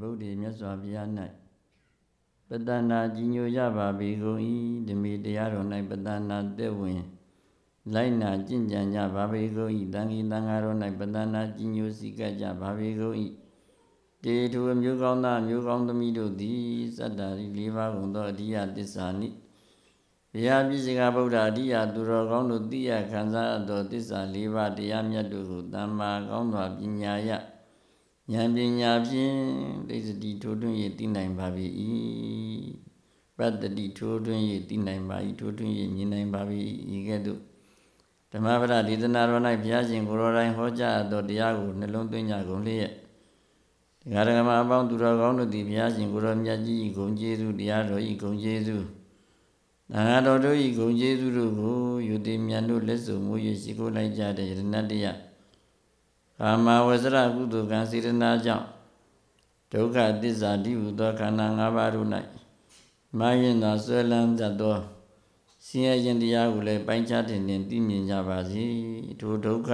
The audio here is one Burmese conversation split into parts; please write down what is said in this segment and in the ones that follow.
ဗုဒ္ဓမြတ်စွာဘုရား၌ပတနာကြီးညိုကြပါပေကုန်၏ဓမေတရားတော်၌ပတနာတက်ဝင်လိုက်နာကျင့်ကြံကြပါပေကုန်၏တန်ခီတန်ဃာတော်၌ပတနာကြီးညိုစည်းကပ်ကြပါပေကုန်၏တေထုအမျိုးကောင်းသားမျိုးကောင်းသမီးတို့သည်စတ္တာရီ၄ပါးကုန်သောအရိယသစ္စာနှင့်ဘုရားပြည့်စကဗုဒ္ဓအရိယသူတော်ကောင်းတို့သိရခံစားသောသစ္စာ၄ပါးတရားမြတ်တို့ကိုတမ္မာကောင်းစွာပညာရ ဉာဏ်ပညာဖြင့်ဒိဋ္ဌိထိုးထွင်း၍သိနိုင်ပါ၏ပတ္တိထိုးထွင်း၍သိနိုင်ပါ၏ထိုးထွင်း၍မြင်နိုင်ပါ၏ဤကဲ့သို့ဓမ္မပဒဒေသနာတော်၌ဘုရားရှင်ကိုယ်တော်တိုင်ဟောကြားသောတရားကိုနှလုံးသွင်းကြကုန်လျက်တရားဓမ္မအပေါင်းသူတော်ကောင်းတို့သည်ဘုရားရှင်ကိုယ်တော်မြတ်ကြီးဂုံကျေးဇူးတရားတော်ဤဂုံကျေးဇူးနာဂတော်တို့ဤဂုံကျေးဇူးတို့ကိုယုတိမြတ်တို့လက်စုံမှု၍ရှိခိုးလိုက်ကြတဲ့ယရဏတရား ကာမဝဇရကုသိုလ်ကံစေတနာကြောင့်ဒုက္ခသစ္စာတိဟုသောခန္ဓာ၅ပါးတို့၌မာရင်သာဆွဲလန်းတတ်သောဆင်းရဲခြင်းတရားကိုလည်းပိုင်းခြားတင်တင်သိမြင်ကြပါစေထိုဒုက္ခ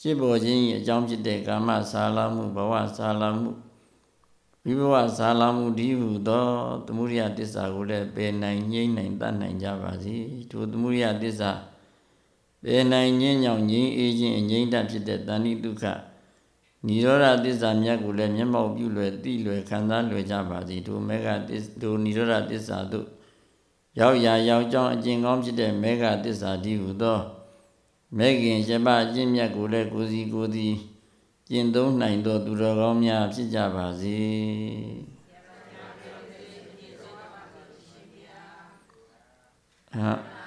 ဖြစ်ပေါ်ခြင်း၏အကြောင်းဖြစ်တဲ့ကာမဆာလမှုဘဝဆာလမှုဝိဘဝဆာလမှုဒီဟုသောသမုဒိယတစ္ဆာကိုလည်းပယ်နိုင်ငြိမ့်နိုင်တတ်နိုင်ကြပါစေထိုသမုဒိယတစ္ဆာ ပယ်နိုင်ငြင်းညောင်ငြိမ်းအေးခြင်းအငြိမ့်တတ်ဖြစ်တဲ့တဏှိဒုက္ခនិရောဓသစ္စာမြတ်ကိုလည်းမျက်မှောက်ပြုလွယ်သိလွယ်ခံစားလွယ်ကြပါစေထိုမေဃသစ္ထိုនិရောဓသစ္စာတို့ရောက်ရာရောက်ကြောင်းအကျင့်ကောင်းဖြစ်တဲ့မေဃသစ္စာဒီဟုသောမေခင်ရှပအကျင့်မြတ်ကိုလည်းကိုစီကိုစီကျင့်သုံးနိုင်သောသူတော်ကောင်းများဖြစ်ကြပါစေဟာ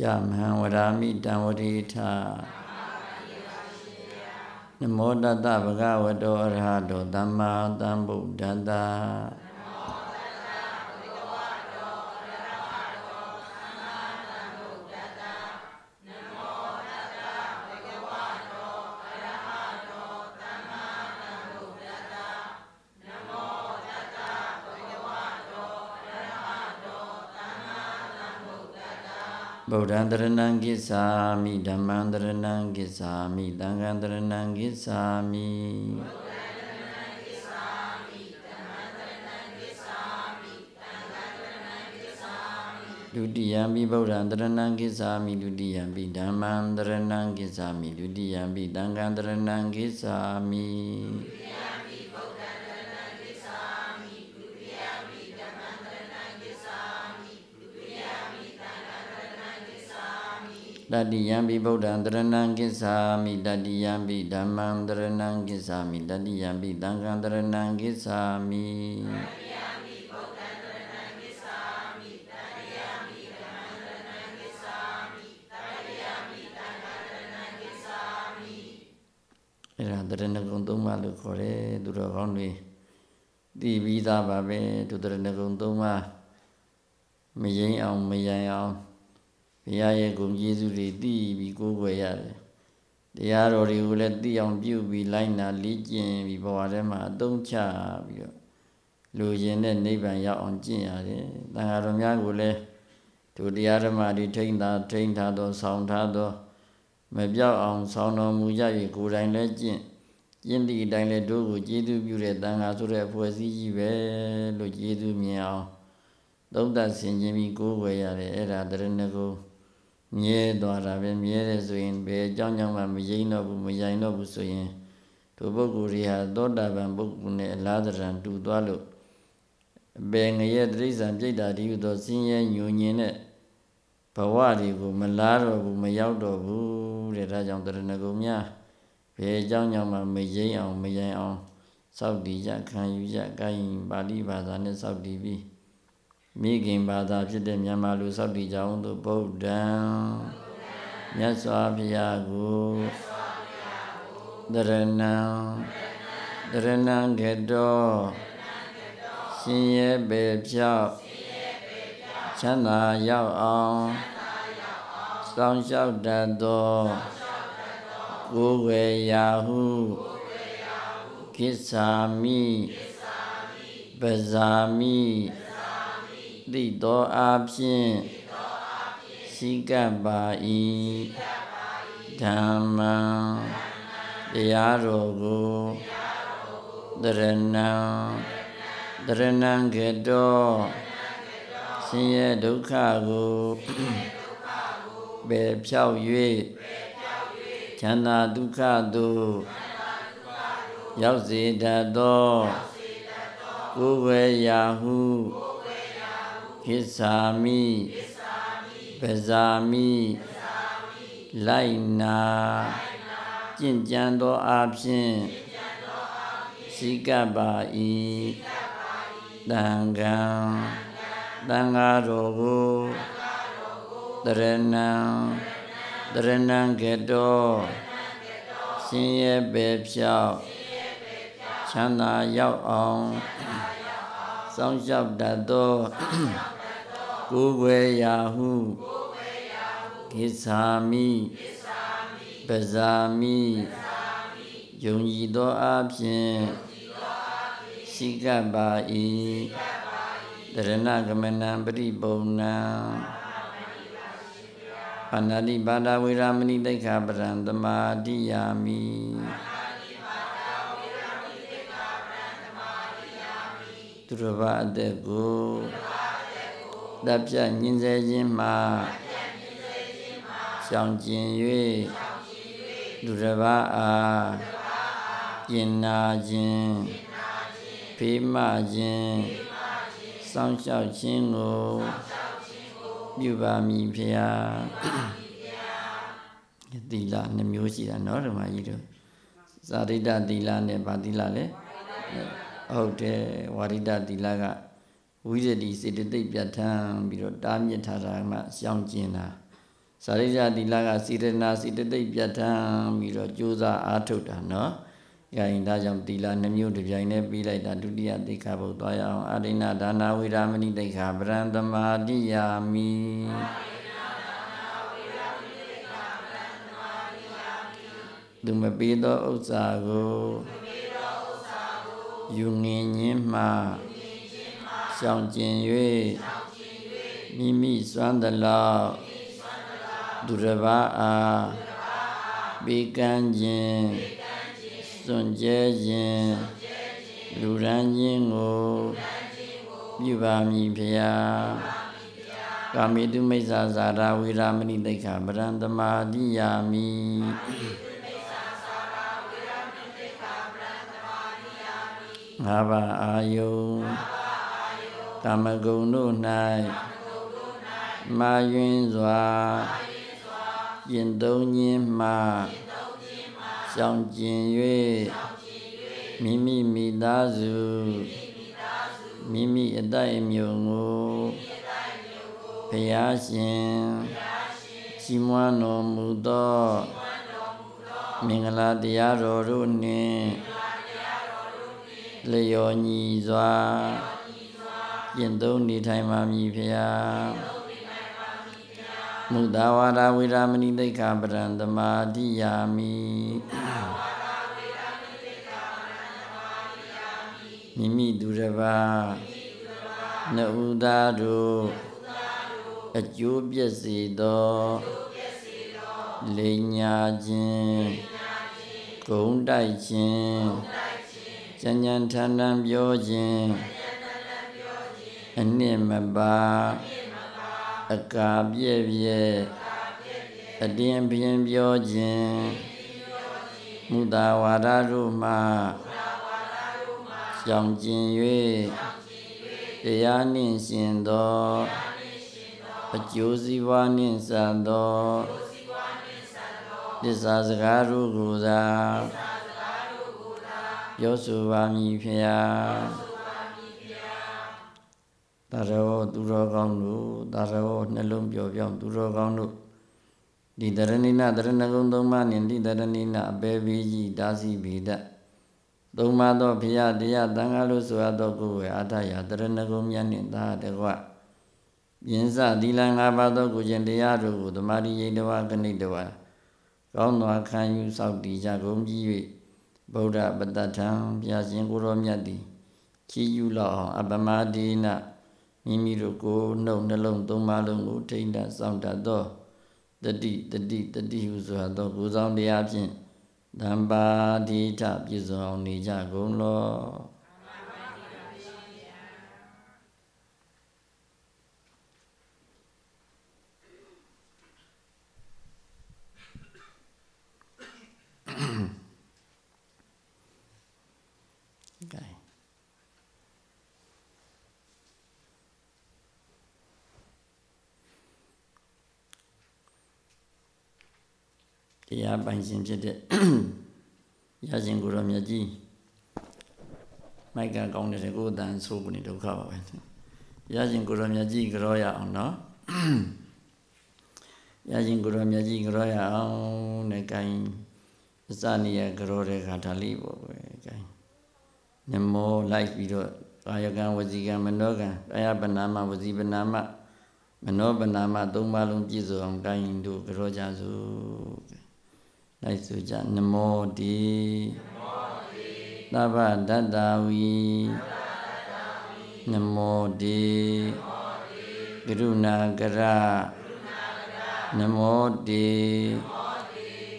ယမဟံဝရာမိတံဝတိထနမောတတဗဂဝတောအရဟတောသမ္မာသမ္ဗုဒ္ဓတ္တ ဗုဒ္ဓံတရဏံကိသာမိဓမ္မံတရဏံကိသာမိသံဃံတရဏံကိသာမိဒုတိယံပိဗုဒ္ဓံတရဏံကိသာမိဒုတိယံပိဓမ္မံတရဏံကိသာမိဒုတိယံပိသံဃံတရဏံကိသာမိဒုတိယံတတိယံပိ တတိယံပိဗုဒ္ဓံတရဏံကိစ္ဆာမိတတိယံပိဓမ္မံတရဏံကိစ္ဆာမိတတိယံပိသံဃံတရဏံကိစ္ဆာမိအဲ့ဒါတရဏဂုံသုံးပါးလို့ခေါ်တယ်သူတော်ကောင်းတွေသိပြီးသားပါပဲသူတရဏဂုံသုံးပါးမရင်အောင်မယံအောင် ဘုရားရဲ့ဂုဏ်ကျေးဇူးတွေသိပြီးကိုးကွယ်ရတယ်တရားတော်တွေကိုလည်းသိအောင်ပြုပြီးလိုက်နာလေ့ကျင့်ပြီးဘဝထဲမှာအသုံးချပြီးတော့လူရင်တဲ့နိဗ္ဗာန်ရောက်အောင်ကျင့်ရတယ်။တန်ဃာတော်များကိုလည်းဒုတရားဓမ္မတွေထိမ့်သာထိမ့်ထားသောဆောင်းထားသောမပြောက်အောင်ဆောင်းတော်မူကြ၍ကိုယ်တိုင်လည်းကျင့်ကျင့်သည့်အတိုင်းလည်းတို့ကိုကျေးဇူးပြုတဲ့တန်ဃာဆိုတဲ့အဖွဲ့အစည်းကြီးပဲလို့ကျေးဇူးမြင်အောင်သုံးသပ်ဆင်ခြင်ပြီးကိုးကွယ်ရတယ်အဲ့ဒါတရဏဂုံ မြဲသွားတာပဲမြဲတယ်ဆိုရင်ဘယ်အကြောင်းကြောင့်မှမယိမ့်တော့ဘူးမယိုင်တော့ဘူးဆိုရင်ဒုပုဂ္ဂိုလ်တွေဟာသောတာပန်ပုဂ္ဂိုလ်နဲ့အလားတရံတူသွားလို့ဘယ်ငရဲတိရစ္ဆာန်ပြိတ္တာဒီဟုသောစင်းရဲညူညင်တဲ့ဘဝတွေကိုမလားတော့ဘူးမရောက်တော့ဘူးတဲ့ဒါကြောင့်တရဏဂုံများဘယ်အကြောင်းကြောင့်မှမယိမ့်အောင်မယိုင်အောင်စောက်တည်ကြခံယူကြကိုင်းပါဠိဘာသာနဲ့စောက်တည်ပြီး မိခင်ဘာသာဖြစ်တဲ့မြန်မာလူစောက်တည်ကြောင်းသို့ဗုဒ္ဓံမြတ်စွာဘုရားကိုတရဏံတရဏံကတောရှင်ရဲ့ပေဖြောက်ချမ်းသာရောက်အောင်စောင့်ရှောက်တတ်သောကိုယ်ဝေရာဟုကိစ္ဆာမိပဇာမိ သိသောအဖြစ်ရှိကပ်ပါ၏ဓမ္မံတရားတော်ကိုတရဏံတရဏံကတောဆင်းရဲဒုက္ခကိုပယ်ဖြောက်၍ချမ်းသာဒုက္ခသို့ရောက်စေတတ်သောကိုယ်ဝေရာဟု ကိသာမိပဇာမိလိုက်နာကျင့်ကြံသောအဖြစ်စိကပ်ပါ၏တန်ကံတန်ဃာတော်ကိုတရဏံတရဏံကတောရှင်ရဲ့ပဲဖြောက်ချမ်းသာရောက်အောင်စောင့်ရှောက်တတ်သော ကိုယ်ွယ်ရာဟုကိသာမိပဇာမိယုံကြည်သောအဖြစ်ရှိကပ်ပါ၏တရဏဂမနံပရိပုံဏံအနာတိပါဒဝေရမဏိတိခာပရံသမာတိယာမိသူတော်ဘာအသက်ကိုတ ပ်ပြညင်းစေခြင်းမှာရှောင်ကျင်၍လူတစ်ပါးအားကျင်နာခြင်းဖေးမှခြင်းစောင့်ရှောက်ခြင်းကိုပြုပါမည်ဖျားသီလနှမျိုးရှိတာနော်ဓမ္မကြီးတို့ဇာတိတသီလနဲ့ဗာသီလလဲဟုတ်တယ်ဝါရိတသီလက ဝိရတိစေတသိက်ပြဋ္ဌာန်းပြီးတော့တားမြစ်ထားတာမှရှောင်ကျင်တာဇာတိတသီလကစေတနာစေတသိက်ပြဋ္ဌာန်းပြီးတော့ကြိုးစားအားထုတ်တာနော်။အဲရင်ဒါကြောင့်သီလနှမျိုးတစ်ပြိုင်တည်းပြီးလိုက်တာဒုတိယသိက္ခာပုဒ်သွားရအောင်အာရိဏဒါနာဝေရမဏိသိက္ခာပရံသမာတိယာမိသူမပေးသောဥစ္စာကိုယူငင်ခြင်းမှ ရှောင်ကျင်၍မိမိစွမ်းသလောက်သူတစ်ပါးအားပေးကမ်းခြင်းစွန့်ကြဲခြင်းလူရန်ခြင်းကိုပြုပါမည်ဖျားကာမိတုမိစ္ဆာဇာရာဝိရာမဏိတိခာဗရံသမာတိယာမိငါးပါးအာယု ကာမဂုဏ်တို့၌မာယွင်းစွာယင်သုံးခြင်းမှရှောင်ကျင်၍မိမိမိသားစုမိမိအတိုက်အမြုံကိုဘုရားရှင်ကြီးမွမ်းတော်မူသောမင်္ဂလာတရားတော်တို့နှင့်လျော်ညီစွာ ကျင့်သုံးနေထိုင်ပါမည်ဖျားမုဒဝါဒဝိရမဏိတိခာပရံသမာတိယာမိမိမိသူတစ်ပါးနှစ်ဦးသားတို့အကျိုးပြည့်စေသောလိညာခြင်းဂုံတိုက်ခြင်းဉာဏ်ဉာဏ်ထန်ထန်ပြောခြင်း အနှစ်မပါအကာပြည့်ပြည့်အတင်းပြင်းပြောခြင်းမူတာဝါဒတို့မှရှောင်ကျင်၍တရားနှင့်ရှင်သောအကျိုးစီးပွားနှင့်စံသောသစ္စာစကားတို့ကိုသာပြောဆိုပါမည်ဖျား သသာရောသူတော်ကောင်းတို့သာရောနှလုံးပြောပြောင်းသူတော်ကောင်းတို့ဒီတရဏိနတရဏဂုံသုံးပါးနှင့်ဒီတရဏိနအပေဘီကြီးဒါစီဘီဒသုံးပါးသောဘုရားတရားတန်ခါလို့ဆိုရသောကိုယ်ဝေအာထယာတရဏဂုံမြတ်နှင့်သာတကွယင်းစသီလ၅ပါးသောကိုခြင်းတရားတို့ကိုသမာဓိရိတဝကဏိတဝကောင်းသောခံယူဆောက်တည်ကြကုန်ပြီး၍ဗုဒ္ဓပတ္တထံဘုရားရှင်ကိုရောမြတ်သည်ချီးယူလောက်အောင်အပမဒီန မိမိတို့ကိုနှုတ်နှလုံးသုံးပါးလုံးကိုထိန်းတတ်စောင့်တတ်သောတတိတတိတတိဟုဆိုသောကိုယ်ဆောင်တရားဖြင့်ဓမ္ပါတိထပြည့်စုံအောင်နေကြကုန်လော တရားပိုင်ရှင်ဖြစ်တဲ့ရရှင်ကိုရောမြတ်ကြီးမိုက်ကကောင်းတဲ့ကိုယ်တန်ဆိုးကနေဒုက္ခပါပဲရရှင်ကိုရောမြတ်ကြီးကြောရအောင်နော်ရရှင်ကိုရောမြတ်ကြီးကြောရအောင်နဲ့ကိုင်းအစနေရကြောတဲ့ခါဒါလေးပေါ့ကွယ်ကိုင်းနမောလိုက်ပြီးတော့ကာယကံဝစီကံမနောကံကာယပနာမဝစီပနာမမနောပနာမသုံးပါးလုံးပြည့်စုံအောင်ကိုင်းတို့ကြောကြစို့ လိုက်ဆိုကြနမောတိသဗ္ဗတတ္တဝီနမောတိကရုဏာကရနမောတိ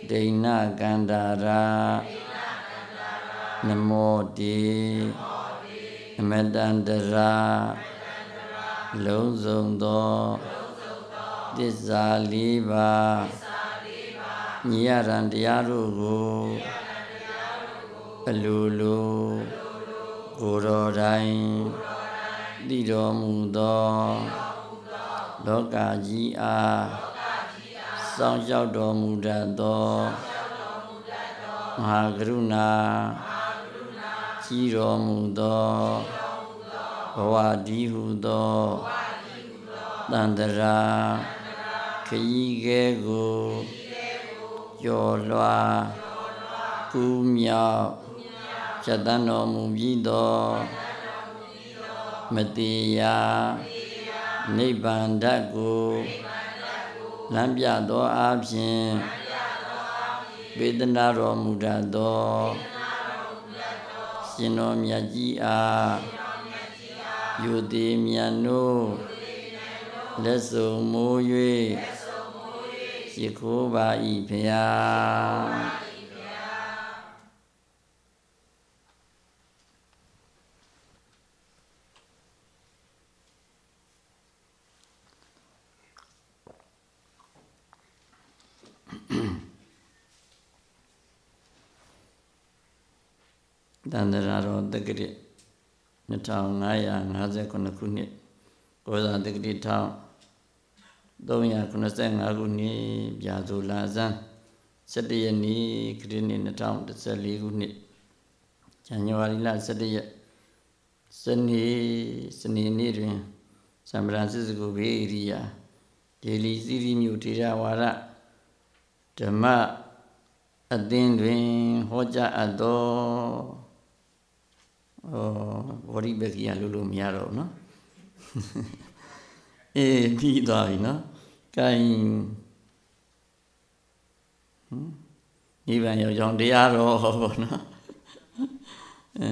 ဒိဏကန္တာရာနမောတိအမတန္တရာလုံးစုံသောသစ္စာလေးပါး ညီရရန်တရားတို့ကိုအလိုလိုကိုယ်တော်တိုင်းသိတော်မူသောလောကကြီးအားစောင့်ရှောက်တော်မူတတ်သောမဟာကရုဏာကြီးတော်မူသောဘဝဒီဟုသောတန္တရာခရီးကဲကို ကျော်လွှာကူးမြောက်ဖြတ်တန်းတော်မူပြီးသောမတိယာနိဗ္ဗာန်ဓာတ်ကိုလမ်းပြသောအပြင်ဝေဒနာတော်မူတတ်သောရှင်တော်မြတ်ကြီးအားယုတိမြတ်နို့လက်စုံမိုး၍ ရှိခိုးပါ၏ဖျားတန္တရာတော်တက္ကတိ2559ခုနှစ်ကိုဇာတက္ကတိ1000 395ခုနှစ်ပြာဇိုလာဇန်17ရက်နေ့ခရစ်နှစ်2014ခုနှစ်ဇန်နဝါရီလ17ရက်စနေစနေနေ့တွင်ဆန်ဖရန်စစ္စကိုဘေးဧရိယာဒေလီစီရီမြို့ထေရဝါဒဓမ္မအသင်းတွင်ဟောကြားအပ်သောဩဘောရိဘကိယလို့လို့မရတော့ဘူးเนาะအေးပြီးသွားပြီ နော်ကဲနိဗ္ဗာန်ရောက်ကြောင်းတရားတော်ဘောနော်အဲ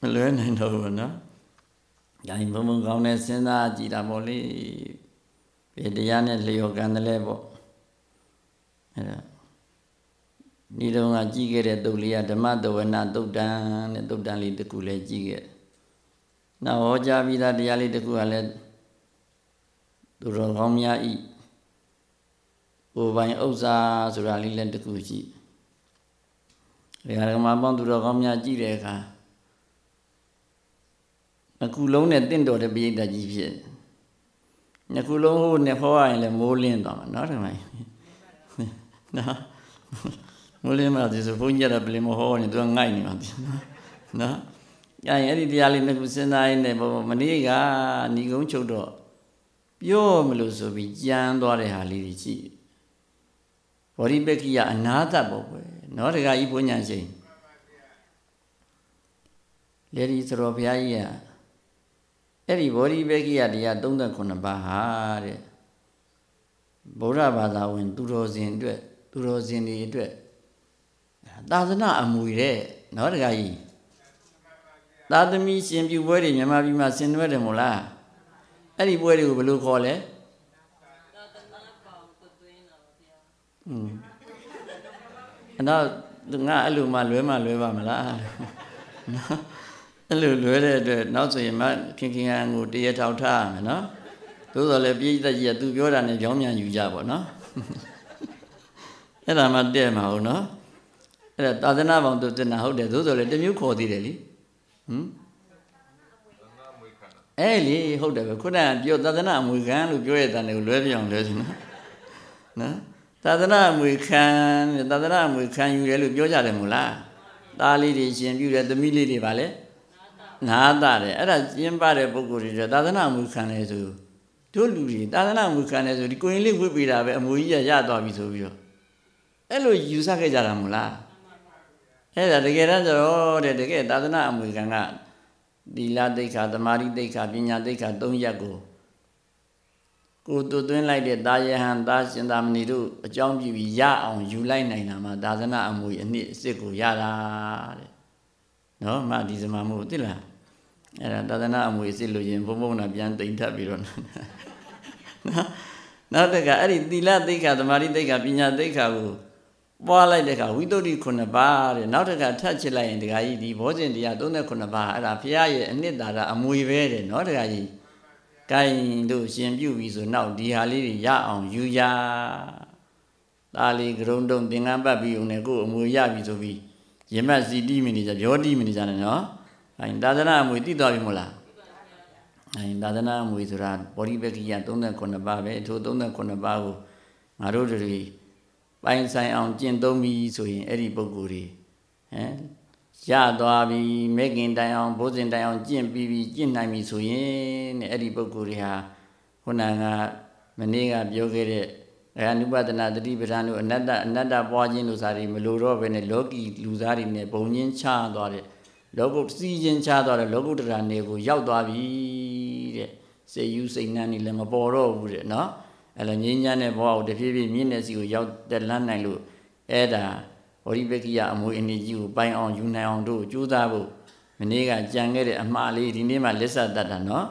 မလွဲနိုင်တော့ဘူးနော်ဒါရင်ဘုံဘုံကောင်းတဲ့စဉ်းစားကြည့်တာပေါ့လေဘယ်တရားနဲ့လျော်ကန်တယ်လဲပေါ့အဲဒါဒီတော့ကကြည့်ခဲ့တဲ့တုတ်လေးကဓမ္မတဝနာတုတ်တန်တဲ့တုတ်တန်လေးတခုလည်းကြည့်ခဲ့နောက်ဟောကြားပြီးသားတရားလေးတစ်ခုကလည်း သူတော်ကောင်းများဤကိုယ်ပိုင်ဥစ္စာဆိုတာလေးလည်းတစ်ခုရှိဒါကမှပေါင်းသူတော်ကောင်းများကြည့်တဲ့အခါနှစ်ခုလုံးနဲ့တင့်တော်တဲ့ပိဋကကြီးဖြစ်နှစ်ခုလုံးဟိုနဲ့ဟောရရင်လည်းမိုးလင်းသွားမှာနော်ဒီမိုင်းနော်မိုးလင်းမှဒီဆိုဘုန်းကြီးကလည်းဘယ်လိုမဟောနေသူကငိုက်နေမှာနော်အဲအဲ့ဒီတရားလေးနှစ်ခုစဉ်းစားရင်းနဲ့ဘောမနေ့ကဏီကုန်းချုပ်တော့ ပြောမလို့ဆိုပြီးကြမ်းသွားတဲ့ဟာလေးတွေရှိဘောဓိပက္ခိယအနာတတ်ပေါ့ကွယ်နော်တခါကြီးဘုညာရှိန်လေဒီသရောဘုရားကြီးကအဲ့ဒီဘောဓိပက္ခိယတရား39ပါးဟာတဲ့ဗုဒ္ဓဘာသာဝင် သူတော်စင်အတွက်သူတော်စင်တွေအတွက်သာသနာအမွေတဲ့နော်တခါကြီးသာသမီရှင်ပြုပွဲတွေမြန်မာပြည်မှာဆင်နွှဲတယ်မို့လား အဲ့ဒီပွဲတွေကိုဘယ်လိုခေါ်လဲသာသနာပေါင်းသွင်းတာပါဗျာอืมအဲ့တော့ငါအဲ့လိုမှလွဲမှလွဲပါမလားနော်အဲ့လိုလွဲတဲ့အတွက်နောက်ဆိုရင်မခင်ခင်ဟန်ကိုတရထောက်ထားရမယ်နော်သို့တော်လည်းပြိဿကြီးကသူပြောတာနဲ့ကြောင်းမြန်ယူကြပါနော်အဲ့ဒါမှတဲ့မှာဟုတ်နော်အဲ့ဒါသာသနာပေါင်းသူတင်တာဟုတ်တယ်သို့တော်လည်းတမျိုးခေါ်သေးတယ်လीဟမ် အဲ့လေဟုတ်တယ်ပဲခုနကပြောသာသနာအမွေခံလို့ပြောရတဲ့တန်ကိုလွဲပြောင်းလွဲစီနော်နော်သာသနာအမွေခံသာသနာအမွေခံယူတယ်လို့ပြောကြတယ်မို့လားသားလေးတွေရှင်ပြုတယ်သမီးလေးတွေပါလေနာတာတယ်အဲ့ဒါကျင်းပတဲ့ပုဂ္ဂိုလ်တွေသာသနာအမွေခံတယ်ဆိုတို့လူတွေသာသနာအမွေခံတယ်ဆိုဒီကိုရင်လေးဝတ်ပေးတာပဲအမွေကြီးရရသွားပြီဆိုပြီးတော့အဲ့လိုယူဆခဲ့ကြတာမို့လားအဲ့ဒါတကယ်တမ်းကျတော့တဲ့တကယ်သာသနာအမွေခံက သီလသိက္ခာသမာဓိသိက္ခာပညာသိက္ခာ၃ရပ်ကိုကိုတူသွင်းလိုက်တဲ့တာယဟန်တာရှင်သာမဏေတို့အကြောင်းပြုပြီးရအောင်ယူလိုက်နိုင်တာမှာသာသနာအမွေအနှစ်အစ်စ်ကိုရတာတဲ့နော်မဒီစမမို့သိလားအဲ့ဒါသာသနာအမွေအစ်စ်လို့ရင်ဘုံဘုံနာပြန်တိမ်ထပ်ပြီးတော့နော်နောက်တကအဲ့ဒီသီလသိက္ခာသမာဓိသိက္ခာပညာသိက္ခာကို ပွားလိုက်တဲ့အခါဝိသုဒ္ဓိ9ပါးတဲ့နောက်တစ်ခါထပ်ချစ်လိုက်ရင်ဒကာကြီးဒီဘောဇင်တရား39ပါးအဲ့ဒါဘုရားရဲ့အနှစ်သာရအမွေပဲတဲ့နော်ဒကာကြီးကိုင်းတို့ရှင်ပြုပြီဆိုနောက်ဒီဟာလေးတွေရအောင်ယူကြဒါလေးကရုံတုံသင်္ကန်းပတ်ပြီးုံနဲ့ကိုယ်အမွေရပြီဆိုပြီးရမတ်စီတီးမိနေကြပြောတီးမိနေကြတယ်နော်အဲသာသနာအမွေတိသွားပြီမို့လားအဲသာသနာအမွေဆိုတာဘောဓိပက္ခိယ39ပါးပဲအထို39ပါးကိုငါတို့တွေ ပိုင်ဆိုင်အောင်ကျင့်သုံးပြီးဆိုရင်အဲ့ဒီပုဂ္ဂိုလ်တွေဟမ်ရသွားပြီမေခင်တိုင်အောင်ဘိုးစဉ်တိုင်အောင်ကျင့်ပြီးပြီးကျင့်နိုင်ပြီဆိုရင်တဲ့အဲ့ဒီပုဂ္ဂိုလ်တွေဟာခုနကမနေ့ကပြောခဲ့တဲ့အဲအနုပဒနာတတိပဌာန်တို့အနတ္တအနတ္တပွားခြင်းတို့စာတွေမလိုတော့ဘဲနဲ့လောကီလူသားတွေနဲ့ဘုံချင်းချသွားတဲ့လောကုစီးချင်းချသွားတဲ့လောကုတ္တရာနေကိုရောက်သွားပြီတဲ့စေယူစိတ်နှမ်းနေလည်းမပေါ်တော့ဘူးတဲ့နော် အဲ့လိုငြိမ်းချမ်းတဲ့ဘဝကိုတဖြည်းဖြည်းမြင့်တဲ့စီကိုရောက်တက်လန်းနိုင်လို့အဲ့ဒါဝရိပကိယအမွေအနေကြီးကိုပိုင်အောင်ယူနိုင်အောင်တို့ကြိုးစားဖို့မနေ့ကကြံခဲ့တဲ့အမှားလေးဒီနေ့မှလက်ဆက်တတ်တာနော်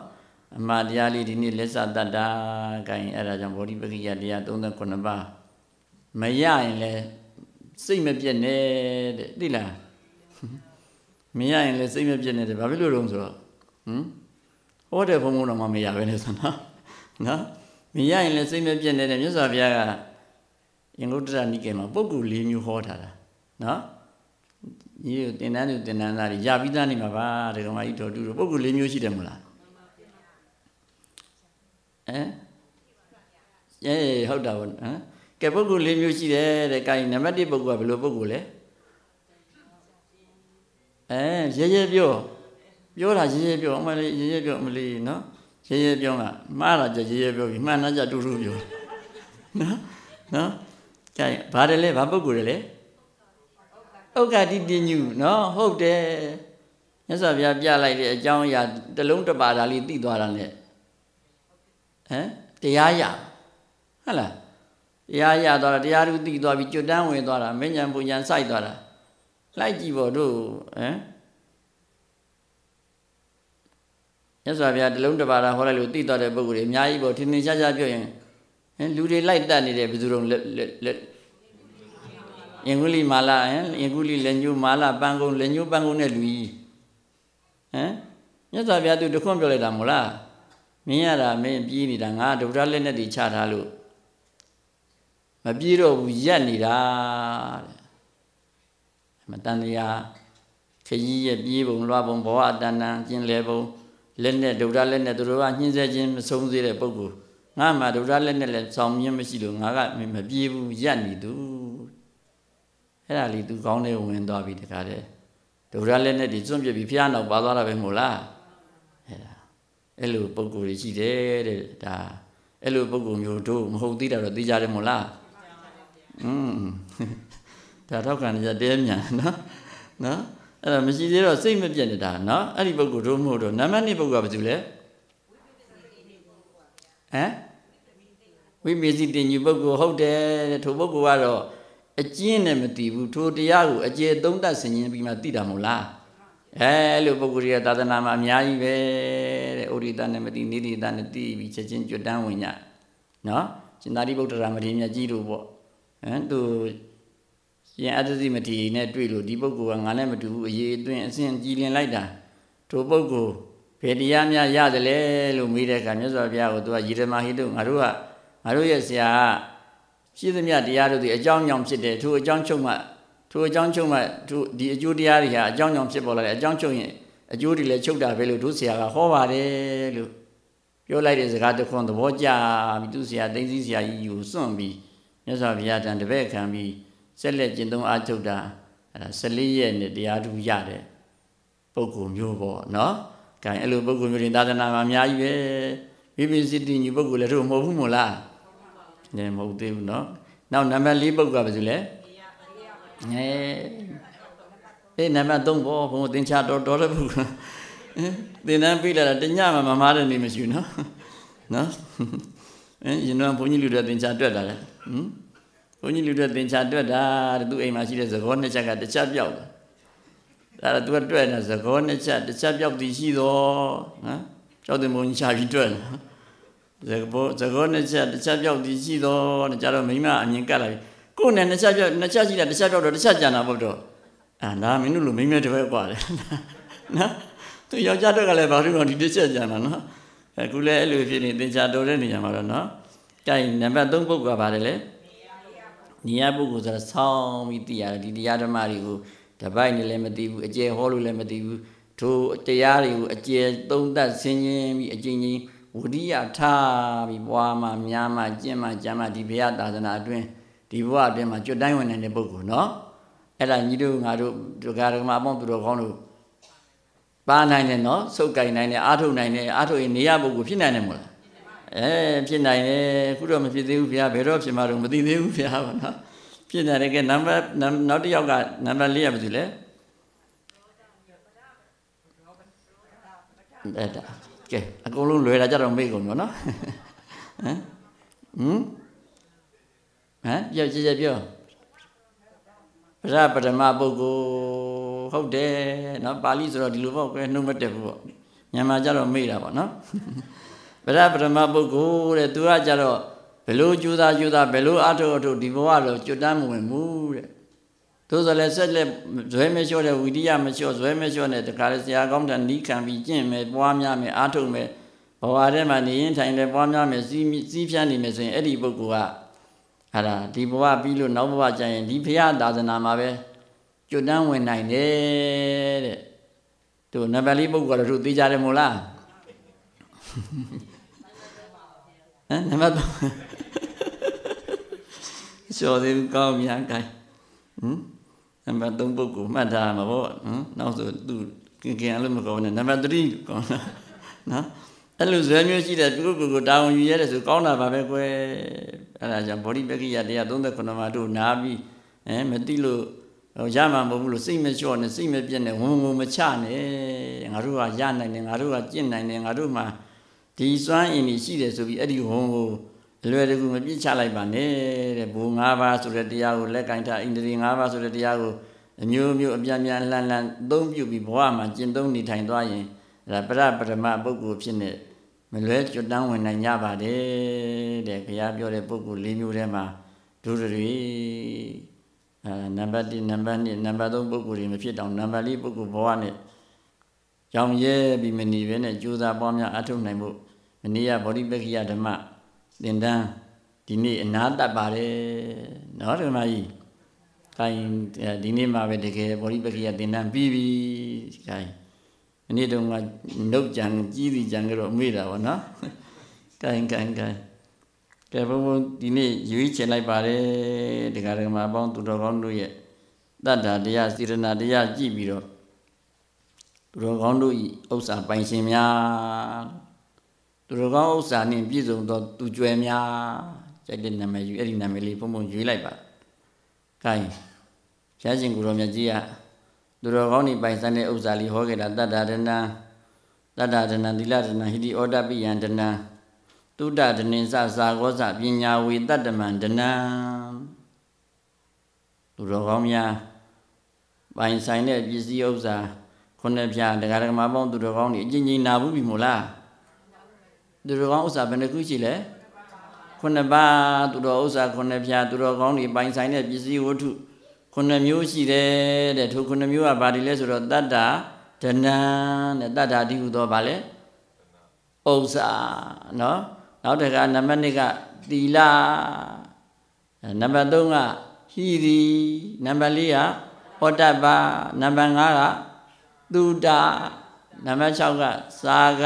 အမှားတရားလေးဒီနေ့လက်ဆက်တတ်တာခိုင်းအဲ့ဒါကြောင့်ဝရိပကိယတရား39ပါးမရရင်လည်းစိတ်မပြတ်နဲ့တဲ့သိလားမရရင်လည်းစိတ်မပြတ်နဲ့တဲ့ဘာဖြစ်လို့လဲဆိုတော့ဟမ်ဟောတဲ့ဘုံဘုံတော့မှမရပဲနဲ့ဆိုတော့နော် မရရင်လည်းစိတ်မပြတ်နေတဲ့မြတ်စွာဘုရားကယင်္ဂုတ္တရနိကေမှာပုဂ္ဂိုလ်၄မျိုးဟောထားတာနော်ညီတို့တင်တန်းသူတင်တန်းသားတွေရပြီးသားနေမှာပါဒကမာကြီးတော်တူတို့ပုဂ္ဂိုလ်၄မျိုးရှိတယ်မလားအဲအဲဟုတ်တာဗောဟမ်ကဲပုဂ္ဂိုလ်၄မျိုးရှိတယ်တဲ့ကိုင်နံပါတ်1ပုဂ္ဂိုလ်ကဘယ်လိုပုဂ္ဂိုလ်လဲအဲရဲရဲပြောပြောတာရဲရဲပြောအမလေးရဲရဲပြောအမလေးနော် ရဲရဲပြောကမှားတာကြရဲရဲပြောပြီမှန်တာကြတူတူပြောနော်နော်ကြိုင်ဘာတယ်လဲဘာပုဂ္ဂိုလ်တယ်လဲဥက္ကတိတညုနော်ဟုတ်တယ်မြတ်စွာဘုရားပြလိုက်တဲ့အကြောင်းအရာတလုံးတစ်ပါးဒါလေးသိသွားတာ ਨੇ ဟမ်တရားရဟုတ်လားတရားရသွားတာတရားသူသိသွားပြီကျွတ်တန်းဝင်သွားတာမဉ္ဇဉ်ပူဉ္ဇဉ်စိုက်သွားတာလိုက်ကြည့်ဖို့တို့ဟမ် မြတ်စွာဘုရားတလုံးတစ်ပါးဟောလိုက်လို့သိသွားတဲ့ပုဂ္ဂိုလ်တွေအများကြီးပေါ့ထင်ထင်ရှားရှားပြောရင်ဟင်လူတွေလိုက်တတ်နေတယ်ဘယ်သူတို့လက်ယင်္ဂုလိမာလာဟင်ယင်္ဂုလိလက်ညှိုးမာလာပန်းကုန်းလက်ညှိုးပန်းကုန်းနဲ့လူကြီးဟမ်မြတ်စွာဘုရားသူတခွန်းပြောလိုက်တာမို့လားမင်းရတာမင်းပြေးနေတာငါဒုဒ္ဒလက်နဲ့တည်ချထားလို့မပြေးတော့ဘူးရက်နေတာတဲ့မတန်တရားခကြီးရဲ့ပြေးပုံလွှားပုံဘဝအတန်တန်ကျင်လေပုံ လက်နဲ့ဒုဒ္ဒလက်နဲ့သူတို့ကညှင်းဆဲခြင်းမဆုံးသေးတဲ့ပုဂ္ဂိုလ်ငါမှဒုဒ္ဒလက်နဲ့လည်းစောင်းမြင့်မရှိလို့ငါကမပြေးဘူးရက်နေသူအဲ့ဒါလေးသူကောင်းတဲ့ဝင်သွားပြီတခါတည်းဒုရလက်နဲ့ဒီစွန့်ပြစ်ပြီးဖျားနောက်ပါသွားတာပဲမို့လားအဲ့ဒါအဲ့လိုပုံကိုယ်ကြီးရှိတယ်တဲ့ဒါအဲ့လိုပုံကိုယ်မျိုးတို့မဟုတ်သေးတာတော့သိကြတယ်မို့လားอืมဒါတော့ခံရတဲ့မြန်နော်နော် အဲ့ဒါမရှိသေးတော့စိတ်မပြတ်နေတာနော်အဲ့ဒီပုံကိုယ်တို့မဟုတ်တော့နံပါတ်2ပုံကဘာတူလဲဟမ်ဝိပစ္စည်းတင်ညူပုဂ္ဂိုလ်ဟုတ်တယ်တဲ့ထိုပုဂ္ဂိုလ်ကတော့အကျဉ်းနဲ့မတည်ဘူးထိုတရားကိုအကျေသုံးတတ်ဆင်ခြင်ပြီးမှသိတာမဟုတ်လားအဲအဲ့လိုပုဂ္ဂိုလ်တွေကသာသနာမှာအများကြီးပဲတဲ့ဩရိတနဲ့မတည်နေတိတနဲ့တည်ပြီးချက်ချင်းကြွတန်းဝင်ညနော်ရှင်သာရိပုတ္တရာမထေရမြတ်ကြီးတို့ပေါ့ဟမ်သူ ရှင်အတ္တစီမထေရနဲ့တွေ့လို့ဒီပုဂ္ဂိုလ်ကငါနဲ့မတူဘူးအရေးအတွင်းအစဉ်ကြည်လင်လိုက်တာထိုပုဂ္ဂိုလ်ဘယ်တရားများရတယ်လဲလို့မေးတဲ့အခါမြတ်စွာဘုရားကသူကယေရမဟိတုငါတို့ကငါတို့ရဲ့ဆရာကရှိသမျှတရားတို့ဒီအကြောင်းကြောင့်ဖြစ်တယ်ထိုအကြောင်းချုပ်မှထိုအကြောင်းချုပ်မှထိုဒီအကျိုးတရားတွေဟာအကြောင်းကြောင့်ဖြစ်ပေါ်လာတယ်အကြောင်းချုပ်ရင်အကျိုးတွေလည်းချုပ်တာပဲလို့တို့ဆရာကဟောပါတယ်လို့ပြောလိုက်တဲ့စကားတစ်ခွန်းသဘောကျပြီးသူဆရာသိသိဆရာကြီးကိုစွန့်ပြီးမြတ်စွာဘုရားတန်တပည့်ခံပြီး ဆက်လက်ကျင့်သုံးအားထုတ်တာအဲဒါ14ရက်နဲ့တရားထူးရတဲ့ပုဂ္ဂိုလ်မျိုးပေါ့နော်။ကဲအဲ့လိုပုဂ္ဂိုလ်မျိုးတွေသာသနာမှာအများကြီးပဲမိမိစိတ္တိညီပုဂ္ဂိုလ်လည်းတို့မဟုတ်ဘူးမို့လား။နဲမဟုတ်သေးဘူးနော်။နောက်နံပါတ်၄ပုဂ္ဂိုလ်ကဘာဆိုလဲ။အဲအေးနံပါတ်3ပေါ့ဘုံသင်္ချာတော်တော်တဲ့ပုဂ္ဂိုလ်။သင်တန်းပြီးလာတာတညမှမမားတဲ့နေမရှိဘူးနော်။နော်။အဲရင်တော့ဘုန်းကြီးလူတွေသင်္ချာတွက်တာလေ။ဟမ် ဘုန်းကြီးလူတွေသင်္ချာတွက်တာတဲ့သူ့အိမ်မှာရှိတဲ့သဘောနှစ်ချက်ကတစ်ချက်ပြောက်တယ်အဲ့ဒါသူကတွက်နေတာသကောနှစ်ချက်တစ်ချက်ပြောက်တည်ရှိတော့နော်ကြောက်တဲ့မုံချပြီးတွက်တယ်သကောသကောနှစ်ချက်တစ်ချက်ပြောက်တည်ရှိတော့ကြတော့မိမအမြင်ကတ်လာပြီကိုယ်နဲ့နှစ်ချက်ပြောက်နှစ်ချက်ရှိတာတစ်ချက်ပြောက်တော့တစ်ချက်ကြံတာပေါ့တော့အာနာမင်းတို့လိုမိမတပည့်กว่าတယ်နော်သူယောက်ျားတော့ကလည်းဘာလို့တော့ဒီတစ်ချက်ကြံတာနော်အခုလည်းအဲ့လိုဖြစ်နေသင်္ချာတော်တဲ့နေရာမှာတော့နော်ကြိုင်နံပါတ်3ပုဂ္ဂိုလ်ကပါတယ်လေ နေရာပုဂ္ဂိုလ်ဆိုတာဆောင်းပြီးသိရတယ်ဒီတရားဓမ္မတွေကိုတပိုက်နဲ့လည်းမသိဘူးအကျယ်ဟောလို့လည်းမသိဘူးထိုတရားတွေကိုအကျယ်သုံးသပ်ဆင်ခြင်ပြီးအကျဉ်းချင်းဝိရိယထားပြီးပွားမှများမှကျင့်မှကြမ်းမှဒီဘုရားသာသနာအတွင်းဒီဘဝအတွင်းမှာကျွတ်တိုင်းဝင်နေတဲ့ပုဂ္ဂိုလ်နော်အဲ့ဒါညီတို့ငါတို့ဒကာဒကမအပေါင်းသူတော်ကောင်းတို့ပါနိုင်တယ်နော်စုပ်ကင်နိုင်တယ်အာထုတ်နိုင်တယ်အာထုတ်ရင်နေရပုဂ္ဂိုလ်ဖြစ်နိုင်တယ်မို့လား အဲဖြစ်နိုင်တယ်ခုတော့မဖြစ်သေးဘူးဘုရားဘယ်တော့ဖြစ်မှာတော့မသိသေးဘူးဘုရားပါနော်ဖြစ်နေတယ်ကဲနံပါတ်နောက်တစ်ယောက်ကနံပါတ်၄ရပါဘူးလေအဲ့ဒါကဲအကုန်လုံးလွယ်တာကြတော့မေ့ကုန်ရောနော်ဟမ်ဟမ်ဟမ်ပြောကြည့်ကြပြောပရပရမပုဂ္ဂိုလ်ဟုတ်တယ်နော်ပါဠိဆိုတော့ဒီလိုပေါ့ကွယ်နှုတ်မတက်ဘူးပေါ့မြန်မာကြတော့မေ့တာပေါ့နော် ပရပရမပုဂ္ဂိုလ်တဲ့သူကကြတော့ဘယ်လိုကြိုးစားကြိုးစားဘယ်လိုအထုအထုဒီဘဝတော့ကျွတ်တမ်းမဝင်ဘူးတဲ့သို့ဆိုလည်းဆက်လက်ဇွဲမလျှော့တဲ့ဝိရိယမလျှော့ဇွဲမလျှော့တဲ့တခါလေဆရာကောင်းတဲ့နီးခံပြီးကျင့်မယ်ပွားများမယ်အထုမယ်ဘဝထဲမှာနေရင်ထိုင်တယ်ပွားများမယ်စီးစီးဖြန်းနေမယ်ဆိုရင်အဲ့ဒီပုဂ္ဂိုလ်ကဟာဒါဒီဘဝပြီးလို့နောက်ဘဝကျရင်ဒီဖရာသာသနာမှာပဲကျွတ်တမ်းဝင်နိုင်တယ်တဲ့သူနံပါတ်လေးပုဂ္ဂိုလ်ကတော့သူသိကြတယ်မို့လား ဟမ်နံပါတ်3လျှော်သေးဘူးကောင်းမြန်ကိုင်းဟမ်နံပါတ်3ပုဂ္ဂိုလ်မှတ်ထားမှာပေါ့ဟမ်နောက်ဆိုသူကင်ကင်လို့မကောင်းနဲ့နံပါတ်3ကောင်းတာနော်အဲ့လိုဇွဲမျိုးရှိတဲ့သူကိုကိုတာဝန်ယူရတဲ့ဆိုကောင်းတာပါပဲကွယ်အဲ့ဒါကြောင့်ဗောဓိပက္ခိယတရား39မှာတို့နားပြီးအဲမသိလို့ရမှာမဟုတ်ဘူးလို့စိတ်မလျှော့နဲ့စိတ်မပြတ်နဲ့ဝင်ဝင်မချနဲ့ငါတို့ကရနိုင်တယ်ငါတို့ကကျင့်နိုင်တယ်ငါတို့မှာ ဒီစွမ်းအင်ကြီးရှိတယ်ဆိုပြီးအဲ့ဒီဝုံကိုအလွယ်တကူမပြစ်ချလိုက်ပါနဲ့တဲ့ဘူ၅ပါးဆိုတဲ့တရားကိုလက်ကင်ထားဣန္ဒြေ၅ပါးဆိုတဲ့တရားကိုအမျိုးမျိုးအပြင်းပြင်းလှန်လှန်သုံးပြုပြီးဘဝမှာကျင့်သုံးနေထိုင်သွားရင်ဒါပရပရမပုဂ္ဂိုလ်ဖြစ်နေမလွဲကျွတ်တန်းဝင်နိုင်ကြပါတယ်တဲ့ဘုရားပြောတဲ့ပုဂ္ဂိုလ်၄မျိုးထဲမှာဒုတွေအဲနံပါတ်1နံပါတ်2နံပါတ်3ပုဂ္ဂိုလ်တွေမဖြစ်တော့နံပါတ်4ပုဂ္ဂိုလ်ဘဝနဲ့ ကြောင်ရဲပြီးမနေဘဲနဲ့ကြိုးစားပွားများအထုတ်နိုင်ဖို့မနေ့ကဗောဓိပက္ခိယဓမ္မသင်တန်းဒီနေ့အနာတတ်ပါတယ်နော်ဓမ္မကြီးခိုင်းဒီနေ့မှပဲတကယ်ဗောဓိပက္ခိယသင်တန်းပြီးပြီခိုင်းဒီနေ့တော့ကနှုတ်ကြံကြီးစီကြံကြတော့မေ့တာဗောနော်ခိုင်းခိုင်းခိုင်းကဲဘုံဘုံဒီနေ့ရွေးချယ်လိုက်ပါတယ်ဒကာဒကမအပေါင်းသူတော်ကောင်းတို့ရဲ့တတ္တာတရားစေရနာတရားကြည့်ပြီးတော့ သူတော်ကောင်းတို့ဤဥစ္စာပိုင်ရှင်များသူတော်ကောင်းဥစ္စာနှင့်ပြည့်စုံသောသူကြွယ်များကြိုက်တဲ့နာမည်ယူအဲ့ဒီနာမည်လေးပုံပုံရွေးလိုက်ပါ။ခိုင်းဘုရားရှင်ကိုရောမြတ်ကြီးကသူတော်ကောင်းဤပိုင်ဆိုင်တဲ့ဥစ္စာလေးဟောခဲ့တာတတ္တဒနာတတ္တဒနာသီလဒနာဟိတိဩဒပိယံဒနာတုဒ္ဒဒနိသသာဂောဇပညာဝေတတ္တမံဒနာသူတော်ကောင်းများပိုင်ဆိုင်တဲ့ပစ္စည်းဥစ္စာ ခုနှစ်ပြတရားဓမ္မပေါင်းသူတော်ကောင်းတွေအကျဉ်းချင်းနာဘူးပြီမို့လားသူတော်ကောင်းဥစ္စာဘယ်နှခုရှိလဲခုနှစ်ပါးသူတော်ဥစ္စာခုနှစ်ပြသူတော်ကောင်းတွေပိုင်ဆိုင်တဲ့ပစ္စည်းဝတ္ထုခုနှစ်မျိုးရှိတယ်တဲ့ထိုခုနှစ်မျိုးကဘာတွေလဲဆိုတော့တတ္တာဒနံတဲ့တတ္တာတိဟုသောဘာလဲဥစ္စာနော်နောက်တစ်ခါနံပါတ်2ကသီလနံပါတ်3ကဟိရိနံပါတ်4ကဩတ္တပနံပါတ်5က သုဒနံပါတ်6ကစာက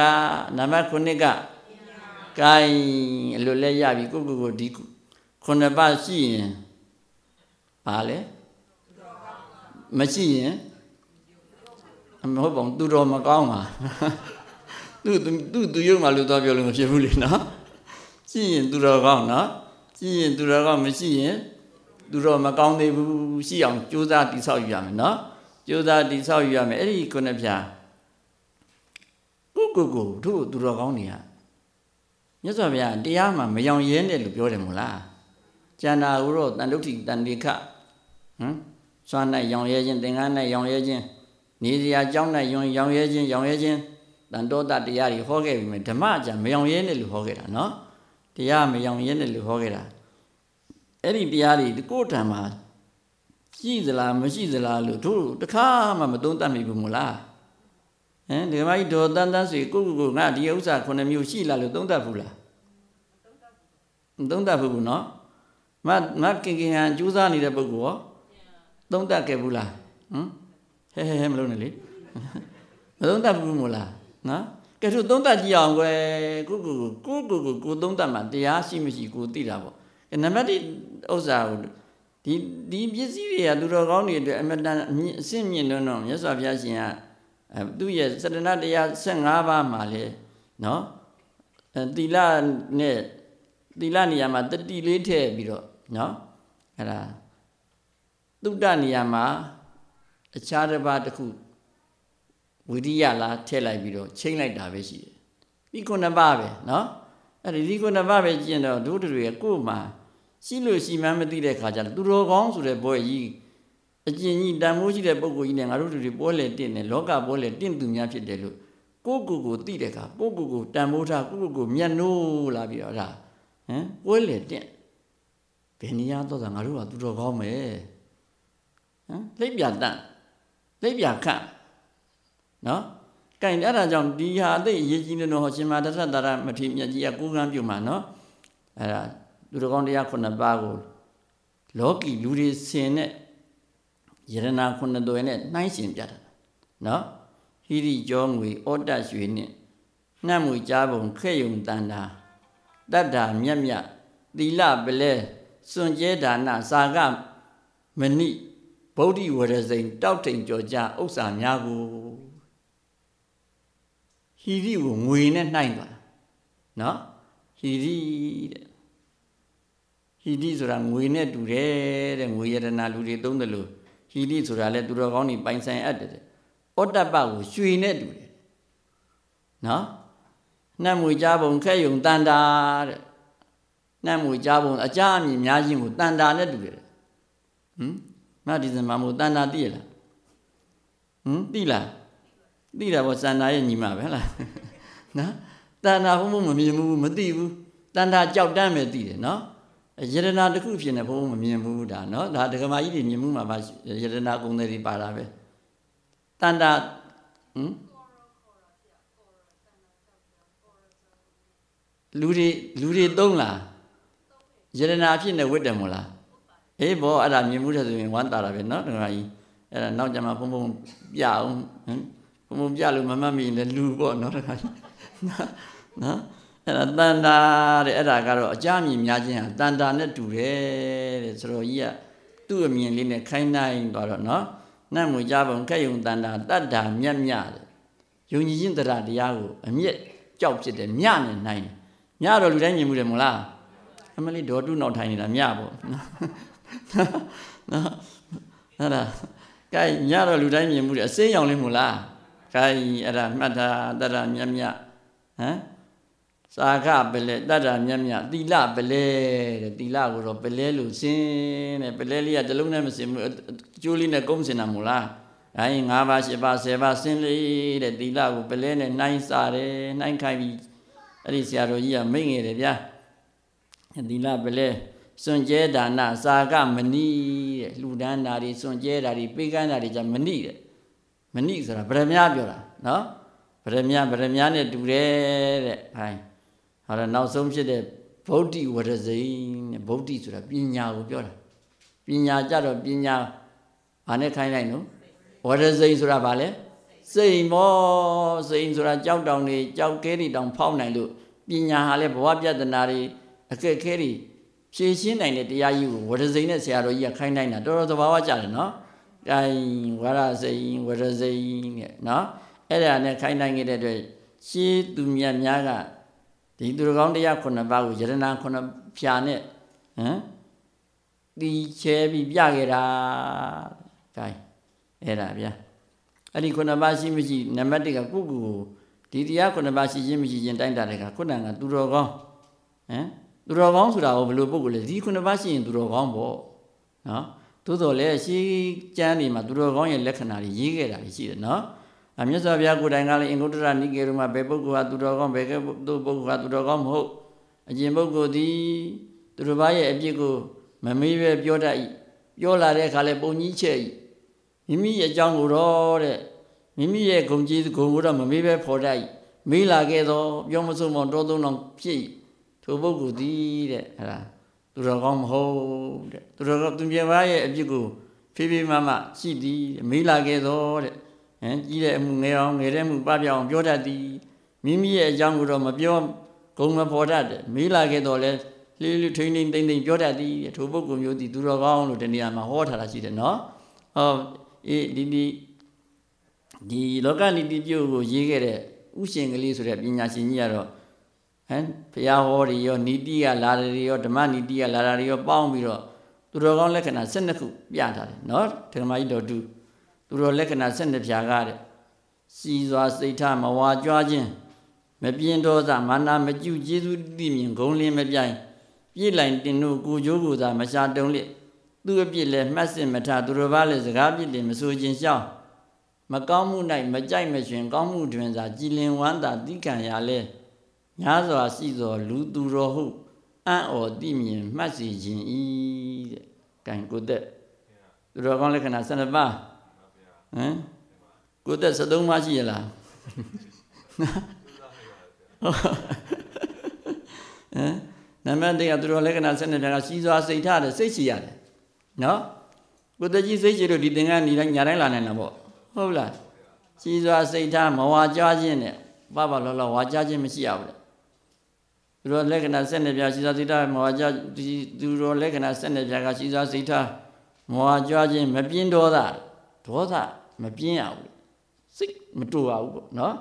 နံပါတ်9ကကိုင်းအလိုလဲရပြီကိုကိုကိုဒီခုနှစ်ပါးရှိရင်ဘာလဲမရှိရင်မဟုတ်ပါဘူးသူတော်မကောင်းပါသူသူသူရုံမှလို့တော့ပြောလို့မဖြစ်ဘူးလေနော်ရှိရင်သူတော်ကောင်းနော်ရှိရင်သူတော်ကောင်းမရှိရင်သူတော်မကောင်းသေးဘူးရှိအောင်ကြိုးစားတိဆောက်ယူရမယ်နော် ကြိုးစားတိဆောက်ယူရမယ်အဲ့ဒီခုနှစ်ဖြာကိုကိုကိုတို့သူတော်ကောင်းတွေကမြတ်စွာဘုရားတရားမှမယောင်ရဲနဲ့လို့ပြောတယ်မို့လားကျန်တာကိုတော့တန်တုဋ္ဌိတန်တိခဟမ်စွမ်း၌ရောင်ရဲခြင်းသင်္ကန်း၌ရောင်ရဲခြင်းနေစရာကြောင်း၌ရောင်ရောင်ရဲခြင်းရောင်ရဲခြင်းတန်တောတတရားတွေဟောခဲ့ပြီမယ်ဓမ္မအကျမရောင်ရဲနဲ့လို့ဟောခဲ့တာနော်တရားမရောင်ရဲနဲ့လို့ဟောခဲ့တာအဲ့ဒီတရားတွေကိုယ်ထံမှာ ရှိသလားမရှိသလားလို့တို့တခါမှမသုံးတတ်မိဘူးမို့လားဟမ်ဒီကမကြီးဒေါ်တန်းတန်းစီကိုကိုကိုငါဒီဥစ္စာခုနှစ်မျိုးရှိလားလို့သုံးတတ်ဘူးလားသုံးတတ်ဘူးနော်မမကင်ကင်ဟန်ကြိုးစားနေတဲ့ပုဂ္ဂိုလ်ရောသုံးတတ်ခဲ့ဘူးလားဟမ်ဟဲဟဲဟဲမလုပ်နဲ့လေမသုံးတတ်ဘူးမို့လားနော်ကဲသူသုံးတတ်ကြည့်အောင်ကွယ်ကိုကိုကိုကိုကိုကိုသုံးတတ်မှတရားရှိမရှိကိုသိတာပေါ့နံပါတ်1ဥစ္စာကို ဒီဒီပစ္စည်းတွေကသူတော်ကောင်းတွေအတွက်အမတန်အဆင့်မြင့်တော့မြတ်စွာဘုရားရှင်ကအဲသူ့ရဲ့စတနာတရား15ပါးမှာလေနော်သီလနဲ့သီလနေရာမှာတတိလေးထည့်ပြီးတော့နော်အဲ့ဒါသုတ္တနေရာမှာအခြားတစ်ပါးတစ်ခုဝိရိယလားထည့်လိုက်ပြီးတော့ချိန်လိုက်တာပဲရှိတယ်ဒီခုနှစ်ပါးပဲနော်အဲ့ဒီဒီခုနှစ်ပါးပဲကျင့်တော့ဒုဒတွေကိုယ်မှာ ရှိလို့ရှိမှန်းမသိတဲ့ခါကျတော့သူတော်ကောင်းဆိုတဲ့ဘွဲကြီးအကျဉ်ကြီးတန်မိုးရှိတဲ့ပုံကိုကြီးနဲ့ငါတို့တွေပွဲလေတင့်တယ်လောကပွဲလေတင့်သူများဖြစ်တယ်လို့ကိုကိုကိုသိတဲ့ခါကိုကိုကိုတန်မိုးထားကိုကိုကိုမျက်နှိုးလာပြီးတော့ဒါဟမ်ပွဲလေတင့်ဘယ်နေရာတော့ငါတို့ကသူတော်ကောင်းမယ်ဟမ်လိပ်ပြတန့်လိပ်ပြခန့်နော်ကင်အဲ့ဒါကြောင့်ဒီဟာအသိအရေးကြီးနေတော့ဟောရှင်မတထတရမထေမြတ်ကြီးကကိုးကမ်းပြုမှာနော်အဲ့ဒါ သူတော်ကောင်းတရားခုနှစ်ပါးကိုလောကီလူတွေဆင်တဲ့ယရနာခုနှစ်သွယ်နဲ့နှိုင်းရှင်ပြတာနော်ဟိရိကြောငွေဩတ္တရွှေနဲ့နှံ့မွေကြားပုံခဲ့ယုံတန်တာတတ္တာမြတ်မြတ်သီလပလဲစွန့်ကျဲဒါနစာကမဏိဗုဒ္ဓဝရစိန်တောက်ထိန်ကြောကြဥစ္စာများကိုဟိရိကိုငွေနဲ့နှိုင်းသွားတာနော်ဟိရိတဲ့ ဟိရိဆိုတာငွေနဲ့တူတယ်တဲ့ငွေရတနာလူတွေသုံးတယ်လို့ဟိရိဆိုတာလဲသူတော်ကောင်းတွေပိုင်ဆိုင်အပ်တယ်ဩတ္တပကိုရွှေနဲ့တူတယ်နော်နှံ့မွေကြားပုံခက်ယုံတန်တာတဲ့နှံ့မွေကြားပုံအကြအမြင်များခြင်းကိုတန်တာနဲ့တူတယ်ဟမ်မဒီစမှာမို့တန်တာသိရလားဟမ်သိလားသိတာပေါ့စန္ဒာရဲ့ညီမပဲလားနော်တန်တာဘုံဘုံမမြင်ဘူးမသိဘူးတန်တာကြောက်တမ်းပဲသိတယ်နော် ယရနာတစ်ခုဖြစ်နေဘုံမမြင်ဘူးဒါနော်ဒါဒကမာကြီးတွေမြင်မှုမှာပါယရနာကုံတွေပါတာပဲတန်တာဟမ်လူတွေလူတွေသုံးလားယရနာဖြစ်နေဝတ်တယ်မို့လားအေးဘောအဲ့ဒါမြင်မှုတဲ့ဆိုရင်ဝမ်းတာတာပဲနော်ဒကမာကြီးအဲ့ဒါနောက်ကြမှာဘုံဘုံပြအောင်ဟမ်ဘုံဘုံပြလို့မမှတ်မိရင်လည်းလူပေါ့နော်ဒကမာကြီးနော် အဲ့ဒါတန်တာတဲ့အဲ့ဒါကတော့အကြမြင်များခြင်းဟာတန်တာနဲ့တူတယ်တဲ့ဆိုတော့ကြီးကသူ့အမြင်လေးနဲ့ခိုင်းနိုင်သွားတော့နော်နတ်မူကြပုံခက်ယုံတန်တာတတ္တာမြတ်မြတဲ့ယုံကြည်ခြင်းတရားတရားကိုအမျက်ကြောက်ဖြစ်တယ်မြနဲ့နိုင်တယ်မြတော့လူတိုင်းမြင်မှုတယ်မို့လားအမလေးဒေါ်တုနောက်ထိုင်နေတာမြပေါ့နော်အဲ့ဒါကဲညတော့လူတိုင်းမြင်မှုတယ်အစိမ်းရောင်လေးမို့လားကဲအဲ့ဒါမှတ်တာတရမြတ်မြတ်ဟမ် စာခပလဲတတ္တမြတ်မြတ်သီလပလဲတဲ့သီလကိုတော့ပလဲလို့စင်းတဲ့ပလဲလေးကတလုံးနဲ့မစင်ဘူးကျိုးလေးနဲ့ကုန်းစင်တာမို့လားအဲ၅ပါး၈ပါး၁၀ပါးစင်းလေးတဲ့သီလကိုပလဲနဲ့နှိုင်းစားတယ်နှိုင်းခိုင်းပြီးအဲ့ဒီဆရာတော်ကြီးကမိတ်ငယ်တယ်ဗျာသီလပလဲစွန့်ကြဲဒါနစာကမဏိတဲ့လှူဒန်းတာတွေစွန့်ကြဲတာတွေပေးကမ်းတာတွေじゃမဏိတဲ့မဏိဆိုတာဗရမ ्या ပြောတာနော်ဗရမ ्या ဗရမ ्या နဲ့တူတယ်တဲ့ဟိုင်း ဟောတော့နောက်ဆုံးဖြစ်တဲ့ဗုဒ္ဓဝရဇိနဲ့ဗုဒ္ဓဆိုတာပညာကိုပြောတာပညာကြတော့ပညာဘာနဲ့ခိုင်းလိုက်နော်ဝရဇိဆိုတာဘာလဲစိတ်မောစိတ်ဆိုတာကြောက်တောင်တွေကြောက်ကဲတွေတောင်ဖောက်နိုင်လို့ပညာဟာလဲဘဝပြဿနာတွေအခက်ခဲတွေဖြေရှင်းနိုင်တဲ့တရားကြီးကိုဝရဇိနဲ့ဆရာတော်ကြီးကခိုင်းနိုင်တာတော်တော်သဘာဝကျတယ်နော်။အဲဝရဇိဝရဇိနဲ့နော်အဲ့ဒါနဲ့ခိုင်းနိုင်ခဲ့တဲ့အတွက်ရှေးသူမြတ်များက ဒီသူတော်ကောင်းတရားခုနှစ်ပါးကိုယရနာခုနှစ်ဖြာနဲ့ဟမ်တီချဲပြီးပြခဲ့တာ။ဒါအဲ့ဒါဗျာအဲ့ဒီခုနှစ်ပါးရှိမရှိနံပါတ်1ကကုကုကိုဒီတရားခုနှစ်ပါးရှိခြင်းမရှိခြင်းတိုင်းတာတဲ့ကခုနကသူတော်ကောင်းဟမ်သူတော်ကောင်းဆိုတာဘယ်လိုပုဂ္ဂိုလ်လဲဒီခုနှစ်ပါးရှိရင်သူတော်ကောင်းပေါ့နော်သို့တော်လည်းရှိကျမ်းနေမှာသူတော်ကောင်းရဲ့လက္ခဏာတွေရေးခဲ့တာရှိတယ်နော်အ မြတ်စွာဘုရားကိုယ်တိုင်ကလည်းအင်္ဂုတ္တရနိကေရုမှာဘယ်ပုဂ္ဂိုလ်ဟာသူတော်ကောင်းဘယ်ကသူပုဂ္ဂိုလ်ဟာသူတော်ကောင်းမဟုတ်အကျင့်ပုဂ္ဂိုလ်သည်သူတော်ဘာရဲ့အပြစ်ကိုမမေးပဲပြောတတ်၏ပြောလာတဲ့အခါလဲပုံကြီးချက်၏မိမိရဲ့အကြောင်းကိုတော့တဲ့မိမိရဲ့ဂုံကြီးဂုံကိုတော့မမေးပဲဖော်တတ်၏မေးလာခဲ့သောပြောမစုံမောင်တော်သုံးတော်ဖြစ်၏ထိုပုဂ္ဂိုလ်သည်တဲ့အဲ့ဒါသူတော်ကောင်းမဟုတ်တဲ့သူတော်ကောင်းသူမြေပါရဲ့အပြစ်ကိုဖြည်းဖြည်းမှမှရှိသည်မေးလာခဲ့သောတဲ့ ဟမ်ကြီးတဲ့အမှုငယ်အောင်ငယ်တဲ့မှုပပြအောင်ပြောတတ်သည်မိမိရဲ့အကြောင်းကိုတော့မပြောဂုံမဖော်တတ်တယ်မေးလာခဲ့တော့လဲလှေးလှထိန်ထိန်တိမ့်တိမ့်ပြောတတ်သည်ထိုပုဂ္ဂိုလ်မျိုးသည်သူတော်ကောင်းလို့ဒီနေရာမှာဟောထားတာရှိတယ်နော်ဟောအေးဒီဒီဒီလောကနိတိပြုတ်ကိုရေးခဲ့တဲ့ဥရှင်ကလေးဆိုတဲ့ပညာရှင်ကြီးကတော့ဟမ်ဘုရားဟောတွေရောနီတိကလာတွေရောဓမ္မနီတိကလာတာတွေရောပေါင်းပြီးတော့သူတော်ကောင်းလက္ခဏာ12ခုပြထားတယ်နော်ဓမ္မကြီးတော်တူ သူတော်လက္ခဏာ12ဖြာကားတဲ့စီစွာစိတ်ထမဝါကြွားခြင်းမပြင်းဒေါသမနာမကျုကျေးဇူးတိမြင်ဂုံလင်းမပြိုင်ပြည့်လိုက်တင်တို့ကိုကြိုးကိုသာမရှာတုံးလက်သူ့အပြစ်လည်းမှတ်စစ်မထသူတော်ဘာလည်းစကားပြစ်တယ်မဆိုခြင်းရှောင်းမကောင်းမှု၌မကြိုက်မရှင်ကောင်းမှုတွင်သာကြည်လင်ဝမ်းသာတိကံရလဲများစွာရှိသောလူသူတော်ဟုအံ့ဩသိမြင်မှတ်စီခြင်းဤတဲ့။ကံကိုသက်သူတော်ကောင်းလက္ခဏာ12ပါး ဟမ်ကိုသက်73ပါးရှိရလားဟမ်နံပါတ်1ကသူတော်လက္ခဏာ12ပါးကစီးစွာစိတ်ထားတယ်စိတ်ရှိရတယ်နော်ကိုသက်ကြီးစိတ်ရှိလို့ဒီသင်္ကန်းညီတိုင်းညာတိုင်းလာနိုင်တာပေါ့ဟုတ်လားစီးစွာစိတ်ထားမဝါကြွားခြင်းနဲ့ဘာဘာလောလောဝါကြခြင်းမရှိရဘူးလေသူတော်လက္ခဏာ12ပြားရှိသောစိတ်ထားမောဟကြဒီသူတော်လက္ခဏာ12ပြားကရှိသောစိတ်ထားမောဟကြွားခြင်းမပြင်းဒေါသ ဒေါသမပြင်းရဘူးစိတ်မတူပါဘူးပေါ့နော်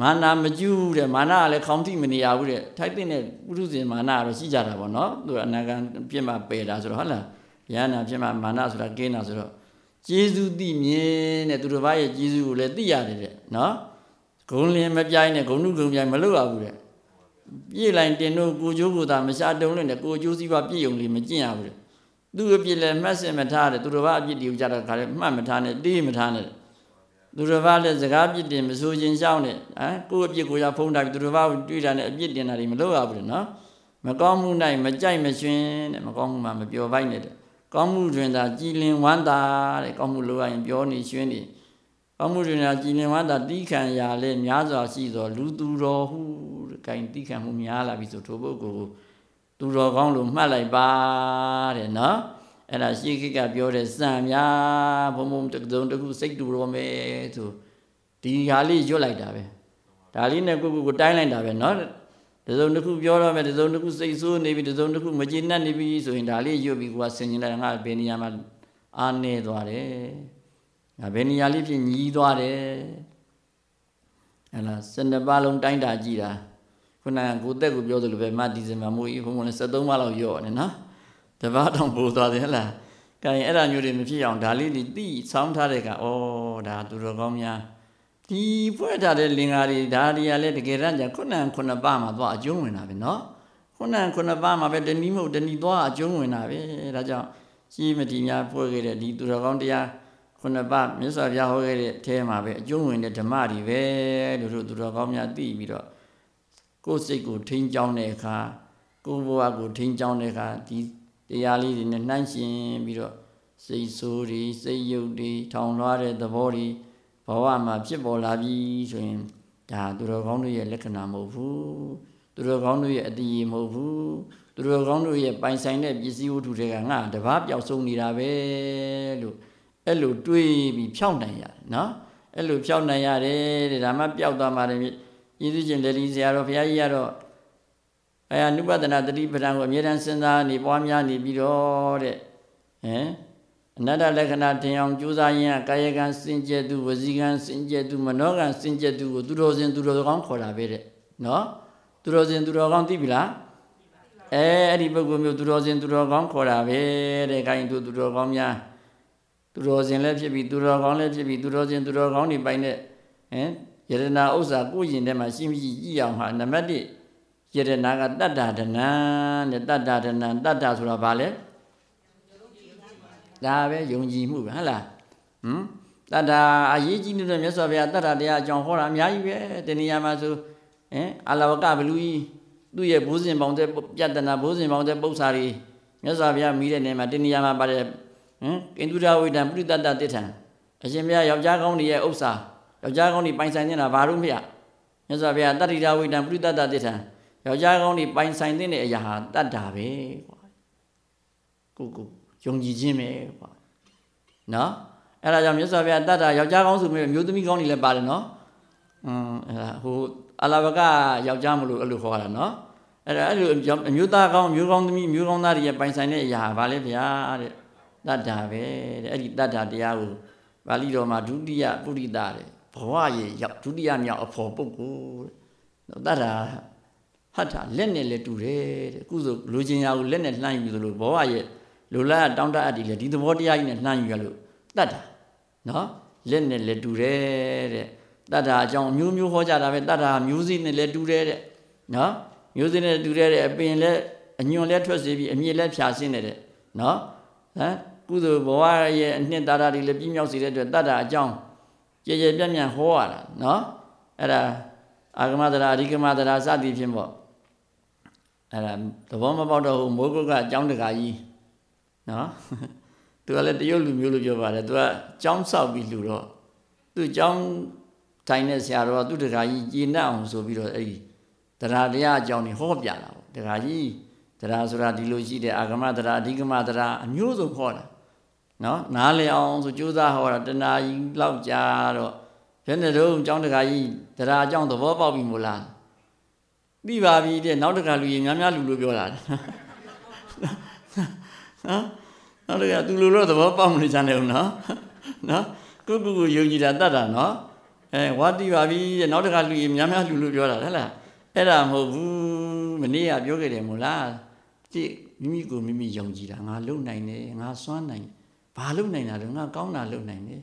မာနာမကျူးတဲ့မာနာကလည်းခေါင်းထိမနေရဘူးတဲ့ထိုက်တဲ့ပုရုဇဉ်မာနာကတော့ရှိကြတာပေါ့နော်သူအနာဂံပြစ်မှပယ်တာဆိုတော့ဟုတ်လားယန္နာပြစ်မှမာနာဆိုတာကင်းတာဆိုတော့ကျေးဇူးသိမြင်တဲ့သူတစ်ပါးရဲ့ကျေးဇူးကိုလည်းသိရတယ်တဲ့နော်ဂုံလင်းမပြိုင်းနဲ့ဂုံနုဂုံပြိုင်းမလုပ်ရဘူးတဲ့ပြည့်လိုက်တင်တို့ကိုကျိုးကိုသာမရှာတုံးလို့နဲ့ကိုကျိုးစည်းပါပြည့်ုံလေးမကျင့်ရဘူးတဲ့ သူအပြစ်လည်းမှတ်စင်မထားတဲ့သူတစ်ပါးအပြစ်တွေကိုကြတော့ခါလည်းမှတ်မထားနဲ့တေးမထားနဲ့သူတစ်ပါးလည်းစကားပြစ်တင်မဆိုခြင်းရှောင်းနဲ့ဟမ်ကိုအပြစ်ကိုရဖုံးထားပြီးသူတစ်ပါးကိုတွေ့တာနဲ့အပြစ်တင်တာတွေမလုပ်ရဘူးတဲ့နော်မကောင်းမှု၌မကြိုက်မရှင်တဲ့မကောင်းမှုမှမပျော်ပိုက်နဲ့တဲ့ကောင်းမှုတွင်သာကြည်လင်ဝမ်းသာတဲ့ကောင်းမှုလုပ်ရရင်ပြောနေရွှင်နေကောင်းမှုတွင်သာကြည်လင်ဝမ်းသာတိခံရလဲများစွာရှိသောလူသူတော်ဟုတဲ့ဂိုင်တိခံမှုများလာပြီဆိုထိုပုဂ္ဂိုလ်ကို သူတော်ကောင်းလို့မှတ်လိုက်ပါတဲ့နော်အဲ့ဒါရှိခိကပြောတဲ့စံများဘုံဘုံတကုံတခုစိတ်တူတော်မယ်ဆိုဒီဟာလေးရွတ်လိုက်တာပဲဒါလေးနဲ့ကိုကိုကိုတိုင်းလိုက်တာပဲနော်တစုံတစ်ခုပြောတော့မယ်တစုံတစ်ခုစိတ်ဆိုးနေပြီတစုံတစ်ခုမကျေနပ်နေပြီဆိုရင်ဒါလေးရွတ်ပြီးကိုကဆင်ញင်လိုက်ငါဘယ်နေရာမှာအားနေသွားတယ်ငါဘယ်နေရာလေးဖြစ်ညီးသွားတယ်ဟလား12ပါးလုံးတိုင်းတာကြည့်တာ ခုနကကိုတက်ကိုပြောသလိုပဲမဒီဇင်ဘာမိုးကြီးဘုံဘုံနဲ့73ပါးလောက်ရော့နေနော်တပတ်တောင်ပိုးသွားတယ်ဟလားကဲအဲ့ဒါမျိုးတွေမဖြစ်အောင်ဒါလေးတွေတိဆောင်းထားတဲ့ကဩဒါသူတော်ကောင်းများဒီဖွဲ့ထားတဲ့လင်္ကာတွေဒါတွေကလည်းတကယ်တမ်းကျခုနကခုနပါးမှာသွားအကျုံးဝင်တာပဲနော်ခုနကခုနပါးမှာပဲတနည်းမဟုတ်တနည်းသွားအကျုံးဝင်တာပဲဒါကြောင့်ရှိမတိများဖွဲ့ခဲ့တဲ့ဒီသူတော်ကောင်းတရားခုနပါမြတ်စွာဘုရားဟောခဲ့တဲ့အထဲမှာပဲအကျုံးဝင်တဲ့ဓမ္မတွေပဲလို့တို့သူတော်ကောင်းများသိပြီးတော့ ကိုယ်စိတ်ကိုထိန်းကျောင်းတဲ့အခါကိုယ်ဘဝကိုထိန်းကျောင်းတဲ့အခါဒီတရားလေးတွေနဲ့နှိုင်းရှင်ပြီးတော့စိတ်ဆိုးတွေစိတ်ယုတ်တွေထောင်လွှားတဲ့သဘောတွေဘဝမှာဖြစ်ပေါ်လာပြီဆိုရင်ဒါသူတော်ကောင်းတို့ရဲ့လက္ခဏာမဟုတ်ဘူးသူတော်ကောင်းတို့ရဲ့အတည်မဟုတ်ဘူးသူတော်ကောင်းတို့ရဲ့ပိုင်ဆိုင်တဲ့ပစ္စည်းဝတ္ထုတွေကငါတဘာပျောက်ဆုံးနေတာပဲလို့အဲ့လိုတွေးပြီးဖြောင်းနိုင်ရတယ်နော်အဲ့လိုဖြောင်းနိုင်ရတယ်တဲ့ဒါမှပျောက်သွားမှာတယ် ယေရှုရှင်လက်လီဆရာတော်ဘုရားကြီးကတော့အဲအနုပဒနာတတိပဒံကိုအမြဲတမ်းစဉ်းစားနေပွားများနေပြီးတော့တဲ့ဟမ်အနတ္တလက္ခဏာထင်အောင်ကြိုးစားရင်ကာယကံစင်ကြယ်သူဝစီကံစင်ကြယ်သူမနောကံစင်ကြယ်သူကိုသူတော်စင်သူတော်ကောင်းခေါ်တာပဲတဲ့နော်သူတော်စင်သူတော်ကောင်းသိပြီလားအဲအဲ့ဒီပုဂ္ဂိုလ်မျိုးသူတော်စင်သူတော်ကောင်းခေါ်တာပဲတဲ့ခိုင်းသူသူတော်ကောင်းများသူတော်စင်လည်းဖြစ်ပြီးသူတော်ကောင်းလည်းဖြစ်ပြီးသူတော်စင်သူတော်ကောင်းတွေပိုင်တဲ့ဟမ် ယရနာဥစ္စာကိုရင်ထဲမှာရှိမရှိကြည့်အောင်ဟာနံပါတ်1ယရနာကတတ္တာဒနံတဲ့တတ္တာဒနံတတ္တာဆိုတာဘာလဲဒါပဲယုံကြည်မှုပဲဟုတ်လားဟမ်တတ္တာအရေးကြီးနေတဲ့မြတ်စွာဘုရားတတ္တာတရားအကြောင်းဟောတာအများကြီးပဲတဏှာမှာဆိုဟင်အလဝကဘလူကြီးသူ့ရဲ့ဘိုးစဉ်ပေါင်းတဲ့ပြတနာဘိုးစဉ်ပေါင်းတဲ့ပု္ပ္ပာတွေမြတ်စွာဘုရားမိတဲ့နေမှာတဏှာမှာပါတယ်ဟင်ကိန္ဒုရဝိတံပုရိတတ္တတိဋ္ဌံအရှင်ဘုရားယောက်ျားကောင်းတွေရဲ့ဥစ္စာ ယောက်ျားကောင်းတွေပိုင်ဆိုင်နေတာဘာလို့မရမြတ်စွာဘုရားတတ္တိရာဝိတံပုရိတတ္တတိဋ္ဌံယောက်ျားကောင်းတွေပိုင်ဆိုင်တဲ့အရာဟာတတ်တာပဲကွာကိုကိုယုံကြည်ခြင်းပဲကွာနော်အဲ့ဒါကြောင့်မြတ်စွာဘုရားတတ်တာယောက်ျားကောင်းဆိုမျိုးမျိုးသမီးကောင်းတွေလည်းပါတယ်နော်อืมအဲ့ဒါဟိုအလာဘကယောက်ျားမလို့အဲ့လိုခေါ်တာနော်အဲ့ဒါအဲ့လိုအမျိုးသားကောင်းမျိုးကောင်းသမီးမျိုးကောင်းသားတွေပိုင်ဆိုင်တဲ့အရာဘာလဲဗျာတဲ့တတ်တာပဲတဲ့အဲ့ဒီတတ်တာတရားကိုပါဠိတော်မှာဒုတိယပုရိသတဲ့ ဘဝရဲ့ရောက်ဒုတိယမြောက်အဖို့ပုဂ္ဂိုလ်တဲ့တတ်တာဟတ်တာလက်နဲ့လည်းတူတယ်တဲ့အခုဆိုလူချင်းရာကိုလက်နဲ့လှမ်းယူသလိုဘဝရဲ့လိုလားတောင်းတအပ်ဒီလေဒီသဘောတရားကြီးနဲ့လှမ်းယူရလို့တတ်တာနော်လက်နဲ့လည်းတူတယ်တဲ့တတ်တာအကြောင်းမျိုးမျိုးဟောကြတာပဲတတ်တာမျိုးစိနဲ့လည်းတူတယ်တဲ့နော်မျိုးစိနဲ့တူတယ်တဲ့အပင်လည်းအညွန်လည်းထွက်စေပြီးအမြင့်လည်းဖြာဆင်းတယ်တဲ့နော်ဟမ်ကုသိုလ်ဘဝရဲ့အနှစ်သာရတွေလည်းပြည့်မြောက်စေတဲ့အတွက်တတ်တာအကြောင်း ကြည်ကြည်ပြန့်ပြန့်ဟောရတာနော်အဲ့ဒါအာဂမတရာအဓိကမတရာစသည်ဖြင့်ပေါ့အဲ့ဒါသဘောမပေါက်တော့ဟိုမိုးကုတ်ကအကြောင်းတကာကြီးနော်သူကလည်းတရုတ်လူမျိုးလို့ပြောပါတယ်သူကကြောင်းဆောက်ပြီးလူတော့သူကြောင်းထိုင်တဲ့ဆရာတော်ကသူတကာကြီးကျေနပ်အောင်ဆိုပြီးတော့အဲ့ဒီတရားတရားအကြောင်းนี่ဟောပြတာပေါ့တကာကြီးတရားဆိုတာဒီလိုရှိတဲ့အာဂမတရားအဓိကမတရားအမျိုးစုံခေါ်တာ နော်နားလည်အောင်ဆိုကြိုးစားဟောတာတဏှာကြီးလောက်ကြာတော့ဘယ်နဲ့တော့အကြောင်းတကာကြီးတရားအကြောင်းသဘောပေါက်ပြီမို့လားပြီးပါပြီတဲ့နောက်တခါလူကြီးများများလူလို့ပြောတာနော်နောက်တခါသူလူလို့သဘောပေါက်မနေချင်တယ်ဦးနော်နော်ကုကုကိုယုံကြည်တာတတ်တာနော်အဲဝါတိပါပြီတဲ့နောက်တခါလူကြီးများများလူလို့ပြောတာဟဲ့လားအဲ့ဒါမဟုတ်ဘူးမနေ့ကပြောခဲ့တယ်မို့လားကြည့်မိမိကိုမိမိယုံကြည်တာငါလုံနိုင်တယ်ငါစွမ်းနိုင် ဘာလုံနိုင်တာလဲငါကောင်းတာလုံနိုင်တယ်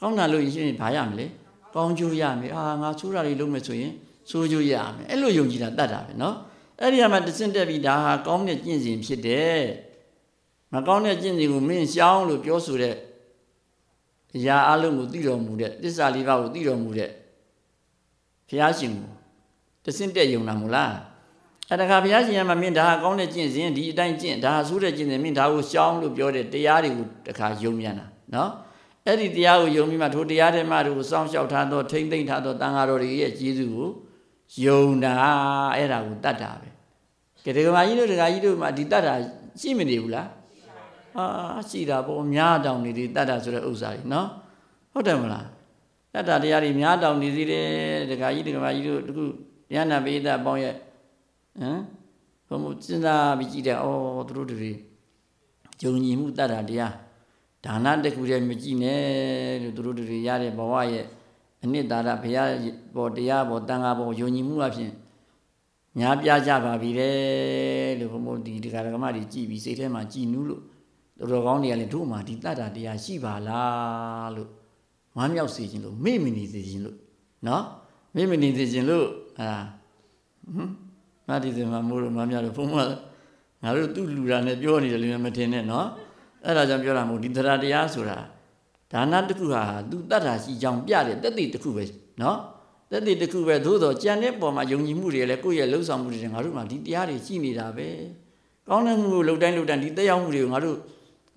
ကောင်းတာလို့ရင်ဘာရမလဲကောင်းကျိုးရမယ်အာငါဆိုးတာတွေလုပ်မယ်ဆိုရင်ဆိုးကျိုးရမယ်အဲ့လိုယုံကြည်တာတတ်တာပဲเนาะအဲ့ဒီကမှတစင့်တက်ပြီးဒါဟာကောင်းတဲ့ကျင့်စဉ်ဖြစ်တယ်မကောင်းတဲ့ကျင့်စဉ်ကိုမင်းရှောင်းလို့ပြောဆိုတဲ့အရာအလုံးကိုသိတော်မူတဲ့သစ္စာလေးပါးကိုသိတော်မူတဲ့ဘုရားရှင်ကိုတစင့်တက်ယုံတာမို့လား အဲ့ဒါကဘုရားရှင်ကမှမင်းဒါဟာကောင်းတဲ့ကျင့်စဉ်ဒီအတိုင်းကျင့်ဒါဟာဆိုးတဲ့ကျင့်စဉ်မင်းဒါကိုရှောင်းလို့ပြောတဲ့တရားတွေကိုတခါယုံမြန်တာနော်အဲ့ဒီတရားကိုယုံပြီးမှထိုတရားဓမ္မတွေကိုစောင့်ရှောက်ထားသောထိမ့်သိမ့်ထားသောတန်ဃာတော်တွေရဲ့ကျေးဇူးကိုယုံတာအဲ့ဒါကိုတတ်တာပဲကတေကမာကြီးတို့တခါကြီးတို့မှဒီတတ်တာရှိမနေဘူးလားအာရှိတာပေါ့များတောင်နေဒီတတ်တာဆိုတဲ့ဥစ္စာကြီးနော်ဟုတ်တယ်မလားတတ်တာတရားတွေများတောင်နေသေးတယ်တခါကြီးတခါကြီးတို့တခုတရားနာပိဋကပေါင်းရဲ့ ဟမ်ဘုံစဉ်းစားပြီးကြည့်တယ်ဩသူတို့တွေယုံကြည်မှုတတ်တာတရားဒါနတခုတည်းမကြည့်နဲ့လို့သူတို့တွေရတဲ့ဘဝရဲ့အနှစ်သာရဘုရားပေါ်တရားပေါ်တန်ခါပေါ်ယုံကြည်မှုအဖြစ်ညာပြကြပါပြီတဲ့လို့ဘုမို့ဒီဒကာဒကမတွေကြည်ပြီးစိတ်ထဲမှာကြည်နူးလို့တော်တော်ကောင်းတွေကလည်းတို့မှဒီတတ္တာတရားရှိပါလားလို့ဝမ်းမြောက်စေခြင်းလို့မေ့မနေစေခြင်းလို့နော်မေ့မနေစေခြင်းလို့အာဟမ် မဒီစမှာမိုးလို့မများလို့ဘုံမငါတို့သူ့လူတာနဲ့ပြောနေတယ်လို့မထင်နဲ့နော်အဲ့ဒါကြောင့်ပြောတာမဟုတ်ဒီတရားတရားဆိုတာဒါနတစ်ခုဟာသူတတ်တာရှိကြောင်းပြတဲ့တက်တိတစ်ခုပဲနော်တက်တိတစ်ခုပဲသို့တော့ကြံတဲ့ပုံမှာယုံကြည်မှုတွေလည်းကိုယ့်ရဲ့လှုပ်ဆောင်မှုတွေငါတို့မှာဒီတရားတွေရှိနေတာပဲကောင်းတဲ့မှုကိုလှုပ်တိုင်းလှုပ်တိုင်းဒီတက်ရောက်မှုတွေကိုငါတို့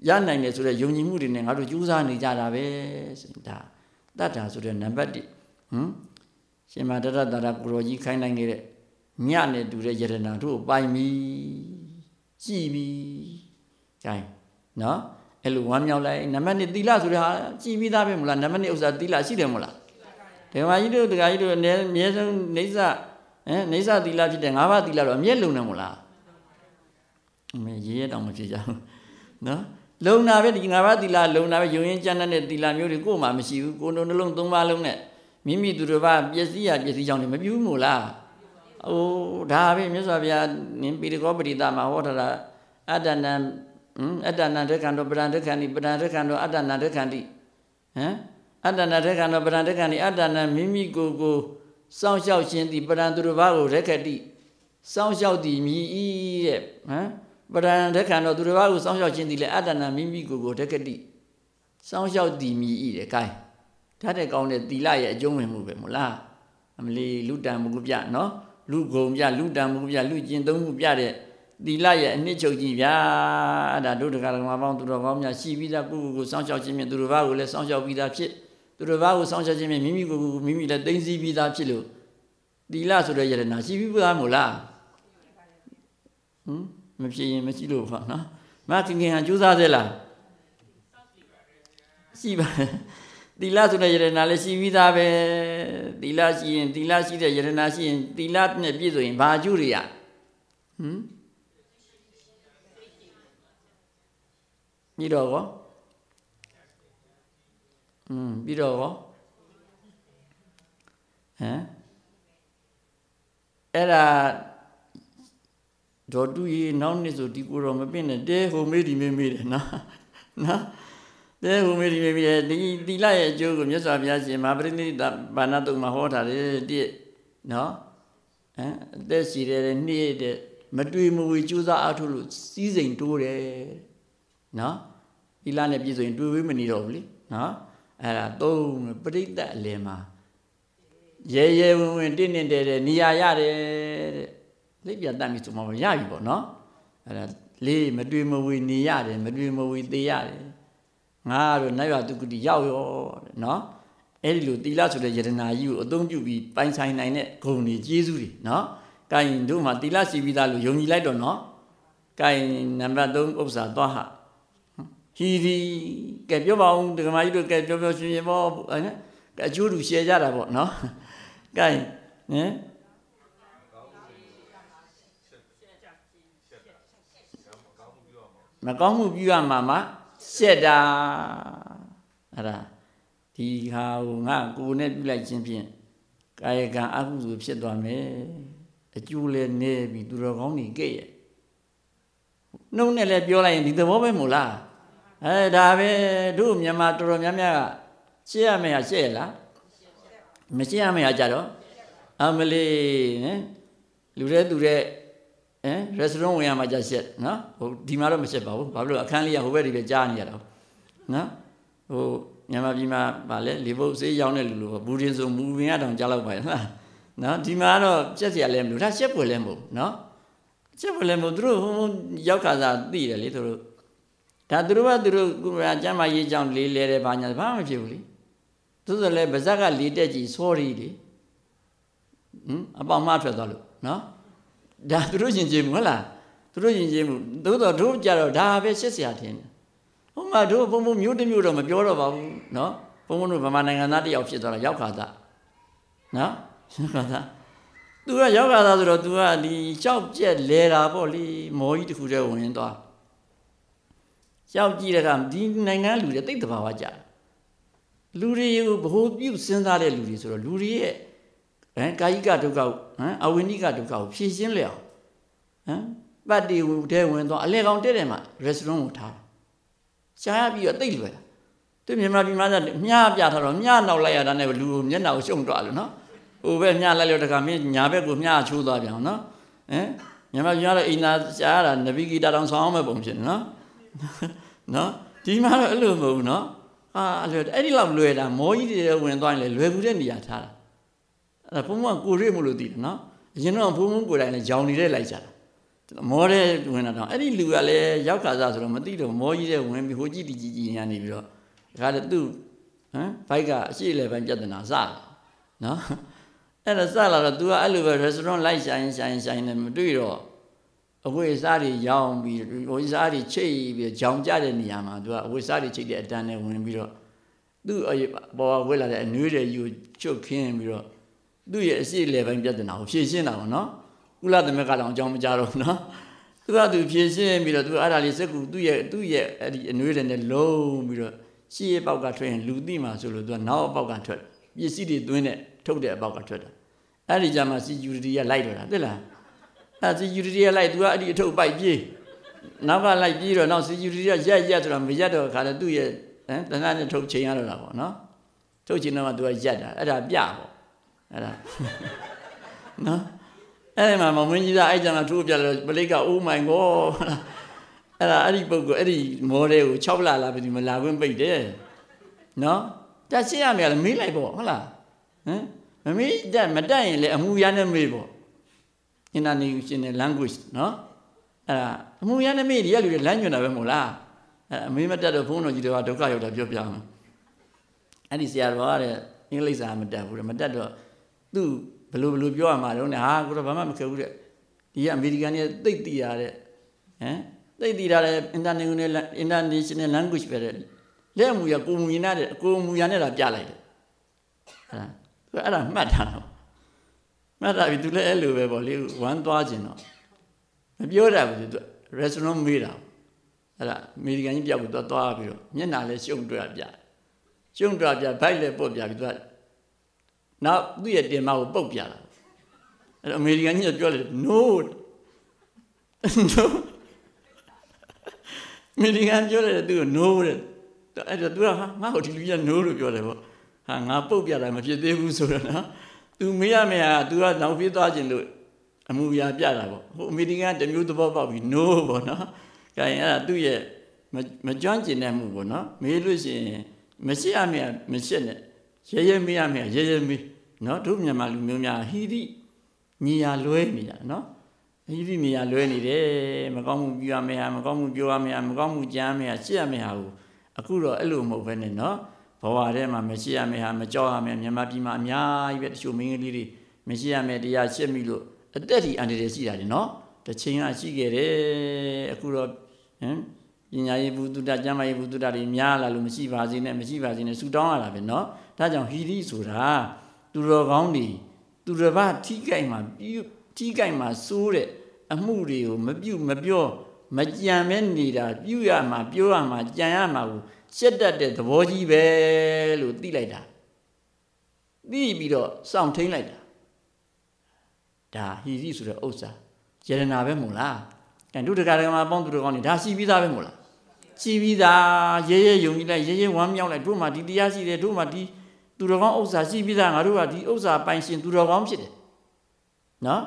ရနိုင်တယ်ဆိုတဲ့ယုံကြည်မှုတွေနဲ့ငါတို့ကြိုးစားနေကြတာပဲဆိုရင်ဒါတတ်တာဆိုတဲ့နံပါတ်1ဟမ်ရှင်မတရတရကိုရောကြီးခိုင်းနိုင်နေတဲ့ ညနဲ့တူတဲ့ယရနာတို့ပိုင်ပြီကြည်ပြီ gain နော်အဲ့လိုဝမ်းမြောက်လိုက်နံပါတ်1သီလဆိုတဲ့ဟာကြည်ပြီးသားပဲမလားနံပါတ်2ဥစ္စာသီလရှိတယ်မလားဓမ္မကြီးတို့တရားကြီးတို့အနည်းအမြဲဆုံးနေဆဟမ်နေဆသီလဖြစ်တဲ့၅ပါးသီလတော့အမြဲလုံနေမလားအမေရေးရတောင်မဖြစ်ကြဘူးနော်လုံနာပဲဒီ၅ပါးသီလလုံနာပဲယုံရင်ကျမ်းတဲ့သီလမျိုးတွေကိုယ်မှမရှိဘူးကိုယ်နှလုံးသုံးပါးလုံးနဲ့မိမိသူတစ်ပါးပျက်စီးရပျက်စီးကြောင်းတွေမပြုဘူးမို့လား အိုးဒါပဲမြတ်စွာဘုရားနင်ပိရကောပရိသမှာဟောထားတာအတ္တနံဟမ်အတ္တနံဒုက္ခတောပရံဒုက္ခဏိပရံဒုက္ခတောအတ္တနံဒုက္ခဏိဟမ်အတ္တနံဒုက္ခတောပရံဒုက္ခဏိအတ္တနံမိမိကိုယ်ကိုစောင့်ရှောက်ခြင်းသည်ပရံသူတစ်ပါးကိုရက္ခတိစောင့်ရှောက်သည်မြည်ဤတဲ့ဟမ်ပရံဒုက္ခတောသူတစ်ပါးကိုစောင့်ရှောက်ခြင်းသည်လည်းအတ္တနံမိမိကိုယ်ကိုရက္ခတိစောင့်ရှောက်သည်မြည်ဤတဲ့ gain ဓာတ်တဲ့ကောင်းတဲ့သီလရဲ့အကျုံးဝင်မှုပဲမို့လားအမလီလူတံမှုပြနော် လူဂုံပြလူတံမှုပြလူကျင်သုံးမှုပြတဲ့သီလရဲ့အနှစ်ချုပ်ကြီးဗျာအဲ့ဒါတို့တက္ကရာပေါင်းသူတော်ကောင်းများရှိပြီးသားပုဂ္ဂိုလ်ကိုစောင့်ရှောက်ခြင်းဖြင့်သူတော်ဘာကိုလည်းစောင့်ရှောက်ပြီးသားဖြစ်သူတော်ဘာကိုစောင့်ရှောက်ခြင်းဖြင့်မိမိကိုယ်ကိုမိမိလည်းသိသိပြီးသားဖြစ်လို့သီလဆိုတဲ့ယရနာရှိပြီးသားမို့လားဟမ်မဖြစ်ရင်မရှိလို့ပေါ့နော်မခင်ခင်ဟာကြိုးစားသေးလားရှိပါ သီလဆိုတဲ့ယရနာလည်းရှိပြီးသားပဲသီလရှိရင်သီလရှိတဲ့ယရနာရှိရင်သီလနဲ့ပြည့်စုံရင်ဘာအကျိုးတွေရဟမ်ပြီးတော့ကောอืมပြီးတော့ကောဟမ်အဲ့ဒါဒေါ်တူကြီးနောက်နေ့ဆိုဒီကိုတော့မပြင့်နဲ့တဲဟိုမေးဒီမေးမေးတယ်နော်နော် တဲဟိုမေးဒီမေးမေးတယ်ဒီတိလရဲ့အကျိုးကိုမြတ်စွာဘုရားရှင်မဟာပရိနိဒဘာနာတုံမှာဟောထားတယ်တိနော်ဟမ်အသက်ရှိတဲ့နေ့တဲ့မတွေ့မဝေကြိုးစားအားထုတ်လို့စီးစိမ်တိုးတယ်နော်သီလနဲ့ပြည့်စုံရင်တွေ့ဝေးမနေတော့ဘူးလေနော်အဲ့ဒါသုံးပရိသတ်အလယ်မှာရဲရဲဝင်ဝင်တင့်တင့်တယ်တဲ့နေရာရတယ်တဲ့လိပ်ပြတ်တတ်ပြီဆိုမှရပြီပေါ့နော်အဲ့ဒါလေးမတွေ့မဝေနေရတယ်မတွေ့မဝေသေးရတယ် ငါကတော့နတ်ရွာတုကတိရောက်ရောတဲ့နော်အဲ့ဒီလိုသီလဆိုတဲ့ယတနာကြီးကိုအသုံးပြုပြီးပိုင်ဆိုင်နိုင်တဲ့ဂုဏ်တွေကျေးဇူးတွေနော်ကိုင်တို့မှာသီလရှိပြီးသားလို့ယုံကြည်လိုက်တော့နော်ကိုင်နံပါတ်3ဥစ္စာသွားဟာဟီဒီကဲပြောပါဦးဒကမာကြီးတို့ကဲပြောပြောရှင်ရှင်ပေါ့နော်အကျိုးတူရှယ်ကြတာပေါ့နော်ကိုင်ဟင်မကောင်းမှုပြုရမှာမှ ရှက်တာအဲ့ဒါဒီဟာကိုငါကိုယ်နဲ့ပြုလိုက်ခြင်းဖြင့်ကာယကံအကုသိုလ်ဖြစ်သွားမယ်အကျိုးလည်းနေပြီသူတော်ကောင်းနေကြရဲ့နှုတ်နဲ့လည်းပြောလိုက်ရင်ဒီသဘောပဲမို့လားအဲဒါပဲတို့မြန်မာတော်တော်များများကရှင်းရမယ်ဟာရှင်းရလားမရှင်းရမယ်ဟာကြတော့အမလေးဟင်လူတဲ့သူတဲ့ ဟမ်ရက်စတောဝင်ရမှာကြာရှက်နော်ဟိုဒီမှာတော့မရှက်ပါဘူးဘာလို့အခန်းလေးကဟိုဘက်ဒီပဲကြားနေရတာနော်ဟိုမြန်မာပြည်မှာဗာလဲလေဘုတ်ဆေးရောက်တဲ့လူလိုဘူရင်ဆိုမူပင်ရတောင်ကြားလောက်ပါရဲ့လားနော်ဒီမှာတော့ပြက်စရာလည်းမလိုဒါရှက်ပွယ်လည်းမဟုတ်နော်ရှက်ပွယ်လည်းမဟုတ်သူတို့ဟိုရောက်ခါစားသိတယ်လေသူတို့ဒါသူတို့ကသူတို့ကုရကျမ်းမာရေးကြောင့်လေးလဲတယ်ဘာညာဘာမှမဖြစ်ဘူးလေသို့ဆိုလည်းဗဇက်ကလေးတက်ကြည့် sorry လေဟမ်အပေါင်းမထွက်သွားလို့နော် ဒါသူတို့ယဉ်ကျေးမှုဟုတ်လားသူတို့ယဉ်ကျေးမှုသို့တော့တို့ကြတော့ဒါပဲရှစ်ဆရာထင်တယ်ဟိုမှာတို့ဘုံဘုံမျိုးတစ်မျိုးတော့မပြောတော့ပါဘူးနော်ဘုံဘုံတို့ဗမာနိုင်ငံသားတယောက်ဖြစ်သွားတာရောက်ခါသားနော်ရောက်ခါသားသူကရောက်ခါသားဆိုတော့ तू ကဒီရှောက်ပြက်လဲတာပေါ့လေမော်ကြီးတစ်ခုတည်းဝင်သွားရှောက်ကြည့်တဲ့ကဒီနိုင်ငံလူတွေတိတ်တဘာဝကြလူတွေကိုဘ ਹੁ ပြုစဉ်းစားတဲ့လူတွေဆိုတော့လူတွေရဲ့ဟမ်ကာယိကဒုက္ခကို ဟမ်အဝိနိကဒုက္ခကိုဖြည့်ရှင်းလျအောင်ဟမ်ပတ်တီဝထဲဝင်တော့အလဲကောင်တဲ့တယ်မှာ restaurant ကိုထားရှားပြီးတော့တိတ်လွယ်သူမြန်မာပြည်မှာမြားပြထားတော့မြားနောက်လိုက်ရတာနဲ့လူကိုမျက်နှာကိုရှုံသွားလို့နော်ဟိုဘက်မြားလိုက်လို့တခါမင်းညာဘက်ကိုမြားချိုးသွားပြန်နော်ဟမ်မြန်မာပြည်ကတော့အိမ်သာရှားရတာနဗီဂီတာတောင်ဆောင်းမဲ့ပုံဖြစ်နေနော်နော်ဒီမှာတော့အဲ့လိုမဟုတ်ဘူးနော်အာအလွယ်အဲ့ဒီလောက်လွယ်တာမောကြီးတွေဝင်သွားရင်လေလွယ်ကူတဲ့နေရာထားတာ အဲ့ဒါဘုံဘုံကိုရွေ့မလို့သိတယ်နော်အရင်တော့ဘုံဘုံကိုယ်တိုင်လည်းကြောင်နေတဲ့လိုက်ကြတာမောတဲ့ဝင်တာတော့အဲ့ဒီလူကလည်းရောက်ခါစားဆိုတော့မသိတော့မောကြီးတဲ့ဝင်ပြီးဟိုကြည့်တီကြည့်ကြည့်နေနေပြီးတော့ဒါကလည်းသူ့ဟမ်ဘိုက်ကအရှိလေပိုင်းပြဿနာစလာနော်အဲ့ဒါစလာတော့ तू ကအဲ့လိုပဲ restaurant လိုက်ဆိုင်ဆိုင်ဆိုင်နဲ့မတွေ့တော့အဝိစားတွေရောင်းပြီးအဝိစားတွေချိတ်ပြီးကြောင်ကြတဲ့နေရာမှာ तू ကအဝိစားတွေချိတ်တဲ့အတန်းနဲ့ဝင်ပြီးတော့သူ့အပေါ်ဝဲလာတဲ့အနွေးတွေယူချုပ်ခင်းပြီးတော့ သူ့ရဲ့အရှိလေပိုင်းပြဿနာကိုဖြေရှင်းတာပေါ့နော်ကုလသမဂ္ဂတောင်အကြောင်းမကြတော့ဘူးနော်သူကသူဖြေရှင်းပြီးတော့သူအဲ့ဒါလေးစက်ကူသူ့ရဲ့သူ့ရဲ့အဲ့ဒီအနွေးတွေနဲ့လုံးပြီးတော့ရှေ့ရဲ့ပေါက်ကထွက်ရင်လူသိမှာဆိုလို့သူကနောက်ပေါက်ကထွက်ပစ္စည်းတွေသွင်းတဲ့ထုတ်တဲ့အပေါက်ကထွက်တာအဲ့ဒီကြမှာ security ကလိုက်တော့တာသိလားအဲ့ security ကလိုက်သူကအဲ့ဒီအထုပ်ပိုက်ပြေးနောက်ကလိုက်ပြေးတော့နောက် security ကရက်ရက်ဆိုတော့မရက်တော့ခါလဲသူ့ရဲ့ဟမ်တဏှာနဲ့ထုတ်ချိန်ရတော့တာပေါ့နော်ထုတ်ချိန်တော့မှသူကရက်တာအဲ့ဒါပြပေါ့ အဲ့ဒါနော်အဲ့ဒီမှာမမင်းကြီးကအဲ့ကြမှာထိုးပြတယ်ပလိက oh my god အဲ့ဒါအဲ့ဒီပုဂ္ဂိုလ်အဲ့ဒီမော်ဒယ်ကို6လလာပြီမလာခွင့်ပိတ်တယ်နော်တက်ရှင်းရမယ်လေမေးလိုက်ပေါ့ဟုတ်လားဟမ်မမေးတက်မတက်ရင်လေအမှုရနဲ့မေးပေါ့ international language နော်အဲ့ဒါအမှုရနဲ့မေးဒီကလူတွေလမ်းညွှန်တာပဲမို့လားအဲ့အမေးမတက်တော့ဘုန်းတော်ကြီးတွေကဒုက္ခရောက်တာပြောပြအောင်အဲ့ဒီဆရာတော်ကတဲ့အင်္ဂလိပ်စာမတက်ဘူးမတက်တော့ သူ့ဘယ်လိုဘယ်လိုပြောရမှာတော့ねဟာကိုတော့ဘာမှမခဲ့ဘူးတဲ့ဒီကအမေရိကန်ကြီးသိသိရတဲ့ဟမ်သိသိရတဲ့ international international language ပဲတဲ့လက်မူရကိုမူရနဲ့ကိုမူရနဲ့တာပြလိုက်တယ်အဲ့ဒါသူအဲ့ဒါမှတ်ထားတော့မှတ်တာပြီသူလည်းအဲ့လိုပဲပေါ့လေဝမ်းသွားခြင်းတော့မပြောတာဘူးသူ restaurant မေးတာအဲ့ဒါအမေရိကန်ကြီးပြောက်ပြီးတော့သွားပြီးတော့မျက်နှာလည်းရှုံတွေ့ပြရှုံတွေ့ပြဘိုက်လည်းပုတ်ပြပြီးသူက နောက်သူ့ရဲ့တင်မကိုပုတ်ပြတာအဲ့အမေရိကန်ကြီးကပြောလိုက် no no အမေရိကန်ပြောလိုက်သူ့ကို no တဲ့အဲ့တော့သူကဟာငါ့ကိုဒီလူကြီးက no လို့ပြောတယ်ပေါ့ဟာငါပုတ်ပြတာမဖြစ်သေးဘူးဆိုတော့နော်သူမေးရမေးရသူကနောက်ပြေးသွားခြင်းလို့အမှုရာပြတာပေါ့ဟိုအမေရိကန်တမျိုးသဘောပေါက်ပြီး no ပေါ့နော်။ဒါရင်အဲ့ဒါသူ့ရဲ့မကြွန့်ကျင်တဲ့မှုပေါ့နော်။မေးလို့ရှိရင်မရှိရမေးမရှိနဲ့ရဲရဲမေးရမေးရဲရဲမေး နော်တို့မြန်မာလူမျိုးများဟိရိညီရလွဲနေကြနော်ဟိရိညီရလွဲနေတယ်မကောင်းမှုပြုရမယ်ဟာမကောင်းမှုပြောရမယ်ဟာမကောင်းမှုကြမ်းမယ်ဟာရှေ့ရမယ်ဟာကိုအခုတော့အဲ့လိုမဟုတ်ဘဲနဲ့နော်ဘဝထဲမှာမရှိရမယ်ဟာမကြောက်ရမယ်မြန်မာပြည်မှာအများကြီးပဲတချို့မင်းကလေးတွေမရှိရမယ်တရားရှင်းပြီလို့အသက်ဒီအန္တရာယ်ရှိတာဒီနော်တစ်ချိန်ကရှိခဲ့တယ်အခုတော့ဟမ်ပညာရေးဘုဒ္ဓတကျမ်းမာရေးဘုဒ္ဓတတွေများလာလို့မရှိပါစေနဲ့မရှိပါစေနဲ့ဆူတောင်းရတာပဲเนาะဒါကြောင့်ဟီရိဆိုတာ သူတော်ကောင်းတွေသူတော်ဘာထိကြိုက်မှာပြုထိကြိုက်မှာစိုးတဲ့အမှုတွေကိုမပြုတ်မပြောမကြံမဲနေတာပြုရမှာပြောရမှာကြံရမှာကိုရှက်တတ်တဲ့သဘောကြီးပဲလို့သိလိုက်တာသိပြီးတော့စောင့်ထိန်လိုက်တာဒါဟီရိဆိုတဲ့ဥစ္စာယရနာပဲမို့လားအဲဒုဒကာဒကမာပေါင်းသူတော်ကောင်းနေဒါရှိပြီးသားပဲမို့လားရှိပြီးသားရဲရဲယုံကြည်လိုက်ရဲရဲဝမ်းမြောက်လိုက်တို့မှဒီတရားရှိတယ်တို့မှဒီ သူတော်ကောင်းဥစ္စာရှိပြီးသားငါတို့ကဒီဥစ္စာပိုင်ရှင်သူတော်ကောင်းဖြစ်တယ်နော်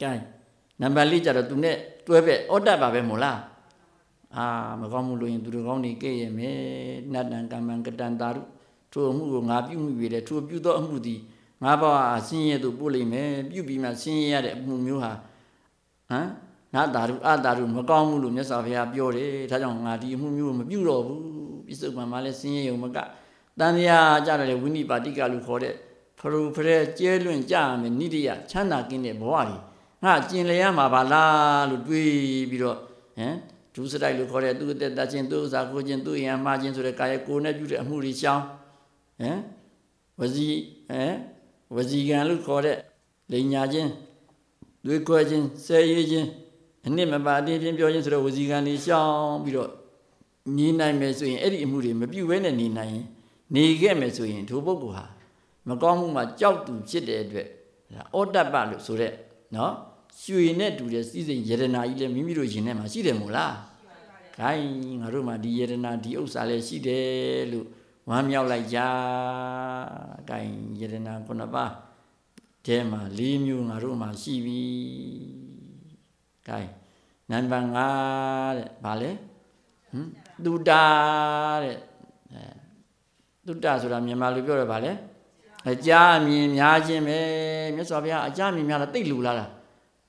ကဲနံပါတ်၄ကျတော့သူနဲ့တွဲပဲဩတ္တပါပဲမို့လားအာမကောင်းမှုလို့ရင်သူတော်ကောင်းတွေကဲ့ရဲ့မယ်နတ္တံကမ္မံကတံတာရုထိုအမှုကိုငါပြုမိပြီလေထိုပြုသောအမှုသည်ငါဘဝဆင်းရဲသို့ပို့လိမ့်မယ်ပြုပြီးမှဆင်းရဲရတဲ့အမှုမျိုးဟာဟမ်ငါတာရုအတာရုမကောင်းဘူးလို့မြတ်စွာဘုရားပြောတယ်ဒါကြောင့်ငါဒီအမှုမျိုးကိုမပြုတော့ဘူးပြစ္ဆုတ်ပံမှာလည်းဆင်းရဲုံမက တန်တရားကြတယ်ဝိနိပါတိကလို့ခေါ်တဲ့ဖရူဖရဲကျဲလွင့်ကြရမယ်နိတယချမ်းသာကင်းတဲ့ဘဝကြီးငါကျင်လျရမှာပါလားလို့တွေးပြီးတော့ဟမ်ဒုစရိုက်လို့ခေါ်တဲ့သူ့အသက်တခြင်းသူ့ဥစ္စာကိုခြင်းသူ့ယံမှားခြင်းဆိုတဲ့ကာယကိုယ်နဲ့ပြုတဲ့အမှုတွေရှောင်းဟမ်ဝစီဟမ်ဝစီကံလို့ခေါ်တဲ့လိန်ညာခြင်းတွေးခွဲခြင်းဆဲရည်ခြင်းအနစ်မပါအတင်းချင်းပြောခြင်းဆိုတော့ဝစီကံတွေရှောင်းပြီးတော့နေနိုင်မယ်ဆိုရင်အဲ့ဒီအမှုတွေမပြုတ်ဘဲနဲ့နေနိုင်ရင် နေခဲ့မယ်ဆိုရင်ဒီပုဂ္ဂိုလ်ဟာမကောင်းမှုမှာကြောက်သူဖြစ်တဲ့အတွက်ဩတ္တပလို့ဆိုတဲ့နော်ရွှေနဲ့တူတဲ့စီစဉ်ယရနာကြီးလည်းမိမိတို့ရင်ထဲမှာရှိတယ်မို့လား။ခိုင်းငါတို့မှာဒီယရနာဒီဥစ္စာလည်းရှိတယ်လို့ဝမ်းမြောက်လိုက်ကြ။ခိုင်းယရနာခုနှစ်ပါးတဲမှာ၄မျိုးငါတို့မှာရှိပြီ။ခိုင်းနံပါတ်5တဲ့ဗာလဲဟမ်တုတာတဲ့အဲ တုတာဆိုတာမြန်မာလိုပြောရပါလေအကြအမြင်များခြင်းပဲမြတ်စွာဘုရားအကြအမြင်များတာတိတ်လူလာတာ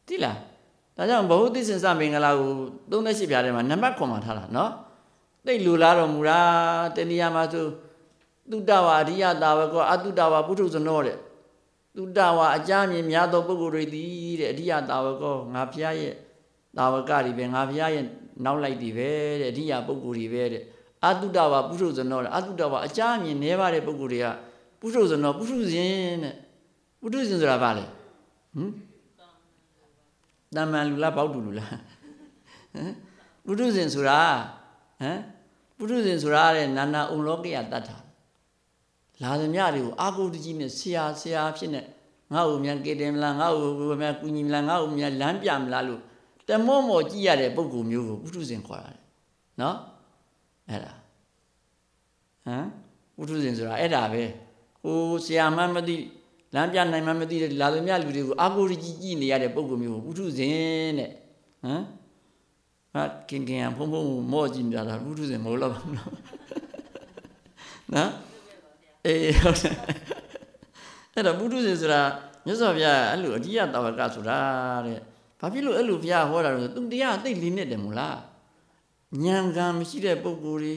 တိလားဒါကြောင့်ဘဝသစ္စာမင်္ဂလာကို38ပြားထဲမှာနံပါတ်9မှာထားတာနော်တိတ်လူလာတော်မူတာတဏှာမှာဆိုတုတဝါအရိယတာဝကောအတုတဝါပုထုဇနောတဲ့တုတဝါအကြအမြင်များသောပုဂ္ဂိုလ်တွေသည်တဲ့အရိယတာဝကောငါဘုရားရဲ့တာဝကတွေပဲငါဘုရားရဲ့နောက်လိုက်တွေပဲတဲ့အရိယပုဂ္ဂိုလ်တွေပဲတဲ့ အတုတဝါပုထုဇနောတဲ့အတုတဝါအကြအမြင်နည်းပါတဲ့ပုဂ္ဂိုလ်တွေကပုထုဇနောပုထုဇဉ်တဲ့ပုထုဇဉ်ဆိုတာဘာလဲဟမ်တမန်လူလားပေါက်တူလူလားဟမ်ပုထုဇဉ်ဆိုတာဟမ်ပုထုဇဉ်ဆိုတာတဲ့နာနာအုံလောကရတတ်တာလာသမျှတွေကိုအာကုတကြီးနဲ့ဆရာဆရာဖြစ်နေငါ့ကိုမြန်ကေတယ်မလားငါ့ကိုမြန်ကူညီမလားငါ့ကိုမြန်လမ်းပြမလားလို့တမောမောကြည့်ရတဲ့ပုံကူမျိုးကိုပုထုဇဉ်ခေါ်ရတယ်နော် အဲ့ဒါဟမ်ပုထုဇဉ်ဆိုတာအဲ့ဒါပဲဟိုဆရာမမသိလမ်းပြနိုင်မှမသိတဲ့လာသမျှလူတွေကိုအာကိုကြီးကြည့်နေရတဲ့ပုံကူမျိုးကိုပုထုဇဉ်တဲ့ဟမ်ဟာကင်ကင်ဖုံဖုံမော့ကြည့်နေတာပုထုဇဉ်မဟုတ်တော့ဘူးနော်နော်အေးဟုတ်တယ်အဲ့တော့ပုထုဇဉ်ဆိုတာမြတ်စွာဘုရားအဲ့လိုအကြီးရတာဝကဆိုတာတဲ့ဘာဖြစ်လို့အဲ့လိုဘုရားဟောတာလဲသူတရားသိလိနဲ့တယ်မို့လား ဉာဏ်ကံမရှိတဲ့ပုဂ္ဂိုလ်တွေ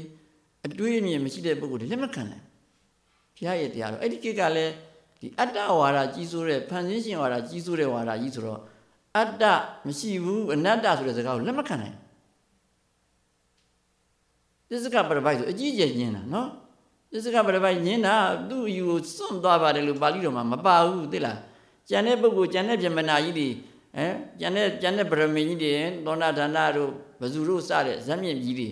အတွေးအမြင်မရှိတဲ့ပုဂ္ဂိုလ်တွေလက်မခံနိုင်ဘုရားရဲ့တရားတော့အဲ့ဒီကိကလည်းဒီအတ္တဝါဒကြီးစိုးတဲ့ဖန်ဆင်းရှင်ဝါဒကြီးစိုးတဲ့ဝါဒကြီးဆိုတော့အတ္တမရှိဘူးအနတ္တဆိုတဲ့စကားကိုလက်မခံနိုင်သစ္စကပရပိုက်ဆိုအကြီးကျယ်ညင်းတာနော်သစ္စကပရပိုက်ညင်းတာသူ့အယူကိုစွန့်သွားပါတယ်လို့ပါဠိတော်မှာမပါဘူးသိလားကျန်တဲ့ပုဂ္ဂိုလ်ကျန်တဲ့ပြမနာကြီးတွေ ဟမ်ကျန်တဲ့ကျန်တဲ့ဗရမင်းကြီးတွေသောဏဒါနတို့ဘဇူတို့စတဲ့ဇက်မြင့်ကြီးတွေ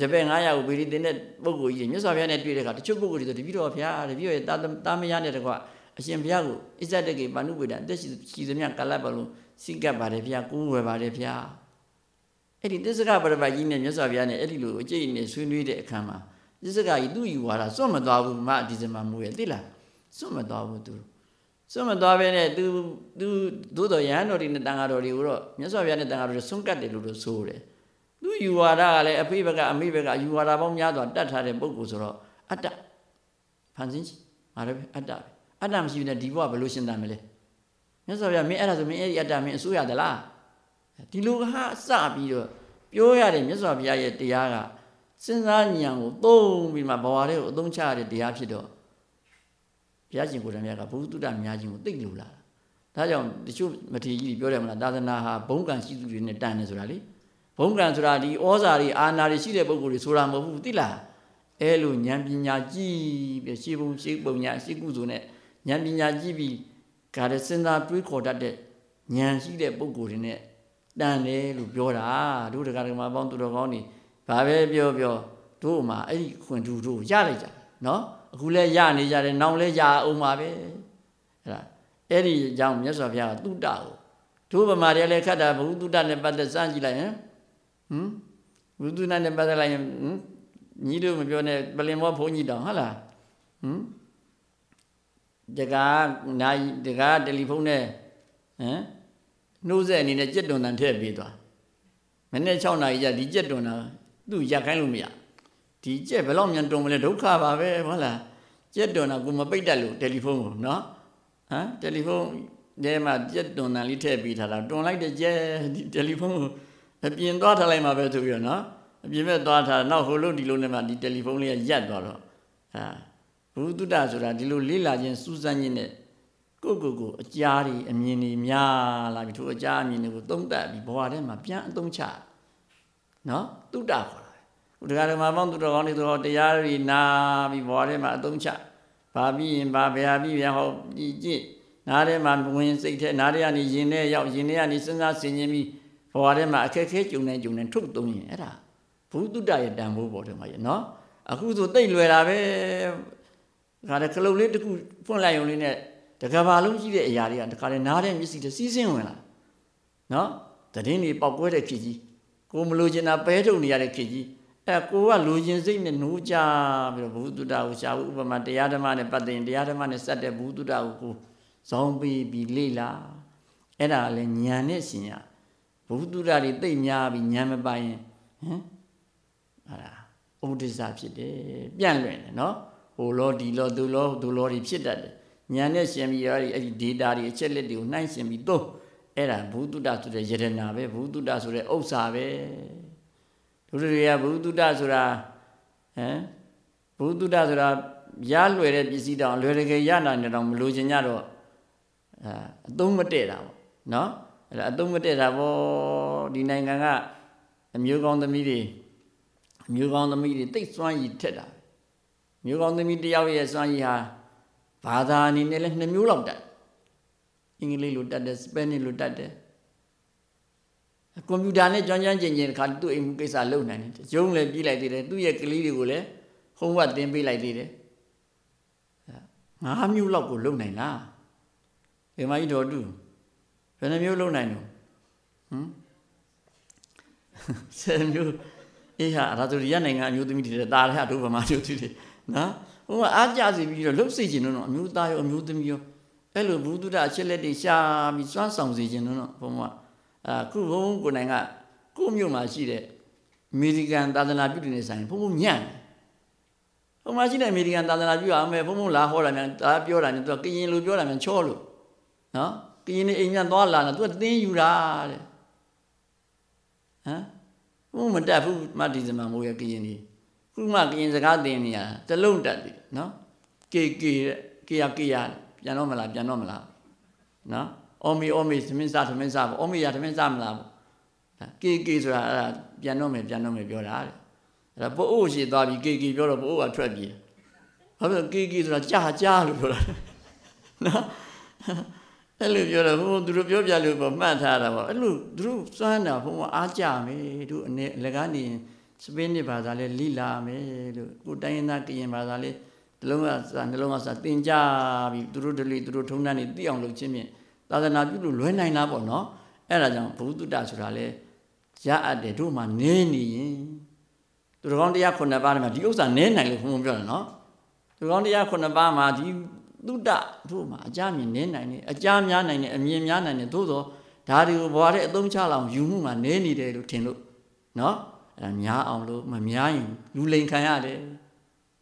တပည့်900ကိုဗေဒီတင်တဲ့ပုဂ္ဂိုလ်ကြီးတွေမြတ်စွာဘုရားနဲ့တွေ့တဲ့အခါတချို့ပုဂ္ဂိုလ်တွေဆိုတပည့်တော်ဘုရားတပည့်တော်ရဲ့တာမယားနဲ့တကွအရှင်ဘုရားကိုအစ္ဆတကေပါဏုဝေဒအသက်ရှိသမျှကာလပတ်လုံးစိတ်ကပ်ပါတယ်ဘုရားကိုးဝယ်ပါတယ်ဘုရားအဲ့ဒီသစ္စကပရပတ်ကြီးနဲ့မြတ်စွာဘုရားနဲ့အဲ့ဒီလိုအကျိတ်နဲ့ဆွေးနွေးတဲ့အခါမှာသစ္စကကြီးသူ့ယူဝါဒစွန့်မသွားဘူးမအဒီဇမမိုးရဲ့သိလားစွန့်မသွားဘူးသူ စွန့်မသွားဘဲနဲ့ तू तू သို့တော်ရဟန်းတော်တွေနဲ့တန်ဃာတော်တွေကိုတော့မြတ်စွာဘုရားနဲ့တန်ဃာတော်တွေဆုံးကတ်တယ်လို့လို့ဆိုတယ်သူယူဝါဒကလည်းအဖေဘကအမေဘကယူဝါဒပေါင်းများစွာတတ်ထားတဲ့ပုဂ္ဂိုလ်ဆိုတော့အတ္တဖန်ဆင်းငါလည်းအတ္တပဲအတ္တမရှိဘူးနဲ့ဒီဘဝဘယ်လိုရှင်းတတ်မလဲမြတ်စွာဘုရားမင်းအဲ့ဒါဆိုမင်းအဲ့ဒီအတ္တမင်းအစိုးရသလားဒီလိုဟာစပြီးတော့ပြောရတဲ့မြတ်စွာဘုရားရဲ့တရားကစဉ်းစားဉာဏ်ကိုသုံးပြီးမှဘဝလေးကိုအသုံးချရတဲ့တရားဖြစ်တော့ ဘုရားရှင်ကိုယ်တိုင်ကဘုသူတ္တများခြင်းကိုသိလို့လာတာဒါကြောင့်တချို့မထေရကြီးပြောတယ်မလားသာသနာဟာဘုံကံရှိသူတွေနဲ့တန်တယ်ဆိုတာလေဘုံကံဆိုတာဒီဩဇာတွေအာဏာတွေရှိတဲ့ပုဂ္ဂိုလ်တွေဆိုတာမဟုတ်ဘူးသိလားအဲလိုဉာဏ်ပညာကြည့်ပြီးရှေးဘုံရှေးပုံညာရှေးကုစုနဲ့ဉာဏ်ပညာကြည့်ပြီးကာရစဉ်းစားတွေးခေါ်တတ်တဲ့ဉာဏ်ရှိတဲ့ပုဂ္ဂိုလ်တွေနဲ့တန်တယ်လို့ပြောတာတို့တရားဓမ္မပေါင်းသူတော်ကောင်းတွေဘာပဲပြောပြောတို့မှအဲ့ဒီခွင်တူတို့ရလိုက်ကြနော် အခုလဲရနေကြတယ်နောက်လဲရအောင်ပါပဲအဲ့ဒါအဲ့ဒီကြောင့်မြတ်စွာဘုရားကတုတ္တကိုတို့ဗမာတွေလည်းခတ်တာဘုသူတ္တနဲ့ပတ်သက်စမ်းကြည့်လိုက်ဟမ်ဟမ်ဘုသူတ္တနဲ့ပတ်သက်လိုက်ရင်ဟမ်ညီတို့မပြောနဲ့ပလင်မောဘုန်းကြီးတောင်ဟုတ်လားဟမ်တကားနိုင်တကားတယ်လီဖုန်းနဲ့ဟမ်နှိုးဆက်အနေနဲ့ကြက်တွန်တန်ထည့်ပေးသွားမနေ့6နာရီကျဒီကြက်တွန်တာသူ့ရက်ခိုင်းလို့မရ ဒီကြက်ဘယ်လောက်မြန်တွန်မလဲဒုက္ခပါပဲဟုတ်လားကြက်တွန်တာကိုမပိတ်တတ်လို့တယ်လီဖုန်းကိုနော်ဟမ်တယ်လီဖုန်းထဲမှာကြက်တွန်တန်လေးထည့်ပေးထားတာတွန်လိုက်တဲ့ကြက်ဒီတယ်လီဖုန်းကိုအပြင်သွားထားလိုက်မှာပဲဆိုပြီးတော့နော်အပြင်ဘက်သွားထားနောက်ဟိုလို့ဒီလိုနဲ့မှဒီတယ်လီဖုန်းလေးကရက်သွားတော့ဟာဘုသူတ္တဆိုတာဒီလိုလေးလာခြင်းစူးစမ်းခြင်းနဲ့ကိုကိုကိုအကြားတွေအမြင်တွေများလာပြီထိုအကြားအမြင်တွေကိုသုံးသပ်ပြီးဘဝထဲမှာပြန်အသုံးချနော်တုတ္တခေါ် တာပဲဒီကရမပေါင်းသူတော်ကောင်းတွေတော့တရားတွေနာပြီးဘဝထဲမှာအသုံးချဘာပြီးရင်ဘာဘယ်ဟာပြီးပြန်ဟောဒီကြည့်နားထဲမှာဝင်စိတ်ထဲနားထဲကနေရင်ထဲရောက်ရင်ထဲကနေစဉ်းစားဆင်ခြင်ပြီးဘဝထဲမှာအခက်ခဲကြုံနေကြုံနေထုတ်သုံးရင်အဲ့ဒါဘုသူတ္တရဲ့တန်ဖိုးပေါ်တယ်မှာရေနော်အခုဆိုတိတ်လွယ်တာပဲဒါကြတဲ့ခလုတ်လေးတစ်ခုဖွင့်လိုက်ရုံလေးနဲ့တကဘာလုံးရှိတဲ့အရာတွေကတခါလေနားတဲ့မျက်စိတစီးစင်းဝင်လာနော်တည်င်းတွေပေါက်ကွဲတဲ့ခေကြီးကိုမလို့ချင်တာပဲထုတ်နေရတဲ့ခေကြီး အဲကိုကလူချင်းစိတ်နဲ့နှိုးကြပြီးတော့ဘုသူတ္တကိုရှားဖို့ဥပမာတရားဓမ္မနဲ့ပတ်သက်ရင်တရားဓမ္မနဲ့စက်တဲ့ဘုသူတ္တကိုကိုဇောင်းပြီးပြီးလေ့လာအဲ့ဒါလည်းဉာဏ်နဲ့ရှင်ရဘုသူတ္တတွေသိများပြီးဉာဏ်မပိုင်ရင်ဟမ်ဟာဥဒိစ္စဖြစ်တယ်ပြန့်လွင့်တယ်နော်ဟိုလောဒီလောသူလောသူလောတွေဖြစ်တတ်တယ်ဉာဏ်နဲ့ရှင်ပြီးရအဲ့ဒီ data တွေအချက်လက်တွေကိုနှိုင်းရှင်ပြီးသုံးအဲ့ဒါဘုသူတ္တဆိုတဲ့ယရနာပဲဘုသူတ္တဆိုတဲ့ဥစ္စာပဲ ဒုတိယဘုသူတ္တဆိုတာဟမ်ဘုသူတ္တဆိုတာရလွယ်တဲ့ပစ္စည်းတောင်လွယ်တကယ်ရနိုင်တယ်တောင်မလိုချင်ကြတော့အဲအသုံးမတည့်တာပေါ့နော်အဲ့ဒါအသုံးမတည့်တာပေါ့ဒီနိုင်ငံကအမျိုးကောင်းသမီးတွေအမျိုးကောင်းသမီးတွေတိတ်စွမ်းရည်ထက်တာမျိုးကောင်းသမီးတယောက်ရဲ့စွမ်းရည်ဟာဘာသာအနေနဲ့လည်းနှစ်မျိုးလောက်တက်အင်္ဂလိပ်လိုတက်တယ်စပယ်နစ်လိုတက်တယ် ကွန်ပျူတာနဲ့ကြွမ်းကြမ်းကျင်ကျင်တခါသူ့အိမ်မှုကိစ္စလုပ်နိုင်တယ်ရုံးလည်းပြီးလိုက်သေးတယ်သူ့ရဲ့ကလေးတွေကိုလည်းဟုံးဝတ်တင်ပေးလိုက်သေးတယ်ငါးမျိုးလောက်ကိုလုပ်နိုင်လားဒီမကြီးတော်တူဘယ်နှမျိုးလုပ်နိုင်လို့ဟမ်ဆယ်မျိုးအေးဟာဒါဆိုရနိုင်ငံအမျိုးသမီးတွေတာရတို့ဗမာတို့သူတွေနော်ဟိုကအားကြစီပြီးတော့လှုပ်စေခြင်းတော့အမျိုးသားရောအမျိုးသမီးရောအဲ့လိုဘုဒ္ဓအချက်လက်တွေရှာပြီးစွမ်းဆောင်စေခြင်းတော့ဘုံက အခုဘုံကိုနိုင်ကကိုမြို့မှာရှိတဲ့အမေရိကန်သာသနာပြုတွေနဲ့ဆိုင်ဘုံဘုံညံ့ဟိုမှာရှိတဲ့အမေရိကန်သာသနာပြုအောင်မယ်ဘုံဘုံလာဟောတာများဒါပြောတာနဲ့သူကကရင်လိုပြောတာများချောလို့နော်ကရင်နေအိမ်ပြန်သွားလာတာသူကတင်းယူတာတဲ့ဟမ်ဘုံမတက်ဘူးမတ်ဒီဇမမိုးရကရင်နေခုမှကရင်စကားသင်နေရတလုံးတက်ပြီနော်ကေကေတဲ့ကေရကေရပြန်တော့မလားပြန်တော့မလားနော် အော်မီအော်မီသမင်းစားသမင်းစားပေါ့အော်မီရသမင်းစားမလားပေါ့ကေကေဆိုတာအဲ့ဒါပြန်တော့မယ်ပြန်တော့မယ်ပြောတာတဲ့အဲ့ဒါပို့အိုးရှိသွားပြီကေကေပြောတော့ပို့အိုးကထွက်ပြေးဘာဖြစ်ကေကေဆိုတာကြာကြာလို့ပြောတာနော်အဲ့လိုပြောတော့ဘုံသူတို့ပြောပြလို့ပေါ့မှတ်ထားတာပေါ့အဲ့လိုသူတို့စွမ်းတာဘုံကအားကြမယ်တို့အနေအလကားနေစပင်းနေဘာသာလဲလိလာမယ်လို့ကိုတိုင်းရင်းသားကရင်ဘာသာလဲနှလုံးကစာနှလုံးကစာတင်ကြပြီသူတို့ဒလိသူတို့ထုံးတန်းနေသိအောင်လုပ်ခြင်းဖြင့် သာသနာပြုလို့လွဲနိုင်လားပေါ့နော်အဲ့ဒါကြောင့်ဘုသူတ္တဆိုတာလဲရအပ်တယ်တို့မှနင်းနေရင်သူတော်ကောင်းတရားခုနှစ်ပါးမှာဒီဥစ္စာနင်းနိုင်လို့ဘုံဘုံပြောတယ်နော်သူတော်ကောင်းတရားခုနှစ်ပါးမှာဒီသုတ္တတို့မှာအကြမြင်နင်းနိုင်တယ်အကြများနိုင်တယ်အမြင်များနိုင်တယ်သို့သောဒါတွေကိုဘဝတဲ့အသုံးချလောက်ယူမှုမှာနင်းနေတယ်လို့ထင်လို့နော်အဲ့ဒါများအောင်လို့မများရင်လူလိန်ခံရတယ်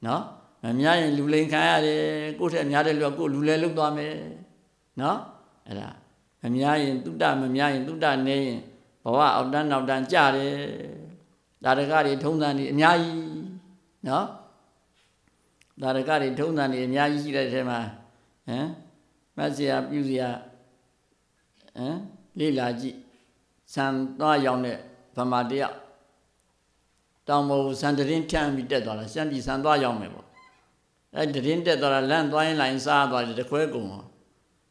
နော်မများရင်လူလိန်ခံရတယ်ကိုယ့်ထက်များတဲ့လူကကိုယ်လူလဲလုသွားမယ်နော် အဲ့ဒါမများရင်တုတ္တမများရင်တုတ္တနေရင်ဘဝအောက်တန်းနောက်တန်းကြတယ်ဒါရကတွေထုံးစံတွေအများကြီးနော်ဒါရကတွေထုံးစံတွေအများကြီးရှိတဲ့အထဲမှာဟမ်မတ်စရာပြုစရာဟမ်လေးလာကြည့်ဆံသွားရောက်တဲ့ဗမာတယောက်တောင်ပေါ်ဆံတရင်ဖြန့်ပြီးတက်သွားတာရှမ်းပြည်ဆံသွားရောက်မယ်ပေါ့အဲတရင်တက်သွားတာလန့်သွားရင်လိုင်းစားသွားတယ်တခွဲကုန်တော့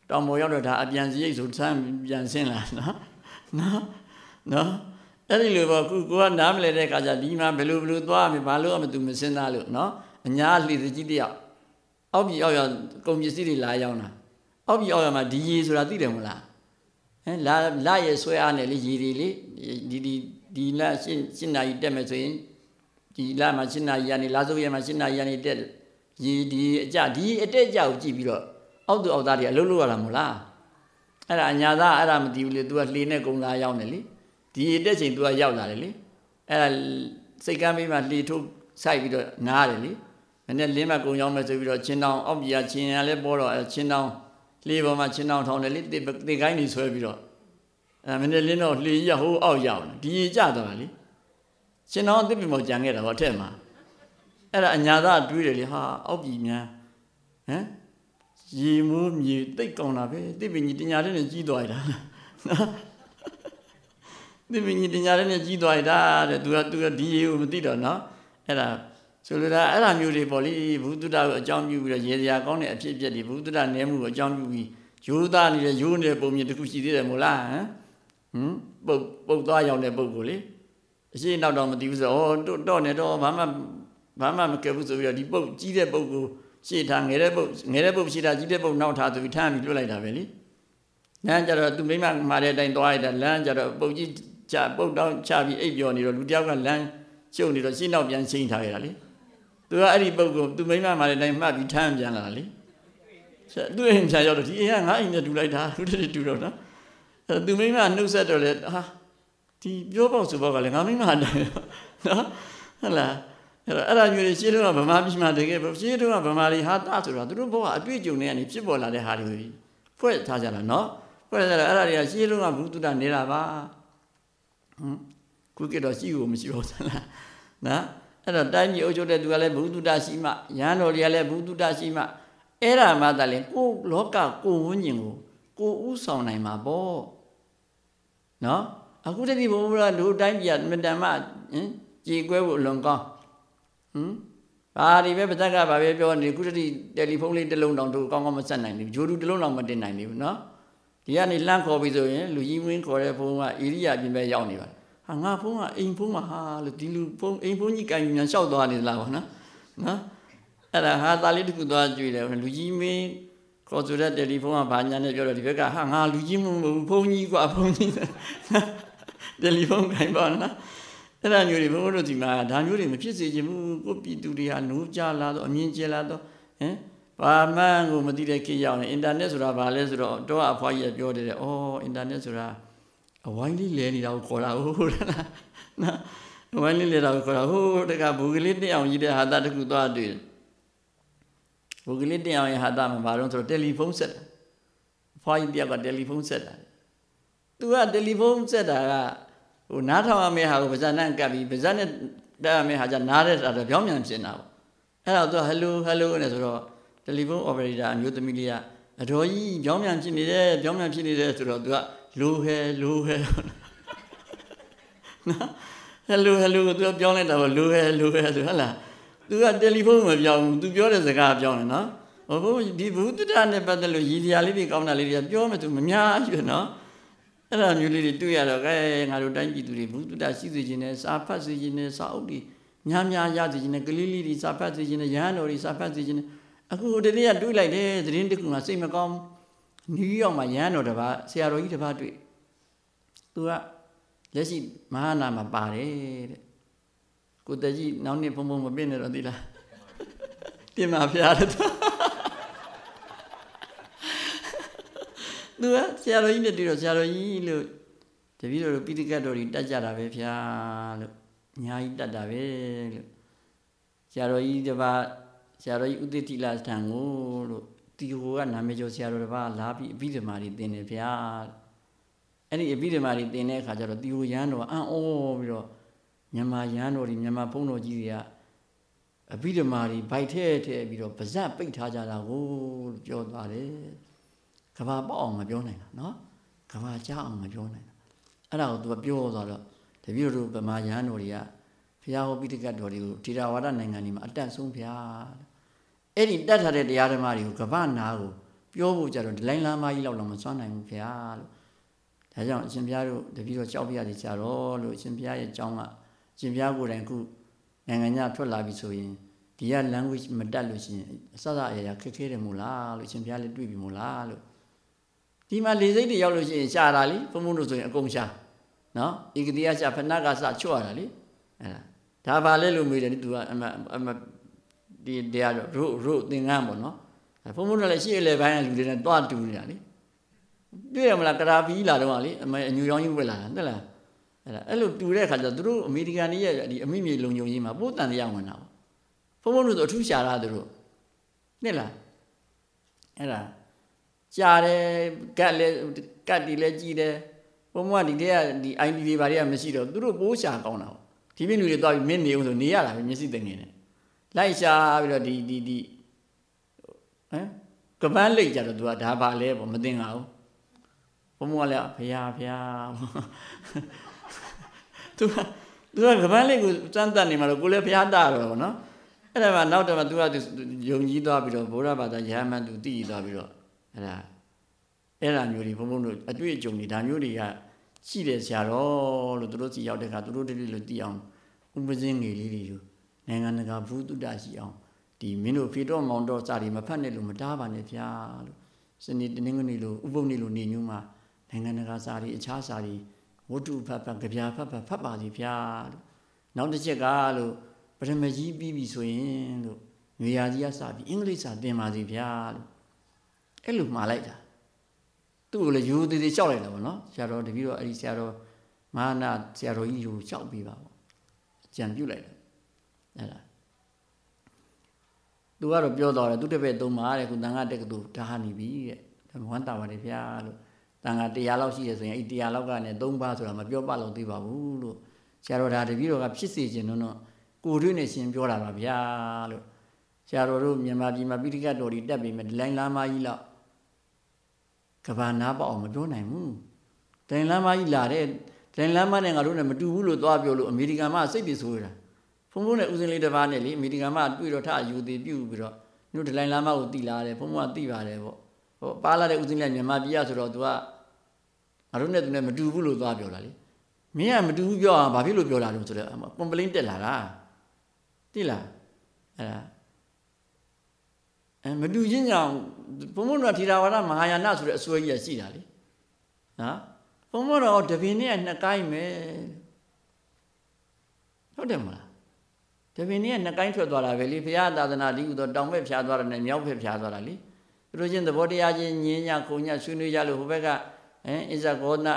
တောင်ပေါ်ရောက်တော့ဒါအပြန်စရိတ်ဆိုဆန်းပြန်ဆင်းလာနော်နော်နော်အဲ့ဒီလိုပေါ့ခုကိုကနားမလဲတဲ့အခါကျဒီမှာဘယ်လိုဘယ်လိုသွားမယ်ဘာလို့မှသူမစင်းသားလို့နော်အညာလှီစကြီးတယောက်အောက်ပြည်အောက်ရောက်ကုန်ပစ္စည်းတွေလာရောက်တာအောက်ပြည်အောက်ရောက်မှာဒီရေဆိုတာသိတယ်မလားဟမ်လာလာရဲဆွဲအားနဲ့လေရေတွေလေဒီဒီဒီလာရှင်းရှင်းနာကြီးတက်မယ်ဆိုရင်ဒီလာမှာရှင်းနာကြီးကနေလာစုပ်ရဲမှာရှင်းနာကြီးကနေတက်ရေဒီအကြဒီအတက်အကြကိုကြည့်ပြီးတော့ အောက်သူအောက်သားတွေအလုပ်လုပ်ရတာမို့လားအဲ့ဒါအညာသားအဲ့ဒါမသိဘူးလေ तू ကလှေနဲ့ကုံလာရောက်နေလေဒီအတက်ချိန် तू ကရောက်လာတယ်လေအဲ့ဒါစိတ်ကမ်းမေးမှလှေထုတ်စိုက်ပြီးတော့နားတယ်လေမနေ့လင်းမကုံရောက်မယ်ဆိုပြီးတော့ချင်းတောင်အောက်ပြည်ကချင်းရလဲပေါ်တော့ချင်းတောင်လှေပေါ်မှာချင်းတောင်ထောင်တယ်လေတေတေကိုင်းနေဆွဲပြီးတော့အဲ့မနေ့လင်းတော့လှေကြီးဟိုးအောက်ရောက်ဒီကြသွားတာလေချင်းတောင်တစ်ပြမောကြံခဲ့တာဟောထက်မှာအဲ့ဒါအညာသားတွေးတယ်လေဟာအောက်ပြည်များဟမ် ရေမိုးမြေတိတ်ကောင်းတာပဲတိပင်ကြီးတင်ညာတဲ့နဲ့ကြီးသွားရတာနော်တိပင်ကြီးတင်ညာတဲ့နဲ့ကြီးသွားရတာတဲ့သူကသူကဒီရေကိုမသိတော့နော်အဲ့ဒါဆိုလိုတာအဲ့ဒါမျိုးတွေပေါ့လေဘုဒ္ဓတာကိုအကြောင်းပြုပြီးတော့ရေစရာကောင်းတဲ့အဖြစ်အပျက်တွေဘုဒ္ဓတာနဲမှုကိုအကြောင်းပြုပြီးရိုးသားနေတဲ့ရိုးနေတဲ့ပုံမြင်တစ်ခုရှိသေးတယ်မို့လားဟမ်ပုတ်ပုတ်သွားရောက်တဲ့ပုံကိုလေအရှိနောက်တော့မသိဘူးဆိုတော့ဩတော့နေတော့ဘာမှဘာမှမကဲဘူးဆိုပြီးတော့ဒီပုတ်ကြီးတဲ့ပုတ်ကို ရှေ့ထားငယ်တဲ့ပုတ်ငယ်တဲ့ပုတ်ရှေ့ထားကြီးတဲ့ပုတ်နောက်ထားဆိုပြီးထမ်းပြီးလွတ်လိုက်တာပဲလေလမ်းကြတော့သူမိမမှာတဲ့အတိုင်းသွားရတာလမ်းကြတော့ပုတ်ကြီးချပုတ်တောင်းချပြီးအိပ်ပျော်နေတော့လူတယောက်ကလမ်းကျုပ်နေတော့ရှင်းနောက်ပြန်ချင်းထားရတာလေသူကအဲ့ဒီပုတ်ကိုသူမိမမှာတဲ့အတိုင်းမှတ်ပြီးထမ်းပြန်လာတာလေသူအိမ်ပြန်ရောက်တော့ဒီအိမ်ကငါအိမ်နဲ့တူလိုက်တာသူတည်းတူတော့နော်အဲသူမိမနှုတ်ဆက်တော့လေဟာဒီပြောပေါ့ဆိုပေါ့ကလည်းငါမိမအတိုင်းနော်ဟုတ်လား အဲ့တော့အဲ့ဒါမျိုးတွေရှင်းတော့ဗမာပြည်မှာတကယ်ရှင်းတော့ဗမာတွေဟာတာဆိုတော့သူတို့ဘဝအတွေ့အကြုံတွေကနေဖြစ်ပေါ်လာတဲ့ဟာတွေဖွဲ့ထားကြတာနော်ဖွဲ့ထားကြတာအဲ့ဒါတွေကရှင်းတော့ဘုသူတ္တနေတာပါဟမ်ခုကတော့ရှိကိုမရှိဘူးဆလားနော်အဲ့တော့တိုင်းပြည်အုပ်ချုပ်တဲ့သူကလည်းဘုသူတ္တရှိမှရဟန်းတော်တွေကလည်းဘုသူတ္တရှိမှအဲ့ဒါမှသာလေကိုလောကကိုဝန်းကျင်ကိုကိုဥဆောင်နိုင်မှာပေါ့နော်အခုတည်းဒီဘုရားလူတိုင်းပြည်မတန်မှဟင်ကြည်ကွဲဖို့အလွန်ကောင်း ဟမ်ဘာဒီပဲပါဇက်ကဘာပဲပြောနေခုတည်းတယ်လီဖုန်းလေးတစ်လုံးတောင်တို့ကောင်းကောင်းမဆက်နိုင်ဘူးဂျိုးတူတစ်လုံးတောင်မတင်နိုင်ဘူးနော်ဒီကနေလှမ်းခေါ်ပြီးဆိုရင်လူကြီးဝင်းခေါ်တဲ့ဖုန်းကဣရိယာပြင်ပဲရောက်နေပါဟာငါဖုန်းကအိမ်ဖုန်းမှာဟာလို့ဒီလူဖုန်းအိမ်ဖုန်းကြီးကန်ပြန်လျှောက်သွားနေသလားဗောနော်နော်အဲ့ဒါဟာသားလေးတစ်ခုသွားကြွေတယ်လူကြီးမင်းခေါ်ဆိုတဲ့တယ်လီဖုန်းကဘာညာနဲ့ပြောတော့ဒီဘက်ကဟာငါလူကြီးမဟုတ်ဘူးဖုန်းကြီးกว่าဖုန်းကြီးတယ်လီဖုန်းခိုင်းပါနော် အဲ့ဒါမျိုးတွေဘုန်းဘုန်းတို့ဒီမှာဒါမျိုးတွေမဖြစ်စေချင်ဘူးကိုပြည်သူတွေဟာနိုးကြလာတော့အမြင်ကျလာတော့ဟမ်ဘာမှန်းကိုမသိတဲ့ခေတ်ရောက်နေအင်တာနက်ဆိုတာဘာလဲဆိုတော့တော့အဖွားကြီးကပြောတယ်တဲ့အော်အင်တာနက်ဆိုတာအဝိုင်းလေးလဲနေတာကိုခေါ်တာဟုတ်လားနော်အဝိုင်းလေးလဲတာကိုခေါ်တာဟိုတကဘူကလေးတက်အောင်ကြီးတဲ့ဟာတာတခုသွားတွေ့ဘူကလေးတက်အောင်ရဲ့ဟာတာမှာဘာလို့ဆိုတော့တယ်လီဖုန်းဆက်တာအဖွားကြီးတယောက်ကတယ်လီဖုန်းဆက်တာသူကတယ်လီဖုန်းဆက်တာက ဟိုနားထောင်ရမယ့်ဟာကိုပါဇာနဲ့ကပ်ပြီးပါဇာနဲ့တက်ရမယ့်ဟာじゃနားတဲ့တာတော့ပြောင်းပြန်ဖြစ်နေတာပေါ့အဲ့တော့သူကဟယ်လိုဟယ်လိုနဲ့ဆိုတော့တယ်လီဖုန်းအော်ပရေတာအမျိုးသမီးလေးကအတော်ကြီးပြောင်းပြန်ဖြစ်နေတယ်ပြောင်းပြန်ဖြစ်နေတယ်ဆိုတော့သူကလိုဟဲလိုဟဲနော်ဟယ်လိုဟယ်လိုသူကပြောင်းလိုက်တာပေါ့လိုဟဲလိုဟဲဆိုဟုတ်လားသူကတယ်လီဖုန်းမပြောင်းဘူးသူပြောတဲ့စကားပြောင်းတယ်နော်ဟိုဘုဒီဘုဒ္ဓတာနဲ့ပတ်သက်လို့ရည်စရာလေးတွေကောင်းတာလေးတွေပြောမှသူမများဘူးနော် အဲ့ဒါမျိုးလေးတွေတွေ့ရတော့ကဲငါတို့တိုင်းပြည်သူတွေဘုဒ္ဓရှိစေခြင်းနဲ့စာဖတ်စေခြင်းနဲ့စာအုပ်တွေများများရစေခြင်းနဲ့ကလေးလေးတွေစာဖတ်စေခြင်းနဲ့ရဟန်းတော်တွေစာဖတ်စေခြင်းနဲ့အခုတနေ့ကတွေးလိုက်တယ်သတင်းတစ်ခုကစိတ်မကောင်းနယူးယောက်မှာရဟန်းတော်တစ်ပါးဆရာတော်ကြီးတစ်ပါးတွေ့သူကလက်ရှိမဟာနာမှာပါတယ်တဲ့ကိုတကြီးနောက်နှစ်ဘုံဘုံမပြည့်နေတော့သီလားပြင်မှာဖျားတယ် သူကဆရာတော်ကြီးနဲ့တွေ့တော့ဆရာတော်ကြီးလို့တပည့်တော်တို့ပိဋကတ်တော်ကြီးတတ်ကြတာပဲဖျားလို့အများကြီးတတ်တာပဲလို့ဆရာတော်ကြီးတပါဆရာတော်ကြီးဥဒိတိလထံကိုလို့တီဟိုကနာမည်ကျော်ဆရာတော်တပါလာပြီးအဘိဓမ္မာတွေသင်တယ်ဖျားအဲ့ဒီအဘိဓမ္မာတွေသင်တဲ့အခါကျတော့တီဟိုရဟန်းတော်အံ့ဩပြီးတော့မြန်မာရဟန်းတော်တွေမြန်မာဘုန်းတော်ကြီးတွေကအဘိဓမ္မာတွေဗိုက်ထဲထဲပြီးတော့ဗဇတ်ပိတ်ထားကြတာကိုလို့ပြောသွားတယ် ကဘာပေါက်အောင်မပြောနိုင်တာနော်ကဘာကြားအောင်မပြောနိုင်တာအဲ့ဒါကိုသူကပြောသွားတော့တပည့်တို့ဗမာရဟန်းတော်တွေကဘုရားဟောပိဋကတ်တော်တွေကိုထေရဝါဒနိုင်ငံတွေမှာအတက်ဆုံးဘုရားအဲ့ဒီတက်ထားတဲ့တရားဓမ္မတွေကိုကဘာနာကိုပြောဖို့ကြတော့ဒီလိုင်းလမ်းမကြီးလောက်တော့မစွမ်းနိုင်ဘူးဘုရားလို့ဒါကြောင့်အရှင်ဘုရားတို့တပည့်တော်ကြောက်ပြရတယ်ကြတော့လို့အရှင်ဘုရားရဲ့အကြောင်းကအရှင်ဘုရားကိုယ်တိုင်ခုနိုင်ငံညထွက်လာပြီဆိုရင်ဒီက language မတက်လို့ရှိရင်အစစအရာရာခက်ခဲတယ်မို့လားလို့အရှင်ဘုရားလည်းတွေ့ပြီမို့လားလို့ ဒီမှာလေစိတ်တွေရောက်လို့ရှိရင်ရှားတာလीဘုံဘုံတို့ဆိုရင်အကုန်ရှားနော်ဧကတိယရှားဖဏကစချွတ်ရတာလीအဲ့ဒါဒါပါလဲလို့မေးတယ်သူကအမအမဒီတရားတော့ရုရုသင်္ကန်းပေါ့နော်ဘုံဘုံတို့လည်းရှေ့လေပိုင်းကလူတွေနဲ့တွားတူနေတာလीတွေ့ရမလားကရာပီးလာတော့လीအမအညူရောင်းကြီးဝက်လာတာဟုတ်လားအဲ့ဒါအဲ့လိုတူတဲ့အခါကျသူတို့အမေရိကန်တွေရဲ့ဒီအမိမြေလုံခြုံရေးမှာပို့တန်တရားဝင်တာပေါ့ဘုံဘုံတို့ဆိုအထူးရှာတာသူတို့နှစ်လားအဲ့ဒါ ရှားတယ်ကတ်လဲကတ်တီလဲကြည်တယ်ဘုံဘုံကဒီတည်းကဒီ ID တွေဘာတွေကမရှိတော့သူတို့ပိုးရှာကောင်းတာပေါ့ဒီပြင်းလူတွေသွားပြီးမင်းနေအောင်ဆိုနေရတာပဲမျက်စိသိငင်နဲ့လိုက်ရှာပြီးတော့ဒီဒီဒီဟမ်ကပန်းလိတ်ကြတော့သူကဒါပါလဲပေါ့မသိငါဘူးဘုံဘုံကလည်းဖရာဖရာသူကသူကကပန်းလိတ်ကိုစမ်းတတ်နေမှာတော့ကိုလည်းဖရာတာတော့ဗောနော်အဲ့ဒါမှနောက်တော့မှသူကယုံကြည်သွားပြီးတော့ဗုဒ္ဓဘာသာရဟန်းမှန်သူတည်သွားပြီးတော့ အဲ့ဒါအဲ့ဒါမျိုးတွေဘုံဘုံတို့အတွေ့အကြုံတွေဒါမျိုးတွေကရှိတယ်ဆရာတော်လို့သူတို့စီရောက်တဲ့အခါသူတို့တည်းလို့တည်အောင်ဥပဇင်းငယ်လေးတွေနိုင်ငံတကာဘုဒ္ဓရှိအောင်ဒီမင်းတို့ဖေတော့မောင်တော့စာတွေမဖတ်နဲ့လို့မတားပါနဲ့ဗျာလို့စနေတနင်္ဂနွေလို့ဥပုပ်နေ့လို့နေညူးမှာနိုင်ငံတကာစာတွေအခြားစာတွေဝတ္ထုဖတ်ဖတ်ကြပြဖတ်ဖတ်ဖတ်ပါစီဗျာလို့နောက်တစ်ချက်ကလို့ပထမကြီးပြီးပြီဆိုရင်လို့ငွေရာကြီးကစပြီးအင်္ဂလိပ်စာသင်ပါစီဗျာလို့ အဲ့လိုမှားလိုက်တာသူ့ကိုလည်းယူသေးသေးလျှောက်လိုက်တာပေါ့နော်ဆရာတော်တပည့်တော်အဲ့ဒီဆရာတော်မဟာနာဆရာတော်ကြီးကိုလျှောက်ပေးပါပေါ့အကြံပြုလိုက်တယ်အဲ့ဒါသူကတော့ပြောတော့တယ်သူတပည့်သုံးပါတဲ့ခုတန်ခါတက်ကတူဒါဟာနေပြီတဲ့ဝမ်းတာပါတယ်ဗျာလို့တန်ခါ100လောက်ရှိတယ်ဆိုရင်အဲ့100လောက်ကနဲ့3ပါဆိုတာမပြောပလို့သိပါဘူးလို့ဆရာတော်ဒါတပည့်တော်ကဖြစ်စေခြင်းတော့ကိုတွင်းနဲ့ရှင်ပြောတာပါဗျာလို့ဆရာတော်တို့မြန်မာပြည်မှာပိဋကတော်တွေတက်ပြီးမှဒီလိုင်းလာမကြီးလောက် ကဘာနာပေါ့အောင်မပြောနိုင်ဘူးဒိုင်လမ်းမကြီးလာတဲ့ဒိုင်လမ်းမနဲ့ငါတို့နဲ့မတူဘူးလို့သွားပြောလို့အမေရိကန်မှာစိတ်ပြဆိုးရတာဖုံဖုံနဲ့ဦးစင်းလေးတစ်ပါးနဲ့လေအမေရိကန်မှာတွေ့တော့ထယူသေးပြုတ်ပြီးတော့တို့ဒိုင်လမ်းမကိုတီလာတယ်ဖုံဖုံကတီပါတယ်ပေါ့ဟောပါလာတဲ့ဦးစင်းလေးမြန်မာပြည်ရဆိုတော့ तू ကငါတို့နဲ့သူနဲ့မတူဘူးလို့သွားပြောတာလေမင်းကမတူဘူးပြောအောင်ဘာဖြစ်လို့ပြောလာလို့ဆိုတော့ကွန်ပလိန်းတက်လာတာတိလားအဲ့ဒါအဲမတူချင်းကြောင့် ဘုံဘုံတော်ထေရဝါဒမဟာယာနဆိုတဲ့အစွဲကြီးရှိတာလေနော်ဘုံဘုံတော်တပင်နဲ့နှစ်ကိုင်းပဲဟုတ်တယ်မလားတပင်နဲ့နှစ်ကိုင်းထွက်သွားတာပဲလေဘုရားသာသနာဒီဥသောတောင်ဘက်ဖြာသွားတယ်နဲ့မြောက်ဘက်ဖြာသွားတာလေသူတို့ချင်းသဘောတရားချင်းညင်းညခုံညဆွေးနွေးကြလို့ဟိုဘက်ကအဲအစ္ဆကောနာ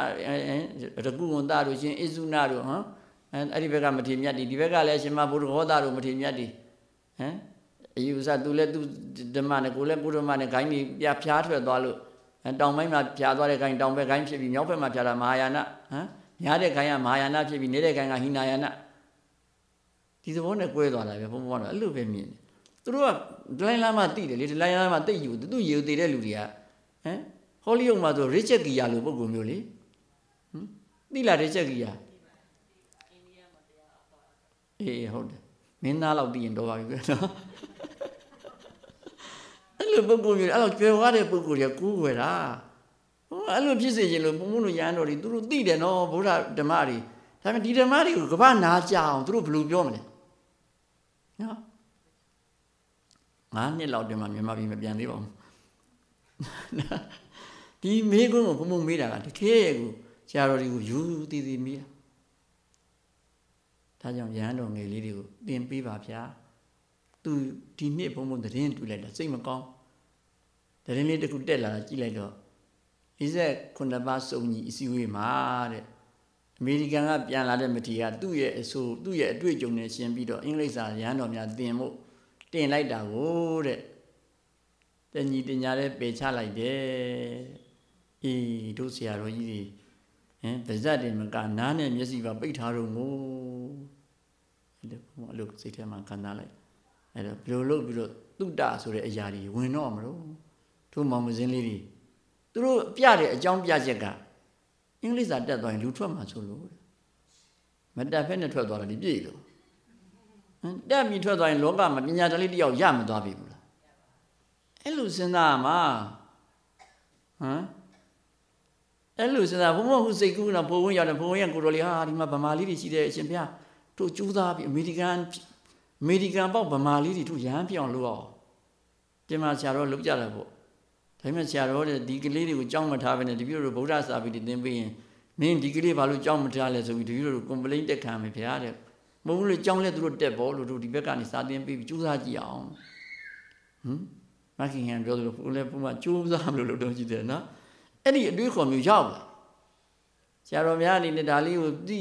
ရကုဝန္တတို့ချင်းအစ္စုနာတို့ဟမ်အဲအဲ့ဒီဘက်ကမထေမြတ်ဒီဒီဘက်ကလည်းရှင်မဘုရားဟောတာတို့မထေမြတ်ဒီဟမ် အယူဆသူလည်းသူဓမ္မနဲ့ကိုလည်းကိုဓမ္မနဲ့ဂိုင်းကြီးပြဖြားထွက်သွားလို့တောင်ပိုင်းမှာဖြားသွားတဲ့ဂိုင်းတောင်ဘက်ဂိုင်းဖြစ်ပြီးမြောက်ဘက်မှာဖြားတာမဟာယာနဟမ်ညားတဲ့ဂိုင်းကမဟာယာနဖြစ်ပြီးနေတဲ့ဂိုင်းကဟိနာယာနဒီသဘောနဲ့ကွဲသွားတာပဲဘုံဘုံကတော့အဲ့လိုပဲမြင်တယ်သူတို့ကဒလိုင်းလာမှတိတယ်လေဒလိုင်းလာမှတိတ်ယူသူယူသေးတဲ့လူတွေကဟမ်ဟောလိယုတ်မှာဆိုရစ်ချက်ဂီယာလိုပုံကူမျိုးလေဟမ်တိလာရစ်ချက်ဂီယာအေးဟုတ်တယ်မင်းသားလောက်တည်ရင်တော့ပါပြီကွနော် အဲ့လိုပုဂ္ဂိုလ်မျိုးအဲ့လိုကျွယ်ဝတဲ့ပုဂ္ဂိုလ်တွေကကူးွယ်တာဟိုအဲ့လိုဖြစ်စေခြင်းလို့ဘုံဘုံတို့ရဟန်းတော်တွေသူတို့သိတယ်နော်ဘုရားဓမ္မတွေဒါပေမဲ့ဒီဓမ္မတွေကိုကမ္ဘာနာကြအောင်သူတို့ဘယ်လိုပြောမလဲနော်ငါးနှစ်လောက်တည်းမှမြန်မာပြည်မပြန်သေးပါဘူးဒီမေးခွန်းကိုဘုံဘုံမေးတာကတကယ်ကိုဆရာတော်တွေကိုယူတည်တည်မေးတာဒါကြောင့်ရဟန်းတော်ငယ်လေးတွေကိုသင်ပေးပါဗျာ သူဒီနှစ်ဘုံဘုံသတင်းတွေ့လိုက်တာစိတ်မကောင်းသတင်းလေးတစ်ခုတက်လာတာကြည့်လိုက်တော့49ပါးစုံကြီးအစည်းအဝေးမှာတဲ့အမေရိကန်ကပြန်လာတဲ့မတီကသူ့ရဲ့အဆိုသူ့ရဲ့အတွေ့အကြုံနဲ့ရှင်းပြီးတော့အင်္ဂလိပ်စာရဟန်းတော်များသင်ဖို့တင်လိုက်တာကိုတဲ့တညီတညာတဲ့ပေချလိုက်တယ်အေးတို့ဆရာတော်ကြီးတွေဟင်ဗဇတ်တွေမကနားနဲ့မျက်စိပါပိတ်ထားတော့ငိုအဲ့ဒါဘုံအလုပ်စိတ်ထဲမှာခံစားလိုက် အဲ့တော့ဘယ်လိုလုပ်ပြီးတော့တုတ္တဆိုတဲ့အရာတွေဝင်တော့မလို့တို့မောင်မစင်းလေးတွေသူတို့ပြတဲ့အကြောင်းပြချက်ကအင်္ဂလိပ်စာတက်သွားရင်လူထွက်မှာဆိုလို့မတက်ဖက်နဲ့ထွက်သွားတာဒီပြည့်လို့တက်ပြီးထွက်သွားရင်လောကမှာပညာတလေးတယောက်ရမသွားပြီဘူးလားအဲ့လိုစဉ်းစားမှာဟမ်အဲ့လိုစဉ်းစားဘုံဘုံဟုစိတ်ကူးတော့ဘုံဝင်ရောက်တယ်ဘုံဝင်ရကိုတော်လေးဟာဒီမှာဗမာလေးတွေရှိတယ်အရှင်ဘုရားတို့ကြိုးစားပြီးအမေရိကန် အမေရိကန်ပေါ့ဗမာလေးတွေတို့ရဟန်းပြောင်းလို့အောင်တင်မှာဆရာတော်လုပ်ကြတာပေါ့ဒါပေမဲ့ဆရာတော်တဲ့ဒီကလေးတွေကိုကြောင်းမထားဘဲနဲ့တပည့်တို့ဗုဒ္ဓစာပေတွေသင်ပေးရင်မင်းဒီကလေးဘာလို့ကြောင်းမထားလဲဆိုပြီးတပည့်တို့ကွန်ပလိန်းတက်ခံမယ်ဗျာတဲ့မဟုတ်ဘူးလေကြောင်းလဲသူတို့တက်ပေါ်လို့တို့ဒီဘက်ကနေစာသင်ပေးပြီးကြိုးစားကြည့်အောင်ဟမ်မခင်ဟန်ပြောသလိုကိုလည်းပုံမှန်ကြိုးစားမလို့လို့တော့ကြည့်တယ်နော်အဲ့ဒီအတွေးခေါ်မျိုးရောက်လာဆရာတော်များအနေနဲ့ဒါလေးကိုသိ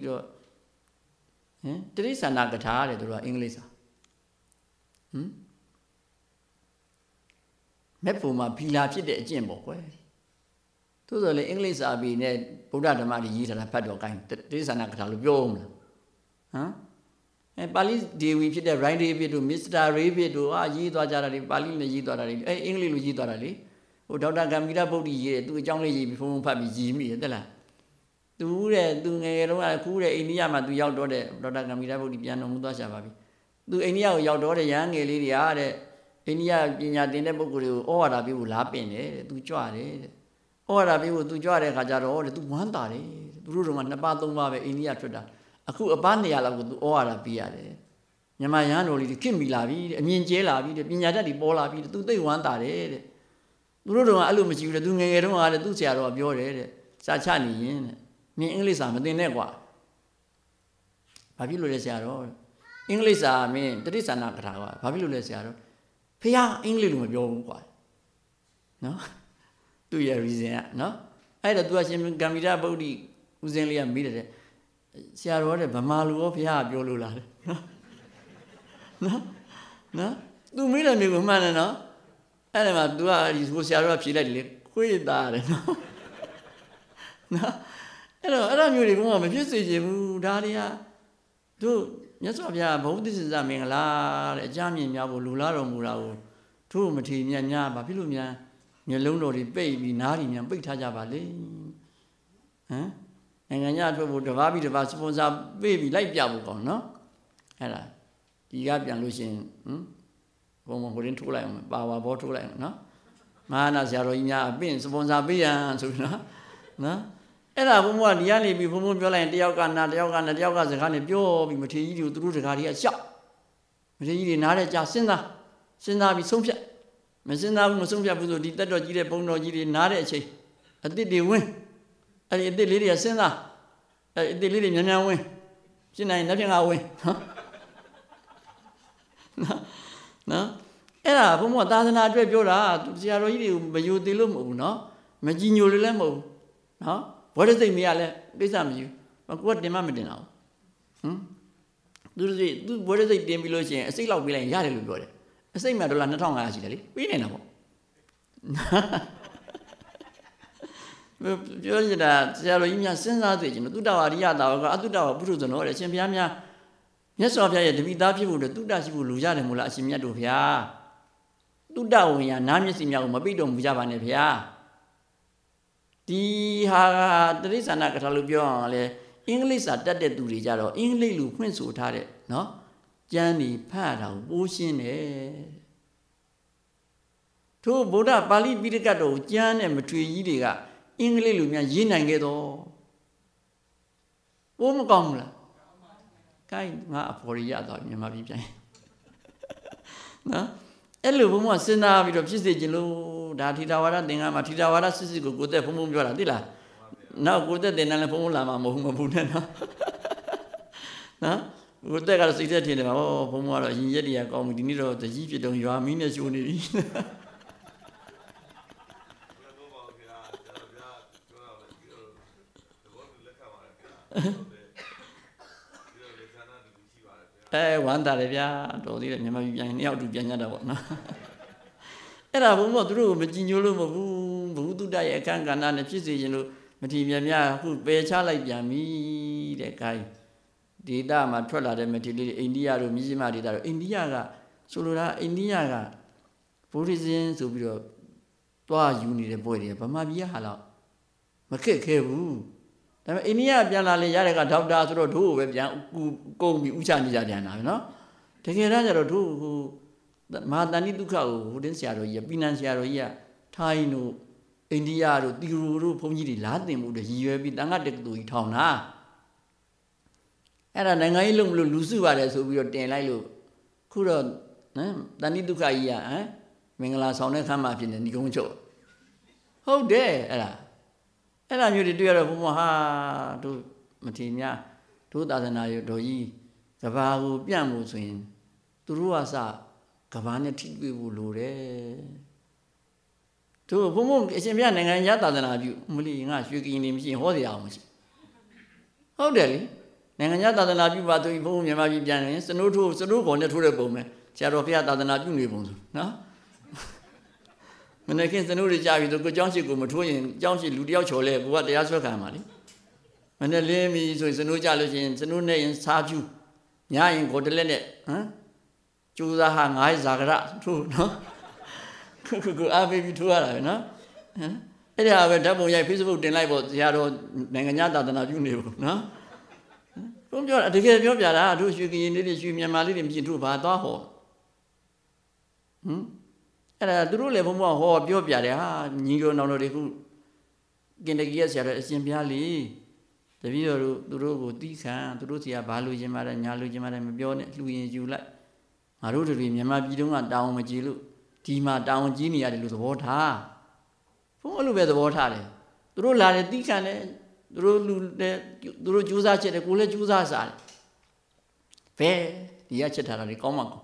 ပြီးတော့ ဟင်တိရိစ္ဆာနာကထာတဲ့သူတို့ကအင်္ဂလိပ်စာဟမ်မက်ဖို့မှာဖီလာဖြစ်တဲ့အကျင့်ပေါ့ကွယ်သို့တော်လည်းအင်္ဂလိပ်စာပေနဲ့ဗုဒ္ဓဓမ္မတွေရေးထားတာဖတ်တော့ကိုင်းတိရိစ္ဆာနာကထာလို့ပြောဦးမလားဟမ်အဲပါဠိဒေဝီဖြစ်တဲ့ Ryan David တို့ Mr. David တို့အာရေးသွားကြတာတွေပါဠိနဲ့ရေးသွားတာတွေအဲအင်္ဂလိပ်လိုရေးသွားတာလေဟိုဒေါက်တာဂမ်မီရာဗုဒ္ဓရေးတယ်သူအကြောင်းလေးရေးပြီးဖုန်းဖုန်းဖတ်ပြီးရေးမိတယ်တဲ့လား သူတဲ့သူငယ်ငယ်တုန်းကခုတဲ့အိန္ဒိယမှာသူရောက်တော့တဲ့ဒေါက်တာဂမ်မီရာဗုဒ္ဓပြန်တော်မူသွားရှာပါပြီသူအိန္ဒိယကိုရောက်တော့တဲ့ရဟန်းငယ်လေးတွေအားတဲ့အိန္ဒိယပညာသင်တဲ့ပုဂ္ဂိုလ်တွေကိုဩဝါဒပေးဖို့လားပင်တယ်တဲ့သူကြွတယ်တဲ့ဩဝါဒပေးဖို့သူကြွတဲ့ခါကျတော့တဲ့သူဝမ်းသာတယ်သူတို့တော့ကနှစ်ပါးသုံးပါးပဲအိန္ဒိယထွက်တာအခုအပား200လောက်ကိုသူဩဝါဒပေးရတယ်မြန်မာရဟန်းတော်လေးတွေခင်မိလာပြီတဲ့အမြင်ကျဲလာပြီတဲ့ပညာတတ်တွေပေါ်လာပြီတဲ့သူသိဝမ်းသာတယ်တဲ့သူတို့တော့အဲ့လိုမရှိဘူးတဲ့သူငယ်ငယ်တုန်းကတဲ့သူ့ဆရာတော်ကပြောတယ်တဲ့စာချနေရင်တဲ့ မင်းအင်္ဂလိပ်စာမသင်နဲ့ကွာဘာဖြစ်လို့လဲဆရာတော်အင်္ဂလိပ်စာမင်းတတိဆန္ဒကထာကွာဘာဖြစ်လို့လဲဆရာတော်ဖះအင်္ဂလိပ်လိုမပြောဘူးကွာနော်သူ့ရဲ့ reason ကနော်အဲ့တော့သူကရှင်ဂမ်ဘီရဗုဒ္ဓဦးစင်းလေးကမိတယ်တဲ့ဆရာတော်တဲ့ဗမာလူရောဖះပြောလို့လားတဲ့နော်နော်နော်သူမိတယ်မျိုးကမှန်တယ်နော်အဲ့ဒါမှ तू ကဒီကိုဆရာတော်ကဖြေလိုက်တယ်လေခွေးသားတယ်နော်နော် အဲ့တော့အဲ့လိုမျိုးတွေဘုရားမဖြစ်စေချင်ဘူးဒါတွေကတို့မြတ်စွာဘုရားဘုဒ္ဓသစ္စာမင်္ဂလာတဲ့အကြမြင်များဖို့လူလာတော်မူတာကိုတို့မထီမြတ်များဘာဖြစ်လို့များမျက်လုံးတော်တွေပိတ်ပြီးနားတွေများပိတ်ထားကြပါလေဟမ်နိုင်ငံခြားထွက်ဖို့တပါးပြီးတပါးစပွန်ဆာပေးပြီးလိုက်ပြဖို့ကောင်းနော်အဲ့ဒါဒီကပြန်လို့ရှိရင်ဟမ်ဘုံဘုံဟိုရင်ထိုးလိုက်အောင်ပါဝါဘောထိုးလိုက်အောင်နော်မဟာနာဆရာတော်ကြီးများအပင့်စပွန်ဆာပေးရန်ဆိုပြီးနော်နော် အဲ့ဒါဘုံဘုံကဒီကနေပြီးဘုံဘုံပြောလိုက်ရင်တယောက်ကနာတယောက်ကနာတယောက်ကစကားနဲ့ပြောပြီးမထေကြီးတို့သူတို့စကားတွေကရှောက်မထေကြီးတွေနားတဲ့ကြာစဉ်းစားစဉ်းစားပြီးဆုံးဖြတ်မစဉ်းစားဘူးမဆုံးဖြတ်ဘူးဆိုဒီတက်တော်ကြီးတဲ့ဘုံတော်ကြီးတွေနားတဲ့အချိန်အစ်စ်တွေဝင်အဲ့ဒီအစ်စ်လေးတွေကစဉ်းစားအဲ့အစ်စ်လေးတွေမြန်မြန်ဝင်ရှင်းနိုင်လက်ဖြင့်ကဝင်နော်နော်အဲ့ဒါဘုံဘုံသာသနာအတွက်ပြောတာဆရာတော်ကြီးတွေကိုမယိုသေးလို့မဟုတ်ဘူးနော်မကြည်ညိုလို့လည်းမဟုတ်ဘူးနော် ဘောဓစိတ်မရလဲကိစ္စမရှိဘူးကိုကတင်မမတင်အောင်ဟမ်သူတို့စိတ်သူဘောဓစိတ်တင်ပြီးလို့ရှိရင်အစိတ်လောက်ပေးလိုက်ရင်ရတယ်လို့ပြောတယ်အစိတ်မှဒေါ်လာ2500ရှိတယ်လေပေးနေတာပေါ့ပြောချင်တာဆရာတော်ကြီးများစဉ်းစားသိချင်တယ်သုတဝါရိယတာကအတုတဝါပုထုဇဏောတဲ့ရှင်ဘုရားများမြတ်စွာဘုရားရဲ့တပိသားဖြစ်ဖို့တုတ္တရှိဖို့လူရတယ်မို့လားအရှင်မြတ်တို့ဘုရားတုတ္တဝင်ရနားမျက်စိများကိုမပိတ်တော်မူကြပါနဲ့ဘုရား ဒီဟာတရိစ္ဆာနကထာလို့ပြောအောင်လေအင်္ဂလိပ်စာတတ်တဲ့သူတွေကြတော့အင်္ဂလိပ်လိုဖွင့်ဆိုထားတဲ့နော်ကျမ်းဒီဖတ်တာကိုပိုးရှင်းတယ်ထို့ဗုဒ္ဓပါဠိပိဋကတ်တော်ကိုကျမ်းနဲ့မထွေကြီးတွေကအင်္ဂလိပ်လိုများရေးနိုင်ခဲ့တော့ဘိုးမကောင်းဘူးလားကိုင်းငါအဖော်ရရတော့မြန်မာပြည်ပြန်နော် အဲ့လိုဘုံကစဉ်းစားပြီးတော့ဖြစ်စေခြင်းလို့ဒါထီတာဝါဒသင်္ကန်းမှာထီတာဝါဒစစ်စစ်ကိုကိုသက်ဘုံဘုံပြောတာသိလားနောက်ကိုသက်တင်တယ်လည်းဘုံဘုံလာမှာမဟုတ်မဘူးနဲ့နော်နော်ကိုသက်ကတော့စိတ်သက်ထင်တယ်ဟောဘုံဘုံကတော့ရင်ရက်တရားကောင်းပြီဒီနေ့တော့တကြီးဖြစ်တုံရွာမီးနဲ့ရှိုးနေပြီ အဲဝမ်းသာတယ်ဗျာတော်သေးတယ်မြန်မာပြည်ပြန်နှစ်ယောက်တူပြန်ကြတာပေါ့နော်အဲ့ဒါဘုံမို့သူတို့ကိုမကြည်ညိုလို့မဟုတ်ဘူးဘုသူတ္တရဲ့အခန်းကဏ္ဍနဲ့ဖြစ်စေခြင်းလို့မထီမြမြအခုပယ်ချလိုက်ပြန်ပြီတဲ့ gain ဒေတာမှာထွက်လာတဲ့မထီလေးအိန္ဒိယတို့မြစ်မဒေတာတို့အိန္ဒိယကဆိုလိုတာအိန္ဒိယကဘုရားရှင်ဆိုပြီးတော့တွားယူနေတဲ့ပွဲတွေဗမာပြည်ကဟာတော့မခက်ခဲဘူး ဒါပေမဲ့အိန္ဒိယပြန်လာလေရတဲ့ကဒေါက်တာဆိုတော့တို့ကိုပဲပြန်ကုန်ပြီးဥချနေကြပြန်တာပဲနော်တကယ်တော့ကျတော့တို့ဟိုမဟာတဏိဒုက္ခကိုဟိုတင်းဆရာတော်ကြီးပိနန်ဆရာတော်ကြီးကထိုင်းတို့အိန္ဒိယတို့တီရူတို့ဘုန်းကြီးတွေလာတင်မှုတွေရည်ရွယ်ပြီးတန်ခါတက္ကသိုလ်ကြီးထောင်တာအဲ့ဒါနိုင်ငံရေးလုံးမလို့လူစုပါတယ်ဆိုပြီးတော့တင်လိုက်လို့ခုတော့နော်တဏိဒုက္ခကြီးကဟမ်မင်္ဂလာဆောင်တဲ့ခမ်းမှာဖြစ်နေဒီကုန်းချုပ်ဟုတ်တယ်အဲ့ဒါ အဲ့ဒါမျိုးတွေတွေ့ရတော့ဘုံမဟာတို့မထေများတို့သာသနာရတော်ကြီးကဘာကိုပြန့်မှုဆိုရင်သူတို့ကစကဘာနဲ့ထိတွေ့ဖို့လိုတယ်တို့ဘုံဘုံအရှင်ပြနိုင်ငံရသာသနာပြုမလီငါရွှေကင်းနေမရှိဟောစရာမရှိဟုတ်တယ်လေနိုင်ငံခြားသာသနာပြုပါသူဘုံမြန်မာပြည်ပြန်ရင်စနိုးထိုးစနိုးပေါ်နဲ့ထိုးတဲ့ပုံပဲဆရာတော်ဘုရားသာသနာပြုနေပုံဆိုနော် မနေ့ကစနိုးတွေကြာပြီဆိုကိုเจ้าရှိကိုမထိုးရင်เจ้าရှိလူတယောက်ချော်လဲကိုကတရားဆွဲခံမှာလေမနေ့လင်းပြီဆိုရင်စနိုးကြလို့ရှိရင်စနိုးနဲ့ရင်စားဖြူညရင်ကိုတလက်နဲ့ဟမ်ကျူစားဟာငါးဇာကရထိုးနော်ခုခုအားပေးပြီးထိုးရတာပဲနော်ဟမ်အဲ့ဒါပဲဓာတ်ပုံရိုက် Facebook တင်လိုက်ပေါ့ဆရာတော်နိုင်ငံခြားသာသနာပြုနေဖို့နော်ဘုန်းပြောတာတကယ်ပြောပြတာတို့ရွှေကရင်လေးတွေရွှေမြန်မာလေးတွေမြင်တို့ဘာသွားဟောဟမ် အဲ့ဒါသူတို့လည်းဘုံဘဟောပြောပြတယ်ဟာညီတော်နောင်တော်တွေခုကင်တကီရဲ့ဆရာတော်အရှင်ဘုရားလေးတတပည့်တော်တို့သူတို့ကိုတီးခံသူတို့စီကဘာလို့ခြင်းမလဲညာလို့ခြင်းမလဲမပြောနဲ့လှူရင်ယူလိုက်ငါတို့တို့မြန်မာပြည်တုန်းကတောင်းမကြည့်လို့ဒီမှာတောင်းကြီးနေရတယ်လို့သဘောထားဘုန်းအဲ့လိုပဲသဘောထားတယ်သူတို့လာတယ်တီးခံတယ်သူတို့လူတယ်သူတို့ကြိုးစားချက်တယ်ကိုလည်းကြိုးစားစားတယ်ဘယ်ဒီကချက်ထားတာလေကောင်းမှာကောင်းမ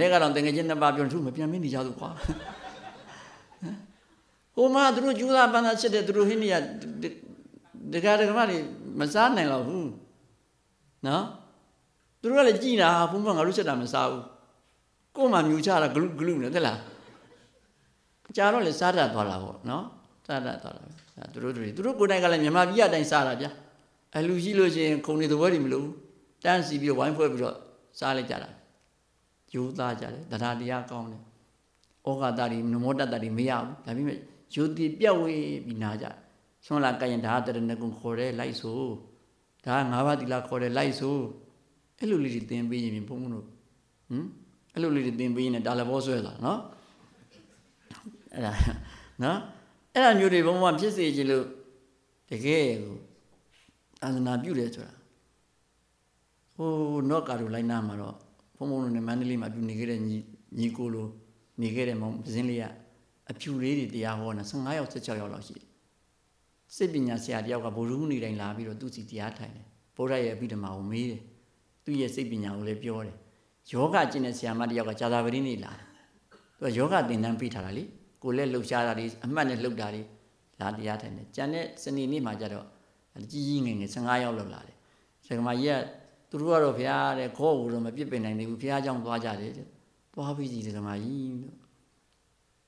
နေ့ကတော့တငယ်ချင်းနှစ်ပါးပြောသူမပြန်မင်းနေကြသူကွာဟိုမှာသူတို့ကြိုးစားပန်းသားချက်တယ်သူတို့ဟင်းနေရဒကာဒကမတွေမစားနိုင်တော့ဘူးနော်သူတို့ကလည်းကြည်တာဘုံဘငါတို့ချက်တာမစားဘူးကို့မှာမြူချတာဂလုဂလုနဲ့တဲ့လားကြာတော့လေစားတတ်သွားတာပေါ့နော်စားတတ်သွားတာပဲသူတို့တွေသူတို့ကိုယ်တိုင်ကလည်းမြန်မာပြည်အတိုင်းစားတာဗျအလူရှိလို့ရှိရင်ခုံနေသဘောတွေမလို့တန်းစီပြီးဝိုင်းဖွဲ့ပြီးတော့စားလိုက်ကြတာ ယူသားကြတယ်တရားတရားကောင်းတယ်ဩဃာတတွေနမောတတတွေမရဘူးဒါပေမဲ့ယူတည်ပြတ်ဝေးပြီးနာကြဆွမ်းလာကြရင်ဒါတရဏဂုံခေါ်တယ်လိုက်ဆိုဒါငါးပါးတိလာခေါ်တယ်လိုက်ဆိုအဲ့လိုလေးတွေသင်ပေးရင်ဘုန်းဘုန်းတို့ဟမ်အဲ့လိုလေးတွေသင်ပေးရင်ဒါလည်းဘောဆွဲလာနော်အဲ့ဒါနော်အဲ့ဒါမျိုးတွေဘုံဘုံဖြစ်စေခြင်းလို့တကယ်ကိုအာသနာပြုတယ်ဆိုတာဟိုနော့ကာရိုလိုင်းနာမှာတော့ ဘုံဘုံတို့နဲ့မန္တလေးမှာပြုနေခဲ့တဲ့ညီညီကိုလိုနေခဲ့တဲ့မောင်ပစင်းလေးကအဖြူလေးတွေတရားဟောတာ15ယောက်16ယောက်လောက်ရှိတယ်စိတ်ပညာဆရာတယောက်ကဘိုလ်ရူးနေတိုင်းလာပြီးတော့သူစီတရားထိုင်တယ်ဘုရားရဲ့အပိဓမ္မာကိုမေးတယ်သူ့ရဲ့စိတ်ပညာကိုလည်းပြောတယ်ယောဂကျင့်တဲ့ဆရာမတယောက်ကဇာတာပတိနေလာတယ်သူကယောဂသင်တန်းပေးထားတာလေကိုလည်းလှုပ်ရှားတာတွေအမှတ်နဲ့လှုပ်တာတွေလာတရားထိုင်တယ်ကျန်တဲ့စနေနေ့မှာကျတော့ကြီးကြီးငယ်ငယ်15ယောက်လောက်လာတယ်ဆရာမကြီးက သူတို့ကတော့ဘုရားတဲ့ခေါ်ဘူးတော့မပြစ်ပင်နိုင်သေးဘူးဘုရားကြောင့်သွားကြတယ်တဲ့သွားပြီးစီဆရာမကြီးလို့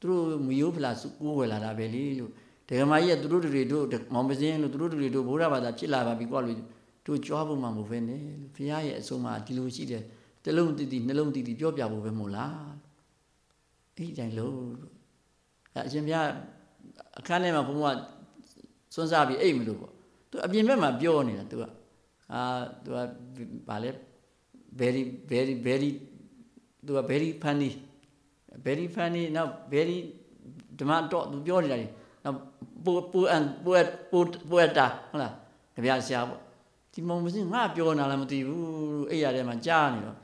သူတို့မယိုးဖလားကိုးဝယ်လာတာပဲလေလို့ဒကမာကြီးကသူတို့တွေတို့မောင်ပစင်းလို့သူတို့တွေတို့ဘုရားဘာသာဖြစ်လာပါပြီကွာလို့တို့ကြွားဖို့မှမဟုတ်ပဲနဲ့လို့ဘုရားရဲ့အဆုံးအမဒီလိုရှိတယ်တလုံးတည်တည်နှလုံးတည်တည်ပြောပြဖို့ပဲမို့လားအဲ့ဒီတိုင်းလို့အရှင်ဘုရားအခန်းထဲမှာဘုံကစွန့်စားပြီးအိတ်မလို့ပေါ့သူအပြင်ဘက်မှာပြောနေတာသူက အာသူကဗာလဲ very very very သူက very funny very funny now very ဓမ္မတော့သူပြောနေတာလေနောက်ပူပူအန်ပူပူပူတာဟုတ်လားကြပြဆရာပေါ့ဒီမုံမစင်းငါပြောနာလည်းမသိဘူးအဲ့ရတဲ့မှာကြားနေတော့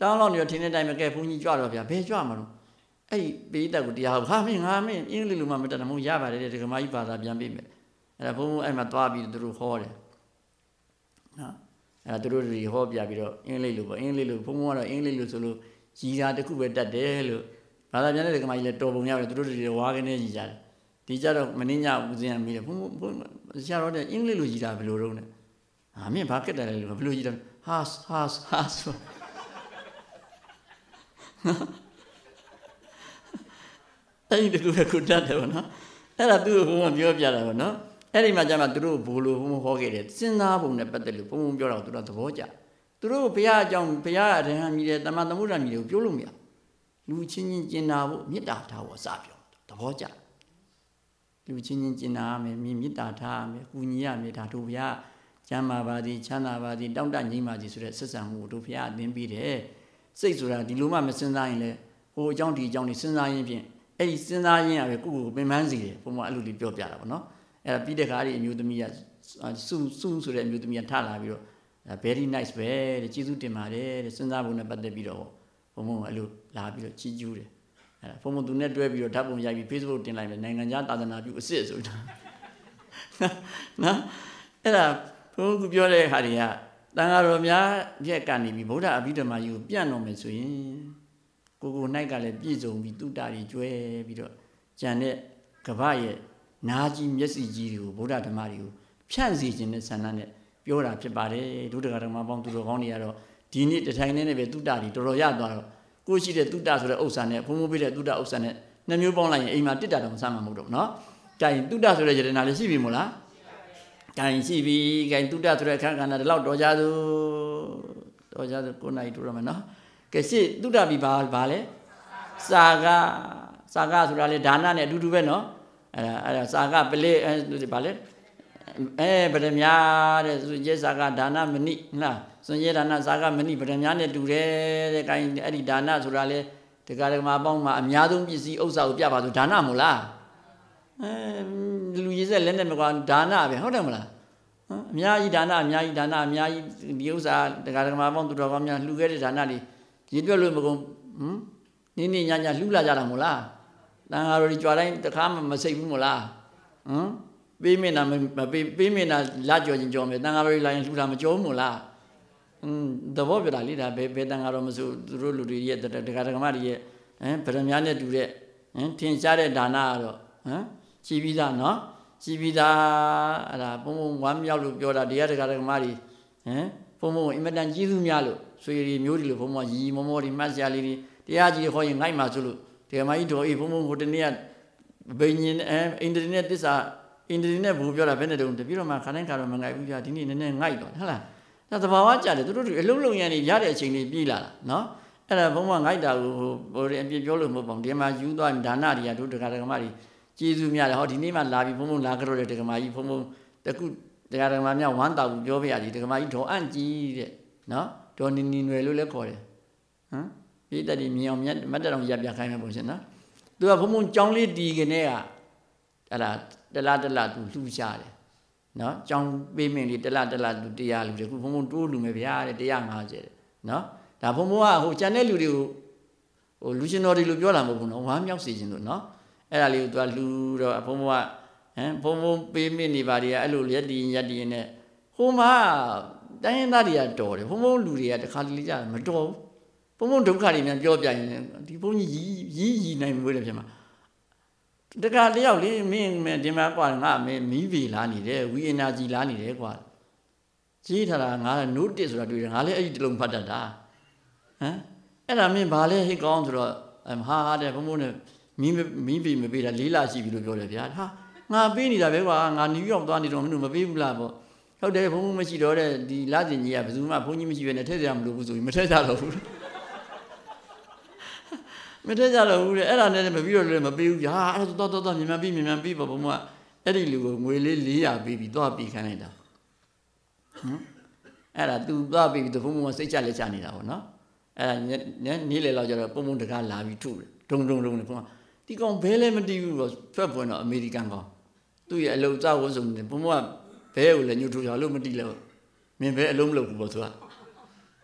တောင်းလောက်နေတော့ထင်းတဲ့တိုင်းမှာကဲဘုန်းကြီးကြွတော့ဗျာဘယ်ကြွမှာတော့အဲ့ဒီပေးတက်ကိုတရားဟာမင်းငါမင်းအင်္ဂလိပ်လိုမှမတတ်တယ်မဟုတ်ရပါတယ်တဲ့ဒကမာကြီးဘာသာပြန်ပေးမယ်အဲ့ဒါဘုန်းဘုန်းအဲ့မှာသွားပြီးသူတို့ဟောတယ် နော်အဲ့ဒါသူတို့တွေဟောပြပြီးတော့အင်္ဂလိပ်လိုပေါ့အင်္ဂလိပ်လိုဘုန်းဘုန်းကတော့အင်္ဂလိပ်လိုဆိုလို့ကြီးတာတခုပဲတတ်တယ်လို့ဘာသာပြန်တဲ့ဒကမာကြီးလည်းတော်ပုံရတယ်သူတို့တွေဝါကနေကြီးကြတယ်ဒီကြတော့မင်းညဦးစင်းကမိတယ်ဘုန်းဘုန်းဆရာတော်တဲ့အင်္ဂလိပ်လိုကြီးတာဘယ်လိုလုပ်လဲဟာမင်းဘာကက်တယ်လဲလို့ဘယ်လိုကြီးတာဟာဟာဟာဆိုအဲ့ဒီတကူကတတ်တယ်ဗောနော်အဲ့ဒါသူ့ကိုဘုံပြောပြတာဗောနော် အဲ့ဒီမှာကျမှသူတို့ဘိုးလိုဘုံဟောခဲ့တယ်စဉ်းစားပုံနဲ့ပတ်သက်လို့ဘုံဘုံပြောတော့သူတို့သဘောကျသူတို့ဘုရားအကြောင်းဘုရားအရဟံမြည်တယ်တမန်သမုဒ္ဒရာမြည်တယ်ကိုပြောလို့မရလူချင်းချင်းကျင်နာဖို့မေတ္တာထားဖို့အစပြောသဘောကျလူချင်းချင်းကျင်နာရမယ်မေတ္တာထားရမယ်ကုညီရမယ်ဒါတို့ဘုရားကျမ်းမာပါသည်ချမ်းသာပါသည်တောင့်တငြိမ်းပါသည်ဆိုတဲ့ဆက်ဆံမှုတို့ဘုရားအသင်ပေးတယ်စိတ်ဆိုတာဒီလိုမှမစဉ်းစားရင်လေဟိုအကြောင်းဒီအကြောင်းတွေစဉ်းစားရင်ဖြင့်အဲ့ဒီစဉ်းစားရင်ရပဲကိုယ့်ကိုပင်ပန်းစီတယ်ဘုံဘအဲ့လိုလေးပြောပြတာပေါ့နော် အဲ့ဒါပြီးတဲ့ခါဒီအမျိုးသမီးကစုစုဆိုတဲ့အမျိုးသမီးကထလာပြီးတော့ very nice ပဲတဲ့ကျေးဇူးတင်ပါတယ်တဲ့စဉ်းစားပုံနဲ့ပတ်သက်ပြီးတော့ဘုံဘအဲ့လိုလာပြီးတော့ချီးကျူးတယ်အဲ့ဒါဘုံဘသူနဲ့တွဲပြီးတော့ဓာတ်ပုံရိုက်ပြီး Facebook တင်လိုက်မယ်နိုင်ငံခြားသာသနာပြုအစ်စ်ဆိုတာနော်အဲ့ဒါဘုံကပြောတဲ့ဟာတွေကတန်ဃာတော်များပြက်ကနေပြီးဗုဒ္ဓအဘိဓမ္မာကြီးကိုပြန့်တော်မယ်ဆိုရင်ကိုကို၌ကလည်းပြည့်စုံပြီးတုတ္တတွေကျွဲပြီးတော့ကြံတဲ့ကပ္ပရဲ့ နာကြီးမျက်စိကြီးတွေကိုဗုဒ္ဓဓမ္မတွေကိုဖြန့်စီခြင်းနဲ့ဆန္ဒနဲ့ပြောတာဖြစ်ပါတယ်ဒုဒကဓမ္မပေါင်းသူတော်ကောင်းတွေကတော့ဒီနေ့တထိုင်နဲ့ပဲတုတ္တတွေတော်တော်ရသွားတော့ကိုရှိတဲ့တုတ္တဆိုတဲ့ဥစ္စာနဲ့ဘုံဘုံပြတဲ့တုတ္တဥစ္စာနဲ့နှမျိုးပေါင်းလိုက်ရင်အိမ်မှာတစ်တာတော့ဆမ်းမှာမဟုတ်တော့နော်။ကြိုင်တုတ္တဆိုတဲ့ယတနာလေးရှိပြီမို့လား။ကြိုင်ရှိပြီ။ကြိုင်တုတ္တဆိုတဲ့အခန်းကဏ္ဍဒီလောက်တော်ကြသူတော်ကြသူကိုနိုင်တူရမယ်နော်။ကဲရှိတုတ္တပြီဘာဘာလဲ။စာကစာကဆိုတာလေဒါနနဲ့အတူတူပဲနော်။ အဲအဲစာကပလေအဲဘာလဲ။အဲဗရမ ्या တဲ့ဆိုရဲစာကဒါနမဏိလားစွန်ရဲဒါနစာကမဏိဗရမ ्या နဲ့တူတယ်တဲ့။ကိုင်းအဲ့ဒီဒါနဆိုတာလေဒကာဒကမာပေါင်းမှာအများဆုံးပစ္စည်းဥစ္စာကိုပြပါဆိုဒါနမို့လားအဲလူရည်ဆက်လက်နဲ့မကွာဒါနပဲဟုတ်တယ်မလားဟဟမ်အများကြီးဒါနအများကြီးဒါနအများကြီးဒီဥစ္စာတရားဓမ္မပေါင်းသူတော်ကောင်းများလှူခဲ့တဲ့ဒါနတွေရည်တွက်လို့မကုန်ဟမ်နင်းနေညညလှူလာကြတာမို့လား တန်ဃာတော်ကြီးကြွားတိုင်းတခါမှမစိတ်ဘူးမို့လားဟမ်ပေးမင်းနာမပေးပေးမင်းနာလာကြော်ချင်းကြော်မယ်တန်ဃာတော်ကြီးလာရင်လှူတာမကြောမို့လားอืมသဘောပြတာလေဒါဘယ်ဘယ်တန်ဃာတော်မဆိုသူတို့လူတွေရဲ့တရားဓမ္မတွေရဲ့ဟမ်ဗရမ ्या နဲ့တူတဲ့ဟမ်ထင်ရှားတဲ့ဒါနကတော့ဟမ်ကြည်ပြီးသားနော်ကြည်ပြီးသားအဲ့ဒါဘုံဘုံဝမ်းမြောက်လို့ပြောတာတရားတရားဓမ္မတွေဟမ်ဘုံဘုံအင်မတန်ကြီးစုများလို့ဆွေတွေမျိုးတွေလို့ဘုံဘုံရီမောမောတွေမှတ်စရာလေးတွေတရားကြီးခေါ်ရင်ငိုက်မှာဆိုလို့ တရားမကြီးတော်အေးဘုံဘုံဟိုတနေ့ကဘိညာဉ်အဲအင်ဒရီနဲ့တစ္ဆာအင်ဒရီနဲ့ဘူပြောတာဘယ်နဲ့တုံးတပြည့်တော့မှခါတိုင်းခါတော့မငိုက်ဘူးပြဒီနေ့နည်းနည်းငိုက်တော့ဟုတ်လားဒါသဘာဝကြတယ်သူတို့အလုံးလုံးရန်နေရတဲ့အချိန်လေးပြေးလာတာနော်အဲ့ဒါဘုံဘုံငိုက်တာကိုဟိုဟိုအပြည့်ပြောလို့မဟုတ်ပါဘူးဒီမှာယူသွားဒါနတွေကတို့တရားဓမ္မတွေကျေးဇူးများတယ်ဟောဒီနေ့မှလာပြီဘုံဘုံလာကြတော့တဲ့ဒကမာကြီးဘုံဘုံတခုတရားဓမ္မများဝမ်းတောက်ဘူးပြောပြရစီဒကမာကြီးဒေါ်အန့်ကြီးတဲ့နော်ဒေါ်နီနီနွယ်လို့လည်းခေါ်တယ်ဟမ် ပြည်သက်ဒီမြင်အောင်မြတ်မတ်တောင်ရပ်ပြခိုင်းမယ်ပေါ့ရှင်နော်သူကဘုံဘုံကြောင်းလေးတီကနေကအဲ့ဒါတလားတလားသူလှူရှားတယ်နော်ကြောင်းပေးမင်းလေးတလားတလားသူတရားလူတယ်ခုဘုံဘုံတိုးလူမယ်ဗျာတဲ့150တဲ့နော်ဒါဘုံဘုံကဟိုကျန်တဲ့လူတွေကိုဟိုလူရှင်တော်တွေလို့ပြောတာမဟုတ်ဘူးနော်ဝမ်းမြောက်စေခြင်းလို့နော်အဲ့ဒါလေးကိုသူကလှူတော့ဘုံဘုံကဟမ်ဘုံဘုံပေးမင်းနေပါတွေကအဲ့လိုရက်တီရက်တီနဲ့ဟိုမှာတိုင်းရင်းသားတွေကတော်တယ်ဘုံဘုံလူတွေကတခါတလေကြာမတော်ဘူး ဘုံဘုံဒုက္ခတွေများပြောပြရင်ဒီဘုံကြီးရီးရီးနိုင်မွေးတယ်ဖြစ်မှာတခါတယောက်လေးမင်းမင်းဒီမှာကွာငါမင်းမီးဗီလာနေတယ်ဝီအင်နာဂျီလာနေတယ်ကွာကြီးထားတာငါ notice ဆိုတာတွေ့တယ်ငါလည်းအဲ့ဒီတလုံးဖတ်တတ်တာဟမ်အဲ့ဒါမင်းဘာလဲဟိတ်ကောင်းဆိုတော့ဟာဟာတဲ့ဘုံဘုံနဲ့မီးမီးဗီမပေးတာလေးလာရှိပြီလို့ပြောတယ်ဗျာဟာငါပေးနေတာပဲကွာငါနယူးယောက်သွားနေတော့မင်းတို့မပေးဘူးလားပေါ့ဟုတ်တယ်ဘုံဘုံမရှိတော့တဲ့ဒီလာတင်ကြီးကဘယ်သူမှဘုန်းကြီးမရှိဘဲနဲ့ထည့်ကြမလို့ဘူးဆိုပြီးမထည့်ကြတော့ဘူး မထည့်ကြတော့ဘူးတဲ့အဲ့ဒါနဲ့မပြီးတော့လည်းမပေးဘူးဗျာအဲ့တော့တော့တော့မြန်မြန်ပြီးမြန်မြန်ပြီးပေါ့ဘုံကအဲ့ဒီလူကိုငွေလေး400ပေးပြီးသွားပြီးခိုင်းလိုက်တာဟမ်အဲ့ဒါ तू သွားပြီးသူဘုံဘုံစိတ်ချလက်ချနေတာပေါ့နော်အဲ့ဒါနေ့လေလောက်ကျတော့ပုံပုံတကားလာပြီးထုတယ်ဒုံဒုံဒုံနဲ့ဘုံကဒီကောင်ဘဲလည်းမတီးဘူးပေါ့ထွက်ပွင့်တော့အမေရိကန်ကောင်သူ့ရဲ့အလုံစားဝတ်စုံနေဘုံဘုံကဘဲကိုလည်းညှို့ထိုးရလို့မတီးလို့မင်းဘဲအလုံးမလုပ်ဘူးပေါ့သူက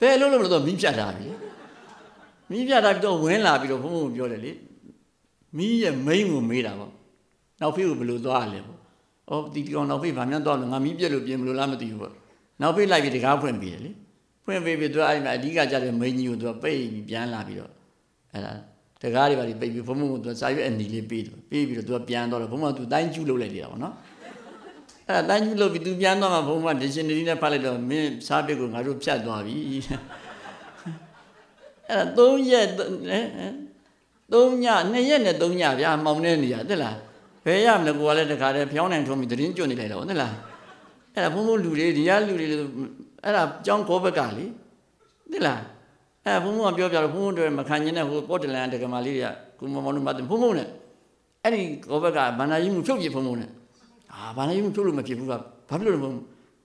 ဘဲအလုံးလုံးလို့တော့မီးပြတ်တာပြီ မီးပြတ်တာပြီးတော့ဝင်းလာပြီးတော့ဘုံဘုံပြောတယ်လေမီးရဲ့မိန်းကိုမေးတာပေါ့နောက်ဖေးကိုဘယ်လိုသွားရလဲပေါ့ဩဒီကောင်နောက်ဖေးဗာမြန်သွားလို့ငါမီးပြက်လို့ပြင်မလို့လားမသိဘူးပေါ့နောက်ဖေးလိုက်ပြီးတကားဖွင့်ပြီးတယ်လေဖွင့်ပေးပြီးသူအဲ့မှာအဓိကကြတဲ့မိန်းကြီးကိုသူကပိတ်ပြီးပြန်လာပြီးတော့အဲ့ဒါတကားတွေပါပြီးပိတ်ပြီးဘုံဘုံကသူစာရွက်အနီလေးပေးတယ်ပေးပြီးတော့သူကပြန်တော့ဘုံဘုံကသူတိုင်းကျူးလုပ်လိုက်တယ်ပေါ့နော်အဲ့ဒါတိုင်းကျူးလုပ်ပြီးသူပြန်တော့မှဘုံဘုံကဒီရှင်နေနဲ့ဖတ်လိုက်တော့မင်းစားပစ်ကိုငါတို့ဖြတ်သွားပြီ အဲ့ဒါ၃ရက်ဟဲ့၃ည၂ရက်နဲ့၃ညဗျာမှောင်နေနေရသိလားဘယ်ရမလဲကိုကလည်းတခါတည်းဖျောင်းနိုင်ထုံးပြီးသတင်းကျွတ်နေလိုက်တော့သိလားအဲ့ဒါဘုံဘုံလူတွေဒီကလူတွေအဲ့ဒါကြောင်းကောဘက်ကလေသိလားအဲ့ဘုံဘုံကပြောပြတော့ဘုံဘုံတွေမခံကျင်တဲ့ဟိုပေါ်တလန်တကမာလေးတွေကကုမမောင်တို့မတ်ဘုံဘုံနဲ့အဲ့ဒီကောဘက်ကဗန္နာကြီးမှုဖြုတ်ပြဘုံဘုံနဲ့အာဗန္နာကြီးမှုဖြုတ်လို့မဖြစ်ဘူးကဘာဖြစ်လို့လဲဘုံ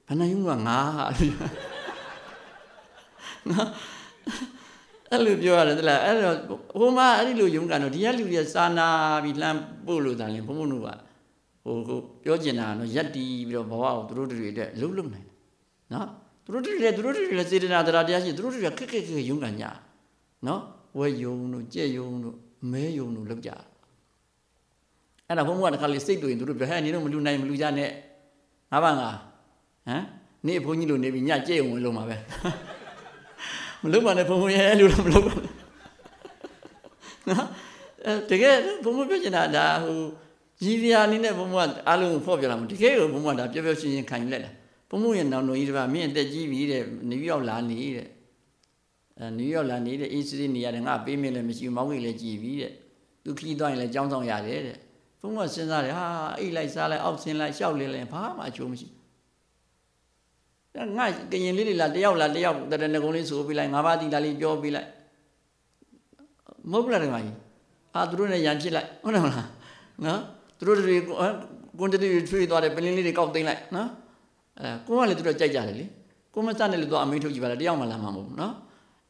ဗန္နာကြီးမှုကငါဟာနော် အဲ့လိုပြောရတယ်တလားအဲ့တော့ဟိုမှာအဲ့ဒီလိုယုံကန်တော့ဒီကလူတွေစာနာပြီးလှမ်းပို့လို့တာလေဘုံဘုံတို့ကဟိုဟိုပြောကျင်တာနော်ရက်တီးပြီးတော့ဘဝကိုသူတို့တွေအတွက်လှုပ်လှုပ်နိုင်တယ်နော်သူတို့တွေလည်းသူတို့တွေလည်းစေတနာတရားတရားရှိသူတို့တွေခက်ခက်ခက်ယုံကန်ညာနော်ဝဲယုံတို့ကြက်ယုံတို့မဲယုံတို့လောက်ကြအဲ့ဒါဘုံဘုံကတခါလေစိတ်တူရင်သူတို့ပြောဟဲ့နေတော့မလူနိုင်မလူကြနဲ့ငါးပါးငါဟမ်နေဘုန်းကြီးလိုနေပြီညကြက်ယုံဝင်လုံးမှာပဲမ လုပ်ပါနဲ့ဘုံဘုံရဲ့လူတော့မလုပ်ပါနဲ့နော်တကယ်ဘုံဘုံပြောချင်တာဒါဟိုကြီးစရာအနေနဲ့ဘုံဘုံကအားလုံးဖော့ပြလာမှာတကယ်ကိုဘုံဘုံကဒါပြောပြောရှင်းရှင်းခံယူလိုက်တာဘုံဘုံရဲ့နောင်တော်ကြီးတပါမင်းအသက်ကြီးပြီတဲ့နယူးယောက်လာနေတဲ့အဲနယူးယောက်လာနေတဲ့အေးစစ်နေရတယ်ငါပေးမင်းလည်းမရှိဘူးမောင်းကြီးလည်းကြည်ပြီတဲ့သူခီးသွားရင်လည်းကြောင်းဆောင်ရတယ်တဲ့ဘုံဘုံစဉ်းစားတယ်ဟာအိတ်လိုက်စားလိုက်အောက်ဆင်းလိုက်ရှောက်လေးလိုက်ဘာမှအချိုးမရှိ ငါကရင်လေးတွေလာတယောက်လာတယောက်တရဏဂုံလေးဆိုပြီးလိုက်ငါးပါးတီလာလေးပြောပြီးလိုက်မဟုတ်လားတမကြီးအာသူတို့နဲ့ရန်ဖြစ်လိုက်ဟုတ်တယ်မလားနော်သူတို့တွေကွန်တတီတွေထွေးသွားတယ်ပလင်းလေးတွေကောက်သိမ်းလိုက်နော်အဲကိုကလည်းသူတို့ကြိုက်ကြတယ်လေကိုမစနဲ့လို့တော့အမိန့်ထုတ်ကြည့်ပါလားတယောက်မှလာမှာမဟုတ်ဘူးနော်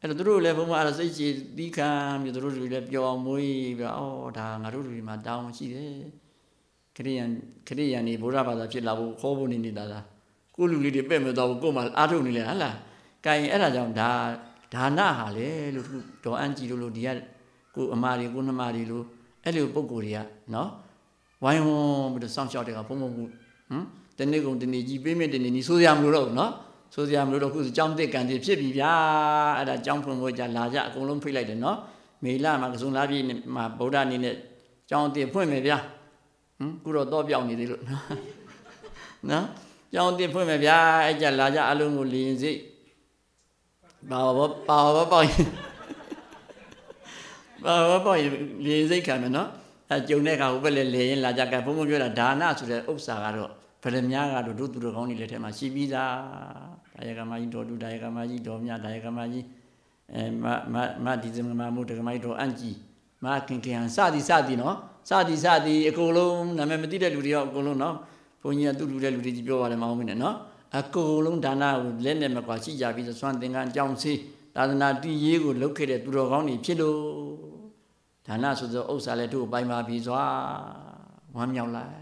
အဲ့တော့သူတို့လည်းဘုံမှာအဲ့စိတ်ကြီးသီးခံပြီးသူတို့တွေလည်းပျော်မွေးပြီးအော်ဒါငါတို့တွေမှာတောင်းရှိတယ်ခရိယန်ခရိယန်နေဘုရားဘာသာဖြစ်လာဖို့ခေါ်ဖို့နေနေတာလား ကိုလူလေးတွေပဲ့မတော့ဘူးကို့မှာအားထုတ်နေလေဟလားကဲအဲ့ဒါကြောင့်ဒါဒါနဟာလေလို့ဒေါ်အန်ကြည်လို့လို့ဒီကကိုအမာတွေကိုနှမတွေလို့အဲ့လိုပုံကိုယ်တွေကနော်ဝိုင်းဝန်းပြီးတော့စောင့်ရှောက်တဲ့ကဘုံဘုံဟမ်တနေ့ကုန်တနေ့ကြီးပေးမယ်တနေ့นี้ဆိုးရမလို့တော့နော်ဆိုးရမလို့တော့ခုကြောင်းတစ်ကန်တည်းဖြစ်ပြီဗျာအဲ့ဒါကြောင်းဖွင့်ဖို့ကြလာကြအကုန်လုံးဖိတ်လိုက်တယ်နော်မေလမှာကစုံလာပြီမှာဗုဒ္ဓအနေနဲ့ကြောင်းတစ်ဖွင့်မယ်ဗျာဟမ်ခုတော့တော့ပြောင်းနေသေးလို့နော်နော် ကြောင်းတစ်ဖွင့်မယ်ဗျာအဲ့ကြလာကြအလုံးကိုလင်းစိတ်ပါဘောပါဘောပေါ့ပါဘောပေါ့လင်းစိတ်ခံမယ်နော်အဲကြုံတဲ့အခါဟိုဘက်လေလေရင်လာကြကဲဘုံဘုံပြောတာဒါနဆိုတဲ့ဥစ္စာကတော့ဗရမ ्या ကတော့တို့သူတော်ကောင်းတွေလက်ထဲမှာရှိပြီးသားဒါယကမကြီးတော်တူဒါယကမကြီးတော်မြဒါယကမကြီးအဲမမမဒီဇမမမှုတကမကြီးတော်အန့်ကြီးမခင်ခင်စသည်စသည်နော်စသည်စသည်အကုန်လုံးနာမည်မသိတဲ့လူတွေရောအကုန်လုံးနော် ဘုန်းကြီးကသူ့လူတဲ့လူတွေကြီးပြောပါတယ်မအောင်မင်းနဲ့နော်အကုန်လုံးဒါနကိုလက်နဲ့မကွာရှိကြပြီးစွမ်းသင်္ကန်းအကြောင်းစေးသာသနာတည်ရေးကိုလုပ်ခဲ့တဲ့သူတော်ကောင်းတွေဖြစ်လို့ဒါနဆိုသောဥစ္စာလည်းတို့ပိုင်ပါပြီစွာဝမ်းမြောက်လိုက်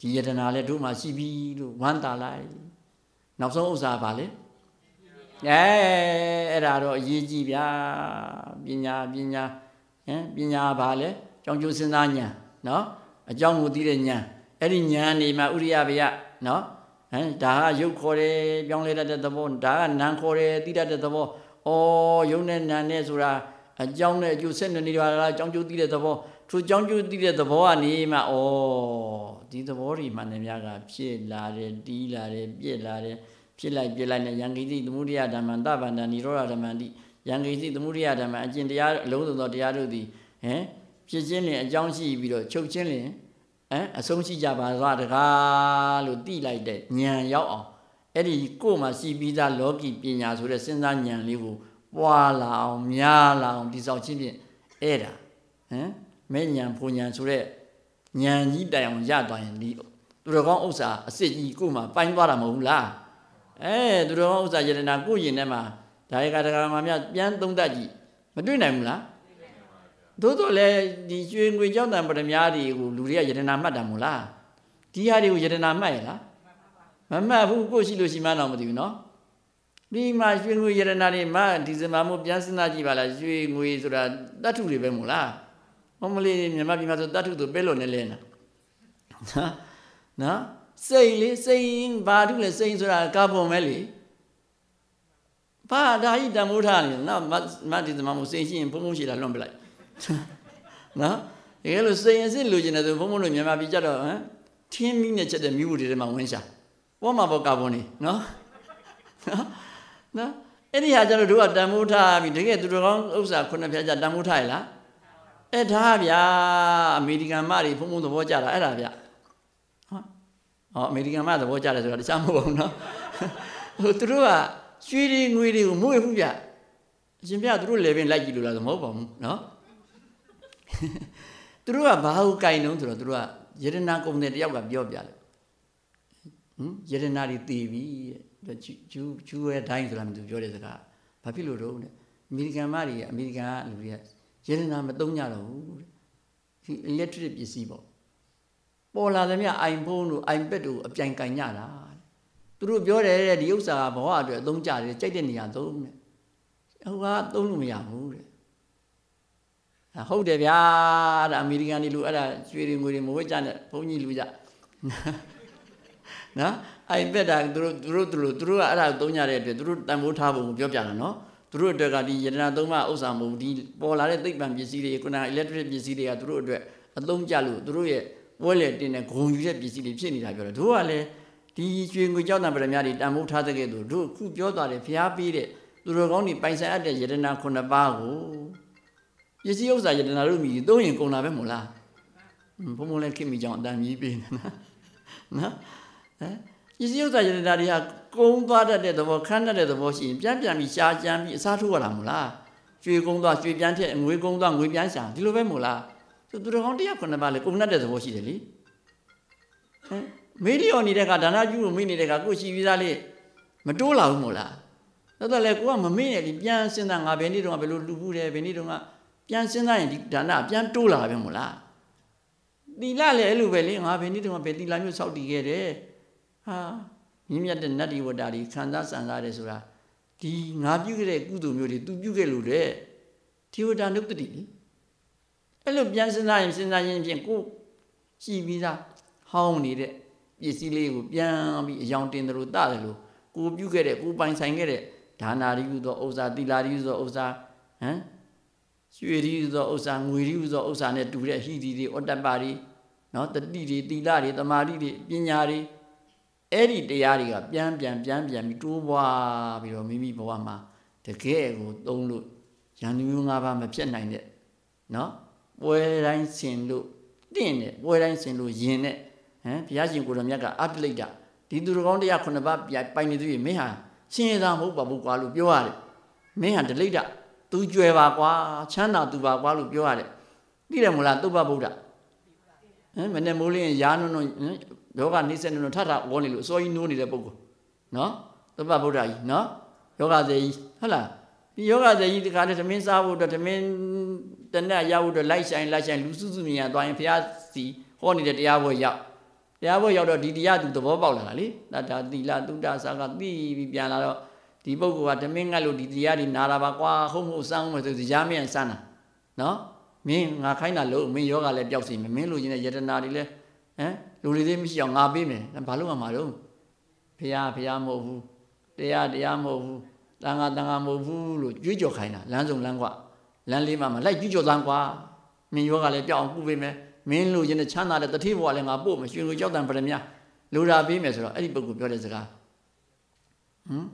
ဒီယတနာလည်းတို့မှရှိပြီလို့ဝမ်းသာလိုက်နောက်ဆုံးဥစ္စာပါလေအဲအဲ့ဒါတော့အရေးကြီးဗျာပညာပညာဟမ်ပညာပါလေကြောင်းကျိုးစဉ်းစားဉာဏ်နော်အကြောင်းကိုသိတဲ့ဉာဏ် အဲ့ဒီဉာဏ်နေမှာဥရိယဗျာနော်ဟမ်ဒါကရုပ်ခေါ်တယ်ပြောင်းလဲတတ်တဲ့သဘောဒါကနာမ်ခေါ်တယ်သိတတ်တဲ့သဘောဩယုံနဲ့နာမ်နဲ့ဆိုတာအကြောင်းနဲ့အကျိုးဆက်နေပါလားအကြောင်းကျိုးသိတဲ့သဘောထိုအကြောင်းကျိုးသိတဲ့သဘောကနေမှဩဒီသဘောတွေမှန်တယ်များကဖြစ်လာတယ်တီးလာတယ်ပြက်လာတယ်ဖြစ်လိုက်ပြက်လိုက်နဲ့ယံကိသိသမုဒိယဓမ္မံတဗ္ဗန္တနိရောဓဓမ္မံတိယံကိသိသမုဒိယဓမ္မံအကျင့်တရားအလုံးစုံသောတရားတို့သည်ဟမ်ဖြစ်ခြင်းလင်အကြောင်းရှိပြီးတော့ချုပ်ခြင်းလင် ဟမ်အဆုံးရှိကြပါသွားတကားလို့တိလိုက်တဲ့ဉာဏ်ရောက်အောင်အဲ့ဒီကိုယ်မှာရှိပြီးသားလောကီပညာဆိုတဲ့စဉ်းစားဉာဏ်လေးကိုပွာလာအောင်များလာအောင်ဒီဆောင်ချင်းဖြင့်အဲ့ဒါဟမ်မဲ့ဉာဏ်ဖူဉာဏ်ဆိုတဲ့ဉာဏ်ကြီးတိုင်အောင်ရသွားရင်ဒီသူတော်ကောင်းဥစ္စာအစ်စ်ကြီးကိုယ်မှာပိုင်းသွားတာမဟုတ်ဘူးလားအဲသူတော်ကောင်းဥစ္စာယတနာကိုယ်ရင်ထဲမှာဒါရကတကမာမြပြန်သုံးတတ်ကြည့်မတွေ့နိုင်ဘူးလား သို့တော့လေဒီရွှေငွေကြောင့်တံပရမ ्या တွေကိုလူတွေကယတနာမှတ်တာမို့လားဒီဟာတွေကိုယတနာမှတ်ရလားမမှတ်ဘူးကိုရှိလို့ရှိမှန်းတော့မသိဘူးနော်ဒီမှာရွှေငွေယတနာတွေမှဒီစမာမို့ပြန်စဉ်းစားကြည့်ပါလားရွှေငွေဆိုတာတတ်ထုတွေပဲမို့လားဟောမလေးမြန်မာပြည်မှာဆိုတတ်ထုဆိုပဲလို့နေလဲနော်နော်စိတ်လေစိတ်ဘာထုလဲစိတ်ဆိုတာကာဗွန်ပဲလေဘာဒါကြီးတမိုးထားနေနော်မတ်ဒီစမာမို့စိတ်ရှိရင်ဘုံဘုံရှိတာလွန်ပလိုက် နော်တကယ်လို့စိတ်အစစ်လိုချင်တယ်ဆိုဘုံဘုံတို့မြန်မာပြည်ကြတော့ဟမ်ထင်းမိနဲ့ချက်တဲ့မိဖို့တွေထဲမှာဝင်ရှာပေါ်မှာပေါ်ကာဗွန်နေနော်နော်နော်အဲ့ဒီဟာကျတော့တို့ကတန်မိုးထားပြီတကယ်သူတော်ကောင်းဥစ္စာခုနှစ်ဖြားကြတန်မိုးထားရလားအဲ့ဒါဗျာအမေရိကန်မတွေဘုံဘုံသဘောကြတာအဲ့ဒါဗျဟောဟောအမေရိကန်မသဘောကြတယ်ဆိုတာတခြားမဟုတ်ဘူးနော်ဟိုသူတို့ကရွှေတွေငွေတွေကိုမွေ့ဘူးဗျအရှင်ဗျသူတို့လည်းပင်လိုက်ကြည့်လို့လားဆိုမဟုတ်ပါဘူးနော် သူတို့ကဘာကိုကြိုင်နှုံးဆိုတော့သူတို့ကယရနာကုံတဲ့တယောက်ကပြောပြတယ်ဟမ်ယရနာတွေတည်ပြီတဲ့ကျူးကျူးရဲ့ဒိုင်းဆိုတာမျိုးပြောတဲ့စကားဘာဖြစ်လို့တော့အမေရိကန်မတွေအမေရိကန်ကလူတွေကယရနာမသုံးကြတော့ဘူးတဲ့ဒီ electric ပစ္စည်းပေါ့ပေါ်လာသမျှ iPhone တို့ iPad တို့အပြိုင်ကင်ကြတာသူတို့ပြောတယ်တဲ့ဒီဥစ္စာကဘဝအတွက်အသုံးကြတယ်ကြိုက်တဲ့နေရာသုံးတဲ့ဟိုကသုံးလို့မရဘူးတဲ့ ဟုတ်တယ်ဗျာအဲ့ဒါအမေရိကန်တွေလူအဲ့ဒါရွှေတွေငွေတွေမဝတ်ကြနဲ့ဘုန်းကြီးလူကြနော် iPad တာသူတို့သူတို့သူတို့သူတို့ကအဲ့ဒါသုံးကြတဲ့အတွက်သူတို့တန်ဖိုးထားဖို့ပြောပြတာနော်သူတို့အတွက်ကဒီယတနာသုံးပါဥစ္စာမဟုတ်ဒီပေါ်လာတဲ့သိပ္ပံပစ္စည်းတွေခုန electric ပစ္စည်းတွေကသူတို့အတွက်အသုံးကျလို့သူတို့ရဲ့ပွဲလေတင်တဲ့ဂုံယူတဲ့ပစ္စည်းတွေဖြစ်နေတာပြောတယ်တို့ကလည်းဒီရွှေငွေကြောက်တံပရမတွေတန်ဖိုးထားတဲ့ကဲ့သို့တို့ခုပြောသွားတယ်ဖျားပေးတဲ့သူတို့ကောင်းတွေပိုင်ဆိုင်အပ်တဲ့ယတနာခုနှစ်ပါးကို ပစ္စည်းဥစ္စာယတနာတို့မြည်သုံးရင်ကုန်လာပဲမို့လားဘုံဘုံလည်းခင်မိကြောင်အတန်မြည်ပေးနေနော်နော်ဟမ်ပစ္စည်းဥစ္စာယတနာတွေဟာကုန်းသွားတတ်တဲ့သဘောခန်းတတ်တဲ့သဘောရှိရင်ပြန်ပြန်ပြီးရှားကြမ်းပြီးအစားထိုးရတာမို့လားရွှေကုန်းသွားရွှေပြန်ထက်ငွေကုန်းသွားငွေပြန်ရှာဒီလိုပဲမို့လားသူတို့ကောင်းတရားခုနှစ်ပါးလေကုန်းတတ်တဲ့သဘောရှိတယ်လေဟမ်မေးလျော်နေတဲ့ကဒါနကျူလို့မိနေတဲ့ကကိုရှိပြီးသားလေမတိုးလာဘူးမို့လားတော်တော်လေကိုကမမေ့နဲ့ဒီပြန်စဉ်းစားငါဘယ်နေ့တုန်းကဘယ်လိုလူဘူးတယ်ဘယ်နေ့တုန်းက ပြန်စဉ်းစားရင်ဒီဒါနပြန်တိုးလာပဲမို့လားသီလလည်းအဲ့လိုပဲလေငါဘယ်နေ့တုန်းကဘယ်သီလမျိုးစောက်တည်ခဲ့တယ်ဟာမြင့်မြတ်တဲ့နတ်ဒီဝတ္တာတွေခံစားစံစားတယ်ဆိုတာဒီငါပြုခဲ့တဲ့ကုသိုလ်မျိုးတွေ तू ပြုခဲ့လို့တဲ့ဒီဝတ္တာနုတ္တိလေအဲ့လိုပြန်စဉ်းစားရင်စဉ်းစားရင်ဖြင့်ကိုကြည်ပြီးသားဟောင်းနေတဲ့ပစ္စည်းလေးကိုပြန်ပြီးအယောင်တင်တယ်လို့တတယ်လို့ကိုပြုခဲ့တဲ့ကိုပိုင်ဆိုင်ခဲ့တဲ့ဒါနာရီဟုသောဥစ္စာတိလာရီဟုသောဥစ္စာဟမ် ရွှေရီဟုသောဥစ္စာငွေရီဟုသောဥစ္စာနဲ့တူတဲ့ဟိတိတွေဩတ္တပတွေနော်တတိတွေတိလာတွေတမာတိတွေပညာတွေအဲ့ဒီတရားတွေကပြန်ပြန်ပြန်ပြန်ပြီးတိုးပွားပြီးတော့မိမိဘဝမှာတကယ်ကိုသုံးလို့ရန်သူမျိုး၅ပါးမဖြစ်နိုင်တဲ့နော်ပွဲတိုင်းဆင်လို့တင့်တဲ့ပွဲတိုင်းဆင်လို့ယင်တဲ့ဟမ်ဘုရားရှင်ကိုရမြတ်ကအပလိတ်တာဒီသူတော်ကောင်းတရားခုနှစ်ပါးပိုင်နေသူမင်းဟာရှင်ရသာမဟုတ်ပါဘူးကွာလို့ပြောရတယ်မင်းဟာဒလိတ်တာ သူကြွယ်ပါကွာချမ်းသာသူပါကွာလို့ပြောရတယ်သိတယ်မလားသုဘဗုဒ္ဓဟမ်မနေ့မိုးလင်းရာနုံနုံယောဂနေစနုံထထဝေါနေလို့အစိုးရနိုးနေတဲ့ပုဂ္ဂိုလ်နော်သုဘဗုဒ္ဓကြီးနော်ယောဂစေကြီးဟုတ်လားဒီယောဂစေကြီးတခါတည်းသမင်းစားဖို့အတွက်သမင်းတနက်ရဖို့အတွက်လိုက်ဆိုင်လိုက်ဆိုင်လူစုစုမြင်ရသွားရင်ဘုရားစီဟောနေတဲ့တရားပွဲရောက်တရားပွဲရောက်တော့ဒီတရားသူသဘောပေါက်လာတာလေတတသီလသုဒ္ဓဆာကသိပြီးပြန်လာတော့ ဒီပုဂ္ဂိုလ်ကသမင်းငတ်လို့ဒီတရားဒီနာတာပါကွာဟုတ်ဟုတ်စမ်းမယ်ဆိုတရားမင်းစမ်းတာနော်မင်းငါခိုင်းတာလို့မင်းယောဂလည်းပျောက်စီမယ်မင်းလိုချင်တဲ့ယတနာတွေလည်းဟမ်လူတွေသေးမရှိအောင်ငါပေးမယ်ဘာလို့မှမတော့ဖះဖះမဟုတ်ဘူးတရားတရားမဟုတ်ဘူးတန်ခါတန်ခါမဟုတ်ဘူးလို့ကြွေးကြော်ခိုင်းတာလမ်းစုံလမ်းကွလမ်းလေးမှာမလိုက်ကြွေးကြော်သမ်းကွာမင်းယောဂလည်းပျောက်အောင်ကုပေးမယ်မင်းလိုချင်တဲ့ချမ်းသာတဲ့တတိဘဝလည်းငါပို့မယ်ရွှေကိုကြောက်တန်ပရမညာလိုတာပေးမယ်ဆိုတော့အဲ့ဒီပုဂ္ဂိုလ်ပြောတဲ့စကားဟမ်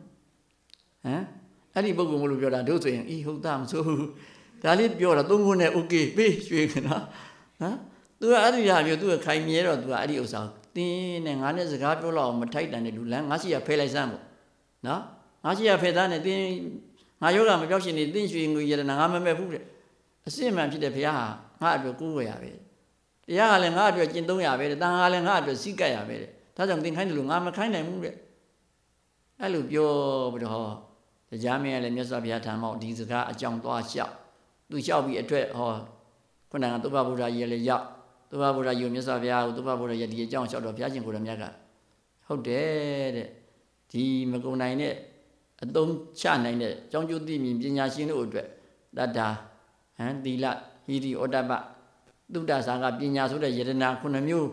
ဟမ်အဲ့ဒီပုဂ္ဂိုလ်မလို့ပြောတာတို့ဆိုရင်ဤဟုတ်တာမဆိုဘူးဒါလေးပြောတာသုံးခုနဲ့ okay ပေးရွှေခဏဟမ်သူကအဲ့ဒီဟာမျိုးသူကခိုင်မြဲတော့သူကအဲ့ဒီဥစ္စာတင်းနဲ့ငါနဲ့စကားပြောတော့မထိုက်တန်တဲ့လူလမ်းငါရှိရဖဲလိုက်စမ်းပေါ့နော်ငါရှိရဖဲသားနဲ့တင်းငါယောဂမပြောက်ရှင်နေတင်းရွှေငွေရတနာငါမမဲ့ဘူးတဲ့အစ်စ်မှန်ဖြစ်တဲ့ဘုရားဟာငါအတွက်ကိုးဝယ်ရပဲတရားကလည်းငါအတွက်ကျင့်သုံးရပဲတဲ့တန်ခါလည်းငါအတွက်စိတ်ကပ်ရပဲတဲ့ဒါကြောင့်သင်ခိုင်းတယ်လို့ငါမခိုင်းနိုင်ဘူးတဲ့အဲ့လိုပြောပြီးတော့ဟော တရားမင်းကလည်းမြတ်စွာဘုရားထံမှာဒီစကားအကြောင်းသွားလျှောက်သူလျှောက်ပြီးအတွက်ဟောခုနကသုဘဗုဒ္ဓကြီးလည်းရောက်သုဘဗုဒ္ဓကြီးကိုမြတ်စွာဘုရားကိုသုဘဗုဒ္ဓကြီးဒီအကြောင်းလျှောက်တော့ဘုရားရှင်ကိုယ်တော်မြတ်ကဟုတ်တယ်တဲ့ဒီမကုံနိုင်တဲ့အသုံးချနိုင်တဲ့ကြောင်းကျိုးသိမြင်ပညာရှင်တို့အတွက်တတ္တာဟမ်သီလဟိရိဩတ္တပသုဒ္ဓဆာကပညာဆိုတဲ့ယတနာခုနှစ်မျိုး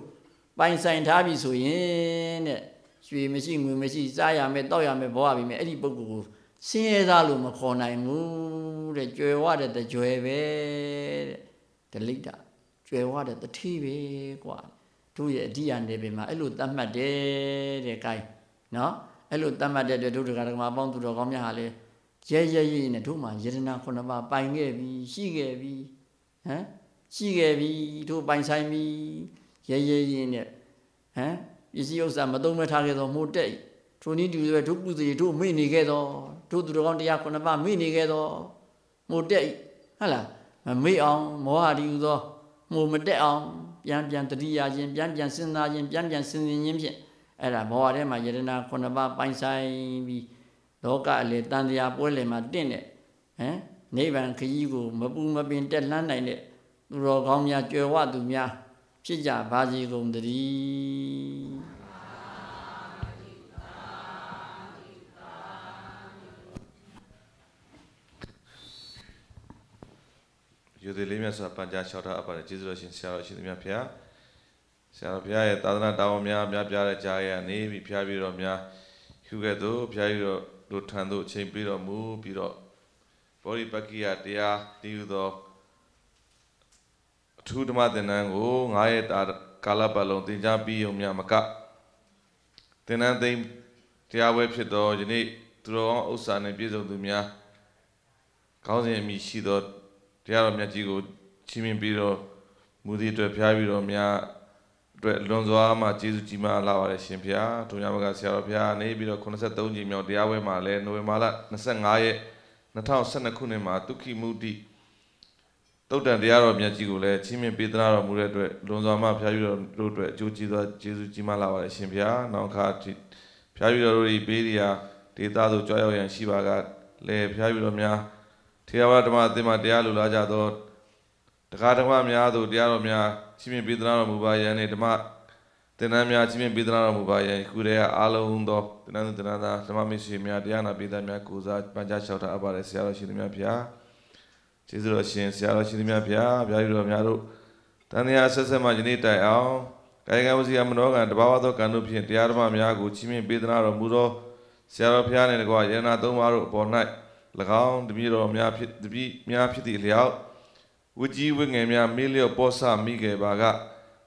ပိုင်ဆိုင်ထားပြီဆိုရင်တဲ့ရွှေမရှိငွေမရှိစားရမယ်တောက်ရမယ်ဘောရပြီမယ်အဲ့ဒီပုဂ္ဂိုလ်ကို ဆင်းရဲသားလို့မခေါ်နိုင်ဘူးတဲ့ကြွယ်ဝတဲ့တကြွယ်ပဲတဲ့ဒလိတာကြွယ်ဝတဲ့တတိပဲကွာတို့ရဲ့အဓိယနေပင်မှာအဲ့လိုသတ်မှတ်တယ်တဲ့ gain နော်အဲ့လိုသတ်မှတ်တဲ့အတွက်တို့တရားဓမ္မပေါင်းသူတော်ကောင်းများဟာလေရဲရဲရဲနဲ့တို့မှာယတနာခုနှစ်ပါးပိုင်ခဲ့ပြီရှိခဲ့ပြီဟမ်ရှိခဲ့ပြီတို့ပိုင်ဆိုင်ပြီရဲရဲရဲနဲ့ဟမ်ပစ္စည်းဥစ္စာမသုံးမထားခဲ့သောမို့တဲ့ထိုနည်းတူပဲတို့ပုစေတို့မိနေခဲ့သော တို့သူတော်ကောင်းတရားခုနှစ်ပါးမိနေခဲ့သောမို့တဲ့ဟုတ်လားမမေ့အောင်မောဟဒီဟူသောမို့မတက်အောင်ပြန်ပြန်တတိယချင်းပြန်ပြန်စဉ်းစားခြင်းပြန်ပြန်စဉ်းစဉ်ခြင်းဖြင့်အဲ့ဒါမောဟထဲမှာယတနာခုနှစ်ပါးပိုင်ဆိုင်ပြီးလောကအလေတန်တရားပွဲလေမှာတင့်တဲ့ဟမ်နိဗ္ဗာန်ခရီးကိုမပူမပင်တက်လှမ်းနိုင်တဲ့သူတော်ကောင်းများကြွယ်ဝသူများဖြစ်ကြပါစေကုန်တည်း ယူသည်လေးမြတ်စွာပန်ကြားလျှောက်ထားအပ်ပါတယ်ကျေးဇူးတော်ရှင်ဆရာတော်ရှင်သူများဖျားဆရာတော်ဘုရားရဲ့သာသနာတော်များများပြားတဲ့ကြားရနေပြီးဖျားပြီးတော့များယူခဲ့သို့ဖျားပြီးတော့တို့ထံသို့ချိန်ပြီးတော့မူပြီးတော့ဘောဓိပက္ခိယတရားတည်ယူသောအထူးဓမ္မသင်တန်းကို9ရက်တာကာလပတ်လုံးသင်ကြားပြီးုံများမကသင်တန်းသိမ်းတရားဝဲဖြစ်သောယနေ့သူတော်ကောင်းဥစ္စာနှင့်ပြည့်စုံသူများခေါင်းစဉ်အမည်ရှိသော တရားတော်မြတ်ကြီးကိုချီးမြှင့်ပြီးတော့မူသည်အတွက်ဖျားပြီးတော့များအတွက်လွန်စွာမှကျေးဇူးကြီးမားလာပါတယ်ရှင်ဖျားဒုညဘကဆရာတော်ဖျားနေပြီးတော့83ကြိမ်မြောက်တရားပွဲမှာလည်းနိုဝင်ဘာလ25ရက်2012ခုနှစ်မှာဒုက္ခိမုတိတုတ်တန်တရားတော်မြတ်ကြီးကိုလည်းချီးမြှင့်ပေးသနာတော်မူတဲ့အတွက်လွန်စွာမှဖျားပြီးတော့တို့အတွက်အကျိုးကျေးဇူးကျေးဇူးကြီးမားလာပါတယ်ရှင်ဖျားနောက်ခါဖျားပြီးတော့တို့ဒီပေးဒီယာဒေတာသို့ကြွရောက်ရန်ရှိပါကလည်းဖျားပြီးတော့များ ထေရဝါဓမ္မအသင်းမှာတရားလူလာကြသောတရားဓမ္မများသို့တရားတော်များရှင်းပြပေးသနာတော်မူပါယံနေဓမ္မ သင်္นานများချင်းမြင့်ပေးသနာတော်မူပါယံခုတည်းကအားလုံးသောသင်္นานသင်္นานသားဓမ္မမိတ်ဆွေများတရားနာပေးသားများကိုစားပန်းချလျှောက်တာအပ်ပါတယ်ဆရာတော်ရှင်သူများဖျားကျေးဇူးတော်ရှင်ဆရာတော်ရှင်သူများဖျားဗျာဒီတော်များတို့တန်တရားဆက်ဆက်မှယနေ့တိုင်အောင်ကာယကံဝစီကမနောကံတဘာဝသောကံတို့ဖြင့်တရားဓမ္မများကိုချင်းမြင့်ပေးသနာတော်မူသောဆရာတော်ဖျားနှင့်တကွာယန္နာသုံးပါးတို့အပေါ်၌၎ င်းတပည့်တော်များဖြစ်တပည့်များဖြစ်သည့်အလျောက်ဝကြီးဝိငယ်များမေးလျော့ပောဆမိခဲ့ပါက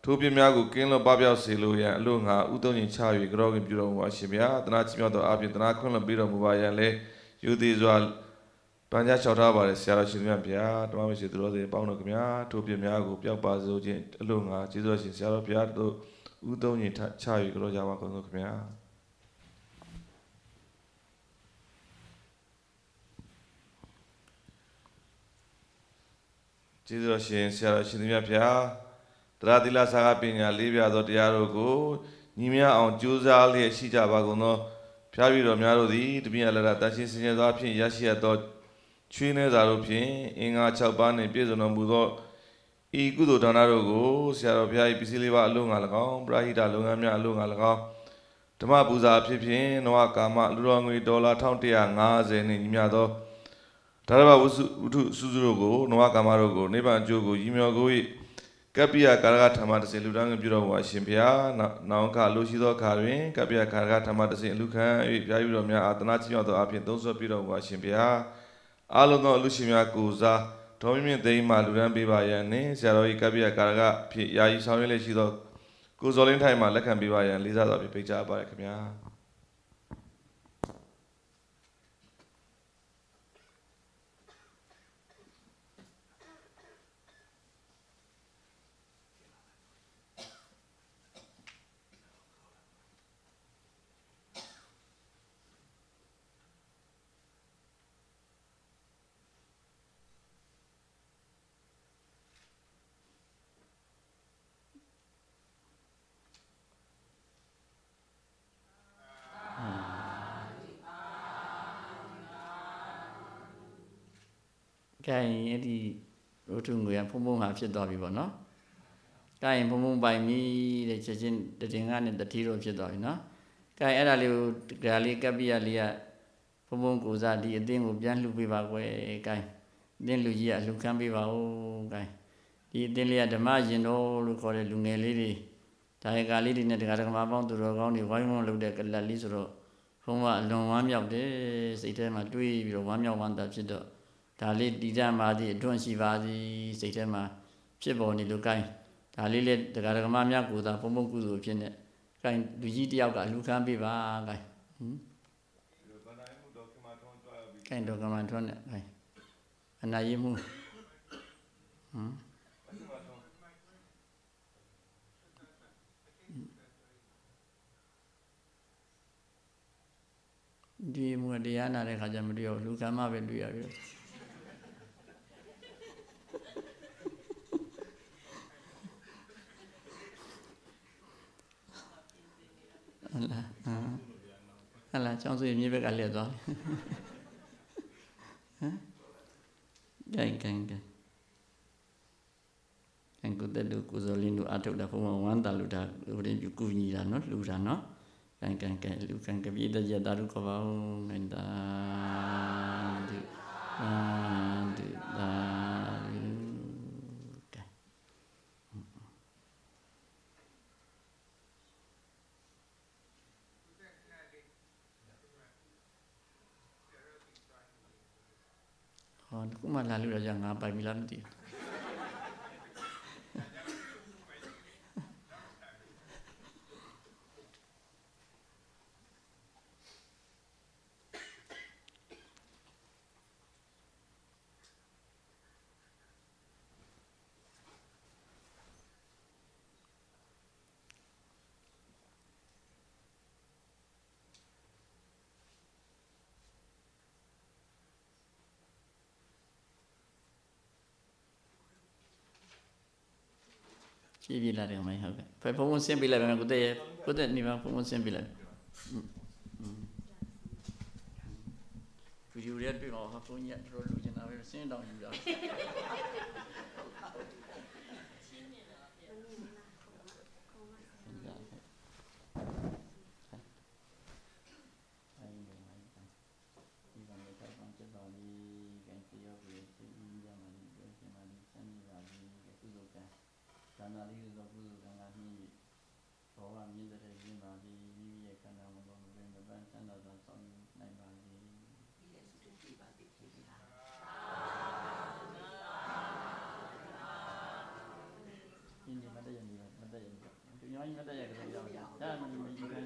ထိုပြများကိုကင်းလွတ်ပပျောက်စေလိုရန်အလို့ငါဥသုံးရင်ချ၍ကြောခင်ပြုတော်မူပါရှင်ဗျာတနာချီမြောက်သောအပြင်တနာခွင့်လွှတ်ပေးတော်မူပါရန်လေယူသည်စွာပန်းချလျှောက်ထားပါတယ်ဆရာတော်ရှင်မြတ်ဗျာဓမ္မမရှိသူတော်စင်ပေါင်းတော်ခင်ဗျာထိုပြများကိုပျောက်ပါစို့ခြင်းအလို့ငါကျေးဇူးရှင်ဆရာတော်ဗျာတို့ဥသုံးရင်ချ၍ကြောကြပါကုန်သောခင်ဗျာ ကျေးဇူးတော်ရှင်ဆရာတော်ရှင်မြတ်ဗျာတရားသီလစာကပညာလေးပြသောတရားတို့ကိုညီမြအောင်ကြိုးစားလျက်ရှိကြပါကုန်သောဖျားပြီးတော်များတို့သည်တပည့်ရလရတန်ရှင်းစင်ကြယ်သောဖြင့်ရရှိရသောချွေးနှဲစာတို့ဖြင့်အင်္ဂါ6ပါးနှင့်ပြည့်စုံတော်မူသောဤကုသိုလ်ဒါနတို့ကိုဆရာတော်ဘုရား၏ပစ္စည်းလေးပါအလို့ငါ၎င်းပရိဟိတလုပ်ငန်းများအလို့ငါ၎င်းဓမ္မပူဇာဖြစ်ဖြင့်နဝကာမလူတော်ငွေဒေါ်လာ1150နှင့်ညီမျှသော ဒါရဘဝုစုဝုထုစုစုတို့ကိုနဝကာမတို့ကိုနိဗ္ဗာန်အကျိုးကိုရည်မြော်ကို၏ကပ္ပိယကာရကဓမ္မတစေလူတန်းပြုတော်မူအရှင်ဘုရားနောင်ခလူရှိသောခါတွင်ကပ္ပိယကာရကဓမ္မတစေအလူခံ၍ပြာယူတော်များအာတနာချင်းတော်အပြင်သုံးဆွပြုတော်မူအရှင်ဘုရားအလုံးသောအလူရှင်များကိုစားတော်မြင့်သိမ်းမှလူတန်းပေးပါရန်နှင့်ဆရာတော်၏ကပ္ပိယကာရကဖြစ်ယာယီဆောင်ရွက်လက်ရှိသောကိုစောလင်းထိုင်မှလက်ခံပေးပါရန်လေးစားစွာဖြင့်ဖိတ်ကြားပါရခင်ဗျာကဲအဲ့ဒီဝ တ္ထုငွေကဖုံဖုံဟာဖြစ်သွားပြီပေါ့နော်ကဲဖုံဖုံပိုင်ပြီတဲ့ချက်ချင်းတတင်ကနဲ့တတိတော့ဖြစ်သွားပြီနော်ကဲအဲ့ဒါလေးကိုဒါလေးကပ္ပိယလေးကဖုံဖုံကိုစားဒီအသင်းကိုပြန်လှူပေးပါကွယ်ကဲအသင်းလူကြီးကလှူခမ်းပေးပါဦးကဲဒီအသင်းလေးကဓမ္မရင်တော်လို့ခေါ်တဲ့လူငယ်လေးတွေဒါရကလေးတွေနဲ့တရားဓမ္မပေါင်းသူတော်ကောင်းတွေဝိုင်းဝန်းလုပ်တဲ့ကလတ်လေးဆိုတော့ဘုံကအလွန်ဝမ်းမြောက်တယ်စိတ်ထဲမှာတွေးပြီးတော့ဝမ်းမြောက်ဝမ်းသာဖြစ်တော့ ဒါလေးတည်တံ့ပါသည်အတွန့်ရှိပါသည်စိတ်ထဲမှာဖြစ်ပေါ်နေလို့ကိုင်းဒါလေးလေတရားဓမ္မများကိုသာပုံပုံကုသိုလ်ဖြစ်နေကိုင်းလူကြီးတယောက်ကလူခမ်းပေးပါကိုင်းဟင်ကိုင်းတော့ကမှန်ထွန်းနဲ့ကိုင်းအနာရမှုဟမ်ဒီမူတရားနာတဲ့ခါကျမတွေ့ရဘူးလူကမ်းမပဲတွေ့ရပြီဟုတ်လားဟုတ်လား ကျောင်းစုမြေဘက်ကလျက်သွားဟမ်ဂိုင်ဂိုင်ဂိုင်အင်ကုတလူကုဇလင်းတို့အထုတ်တာဘုံဝမ်းတာလူတာဟိုတင်ပြုကူညီတာနော်လူတာနော်ကံကံကံလူကံကပိတကြတာရုကပောင်းနိုင်တာဒုအာဒုသာကဲဟော ခုမှလာလို့ရ ဖြည်းဖြည်းလာတယ်မိုင်းဟုတ်ကဲ့ဖဖုံဖုံဆင်းပြလိုက်မယ်ကိုတဲ့ကိုတဲ့နေပါဖုံဖုံဆင်းပြလိုက်ဗီဒီယိုရက်တွေ့တော့ဟာဖုန်းကြီးတော်လူချင်တာပဲဆင်းတောင်ယူတာ ဒါနာလေးသောကုသိုလ်ကံကနှင့်ဘောဝမြင့်တဲ့ရင်းပါသည်မိမိရဲ့ခန္ဓာမပေါ်မပင်မပန်းချမ်းသာစွာဆောင်ယူနိုင်ပါစေ ဒီနေ့မတည့်ရနေပါမတည့်ရနေ ပါဒီညမတည့်ရကြတယ်ဒါမှမဟုတ်ဒီကအဲ့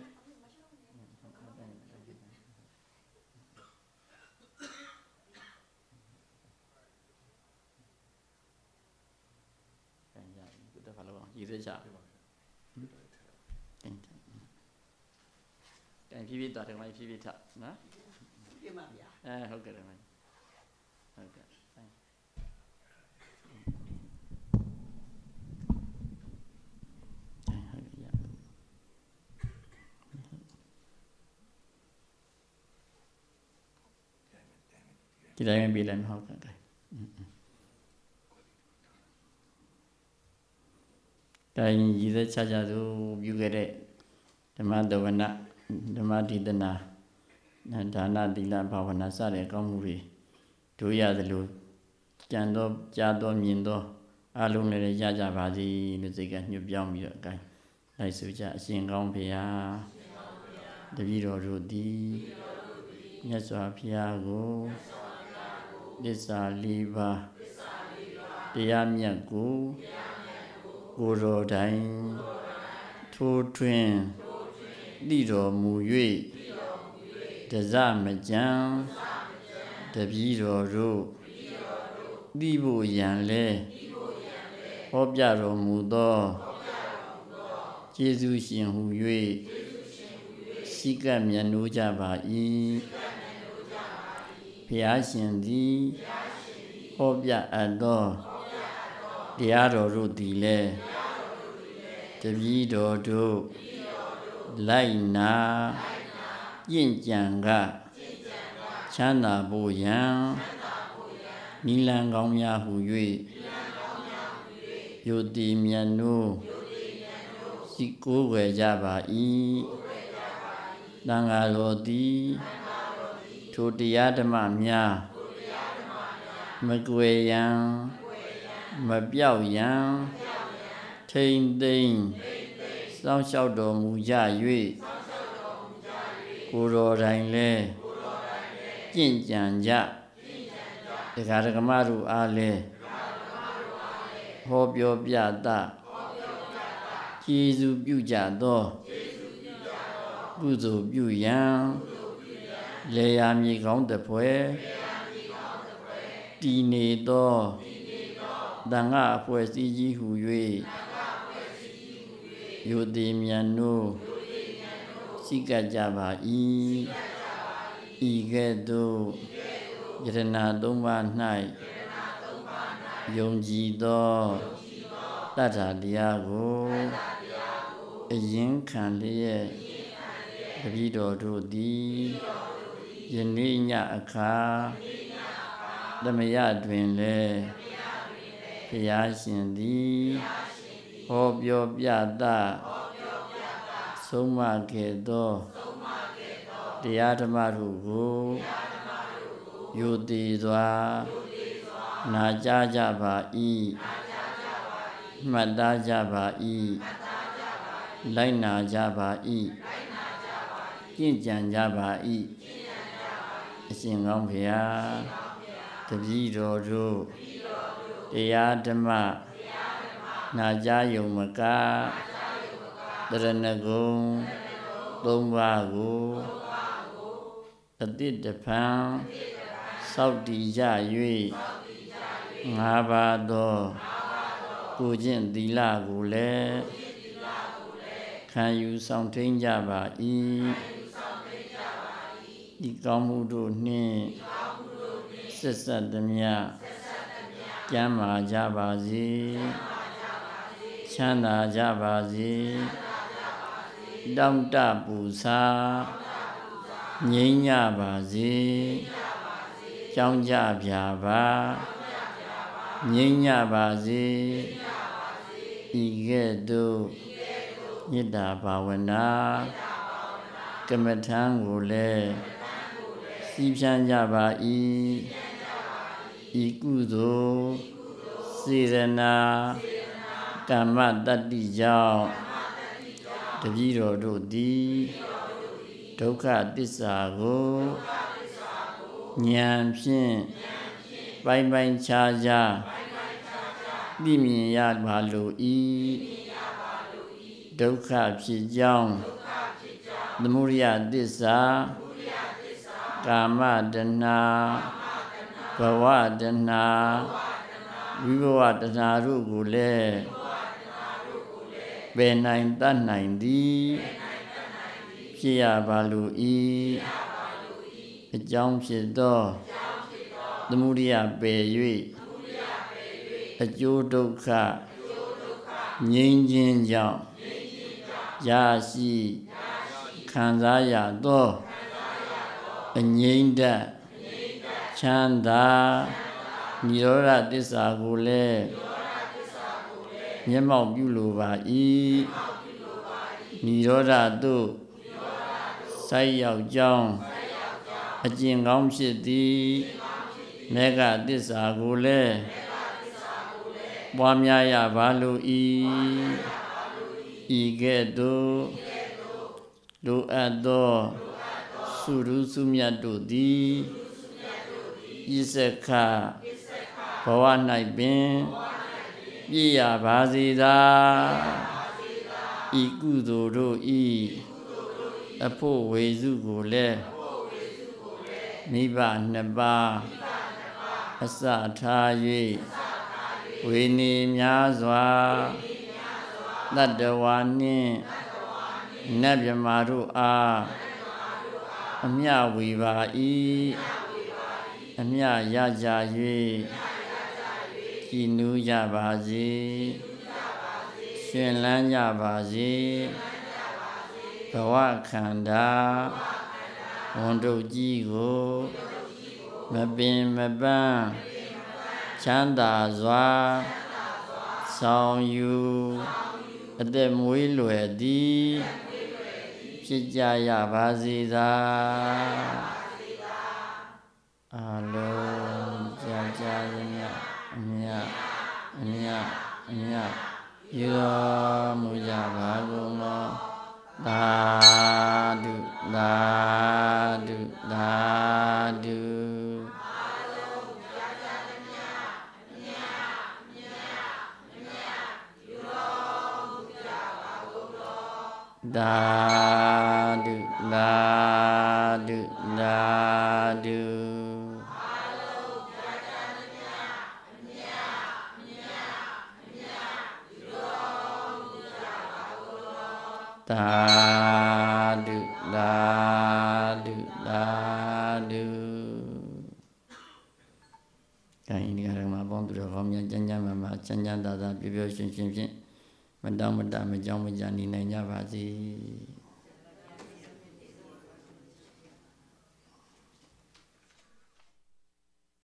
ရဒီတော့ဘာလို့ရည်ရချတိုင်ဖြည်းဖြည်းတာတယ်မဖြည်းဖြည်းထနော်ပြပါဗျာအဲဟုတ်ကဲ့တယ်မဟုတ်ကဲ့ဆိုင်ဟုတ်ကဲ့ရ ဒီတိုင်းပြေးလိုက်မဟုတ်ကဲ့တိုင်းရည်သက်ချချသူပြုခဲ့တဲ့ဓမ္မတဝနာဓမ္မဒိတနာဒါနသီလဘာဝနာစတဲ့ကောင်းမှုတွေတို့ရသလိုကြံတော့ကြားတော့မြင်တော့အလုံးလည်းရကြပါစေလို့စိတ်ကညှို့ပြောင်းပြီးတော့အကိုင်းလိုက်ဆိုကြအရှင်ကောင်းဖေဟာတပည့်တော်တို့သည်မြတ်စွာဘုရားကို သစ္စာလေးပါးတရားမြတ်ကိုကိုယ်တော်တိုင်ထိုးထွင်းသိတော်မူ၍တဇမကြံတပည့်တော်တို့သိဖို့ရန်လဲဟောပြတော်မူသောကျေးဇူးရှင်ဟု၍စိကပ်မြတ်နိုးကြပါ၏ ဘုရားရှင်သည်ဟောပြအပ်သောတရားတော်တို့သည်လည်းတပည့်တော်တို့လိုက်နာပြင့်ကြံကချမ်းသာဖို့ယံနိလန်ကောင်းများဟု၍ယုတိမြတ်နိုးစီကိုးွယ်ကြပါ၏တန်ဃာတော်သည် ထိုတရားဓမ္မများမကွယ်ယံမပြောက်ယံထိမ့်သိမ့်စောင့်ရှောက်တော်မူကြ၍ကိုယ်တော်တိုင်လဲကြင့်ကြံကြဒကာဒကမတို့အားလဲဟောပြောပြတာကျေးဇူးပြုကြသောကုသိုလ်ပြုရန် လေယာမြေကောင်းတပွဲတည်နေသောတန်ခါအဖွဲ့စည်းကြီးဟု၍ယုတိမြတ်နိုးစိကကြပါ၏ဤကဲ့သို့ယရနာသုံးပါး၌ယုံကြည်သောတတ္ထာတရားကိုအရင်ခံလျက်တပည့်တော်တို့သည် ယနေ့ညအခါသမယတွင်လည်းဘုရားရှင်သည်ဟောပြောပြတာဆုံးမခဲ့သောတရားဓမ္မတို့ကိုယုတိစွာနာကြားကြပါ၏မှတ်သားကြပါ၏လိုက်နာကြပါ၏ကျင့်ကြံကြပါ၏ အရှင်ကောင်းဖေဟာတပည့်တော်တို့တရားဓမ္မနာကြားယုံမကတရဏဂုံသုံးပါးကိုအတိတဖန်စောက်တည်ကြ၍ငါးပါးသောကိုကျင့်သီလကိုလည်းခံယူဆောင်ထိန်ကြပါ၏ ဒီကောင်းမှုတို့နှင့်ဆက်ဆက်သမျှကျမ်းမာကြပါစေချမ်းသာကြပါစေတောင့်တပူစာငြိမ်းကြပါစေကြောင်းကြပြပါငြိမ်းကြပါစေဤကဲ့သို့မေတ္တာဘာဝနာကမ္မထံကိုလည်း စီးဖြန်းကြပါ၏ဤကုသိုလ်စေရနာကမ္မတတ္တိကြောင့်တပည့်တော်တို့သည်ဒုက္ခသစ္စာကိုဉာဏ်ဖြင့်ပိုင်ပိုင်ခြားခြားသိမြင်ရပါလို၏ဒုက္ခဖြစ်ကြောင်းသမုဒိယသစ္စာ ကာမတဏဘဝတဏဝိဘဝတဏတို့ကိုလည်းပယ်နိုင်တတ်နိုင်သည်ဖြစ်ရပါလို၏အကြောင်းဖြစ်သောသမုဒိယပယ်၍အကျိုးဒုက္ခငြိမ်းခြင်းကြောင့်ရရှိခံစားရသော အငြိမ့်တချမ်းသာនិရောဓသစ္စာကိုလည်းမျက်မှောက်ပြုလိုပါ၏និရောဓသို့စိုက်ရောက်ကြောင်းအကျင့်ကောင်းဖြစ်သည်မေဃသစ္စာကိုလည်းပွားများရပါလို၏ဤကဲ့သို့လိုအပ်သော စုရုစုမြတ်တို့သည်ဣစခဘဝ၌ပင်ပြည့်ရပါစေသာဤကုသိုလ်တို့ဤအဖို့ဝေစုကိုလည်းမိဘနှစ်ပါးအစထား၍ဝေနေများစွာတတ္တဝါနှင့်နတ်မြမာတို့အား အမြဝေပါ၏အမြရကြ၍ကြည်နူးကြပါစေရှင်လန်းကြပါစေဘဝခန္ဓာဝန်တို့ကြီးကိုမပင်မပန်းချမ်းသာစွာဆောင်ယူအသက်မွေးလွယ်သည် ဖြစ်ကြရပါစေသာအလုံးကြာကြာရမြအမြအမြအမြရောမူကြပါကုန်သောသာဓုသာဓုသာဓုသာ သာဓုသာဓုသာဓုကိုင်းဒီကရမပေါင်းသူတော်ကောင်းများကျမ်းကျမ်းမာမာချမ်းချမ်းသာသာပြည့်ပြည့်ရှင်ရှင်ဖြင့်မတောင့်မတမကြောင်းမကြနေနိုင်ကြပါစေ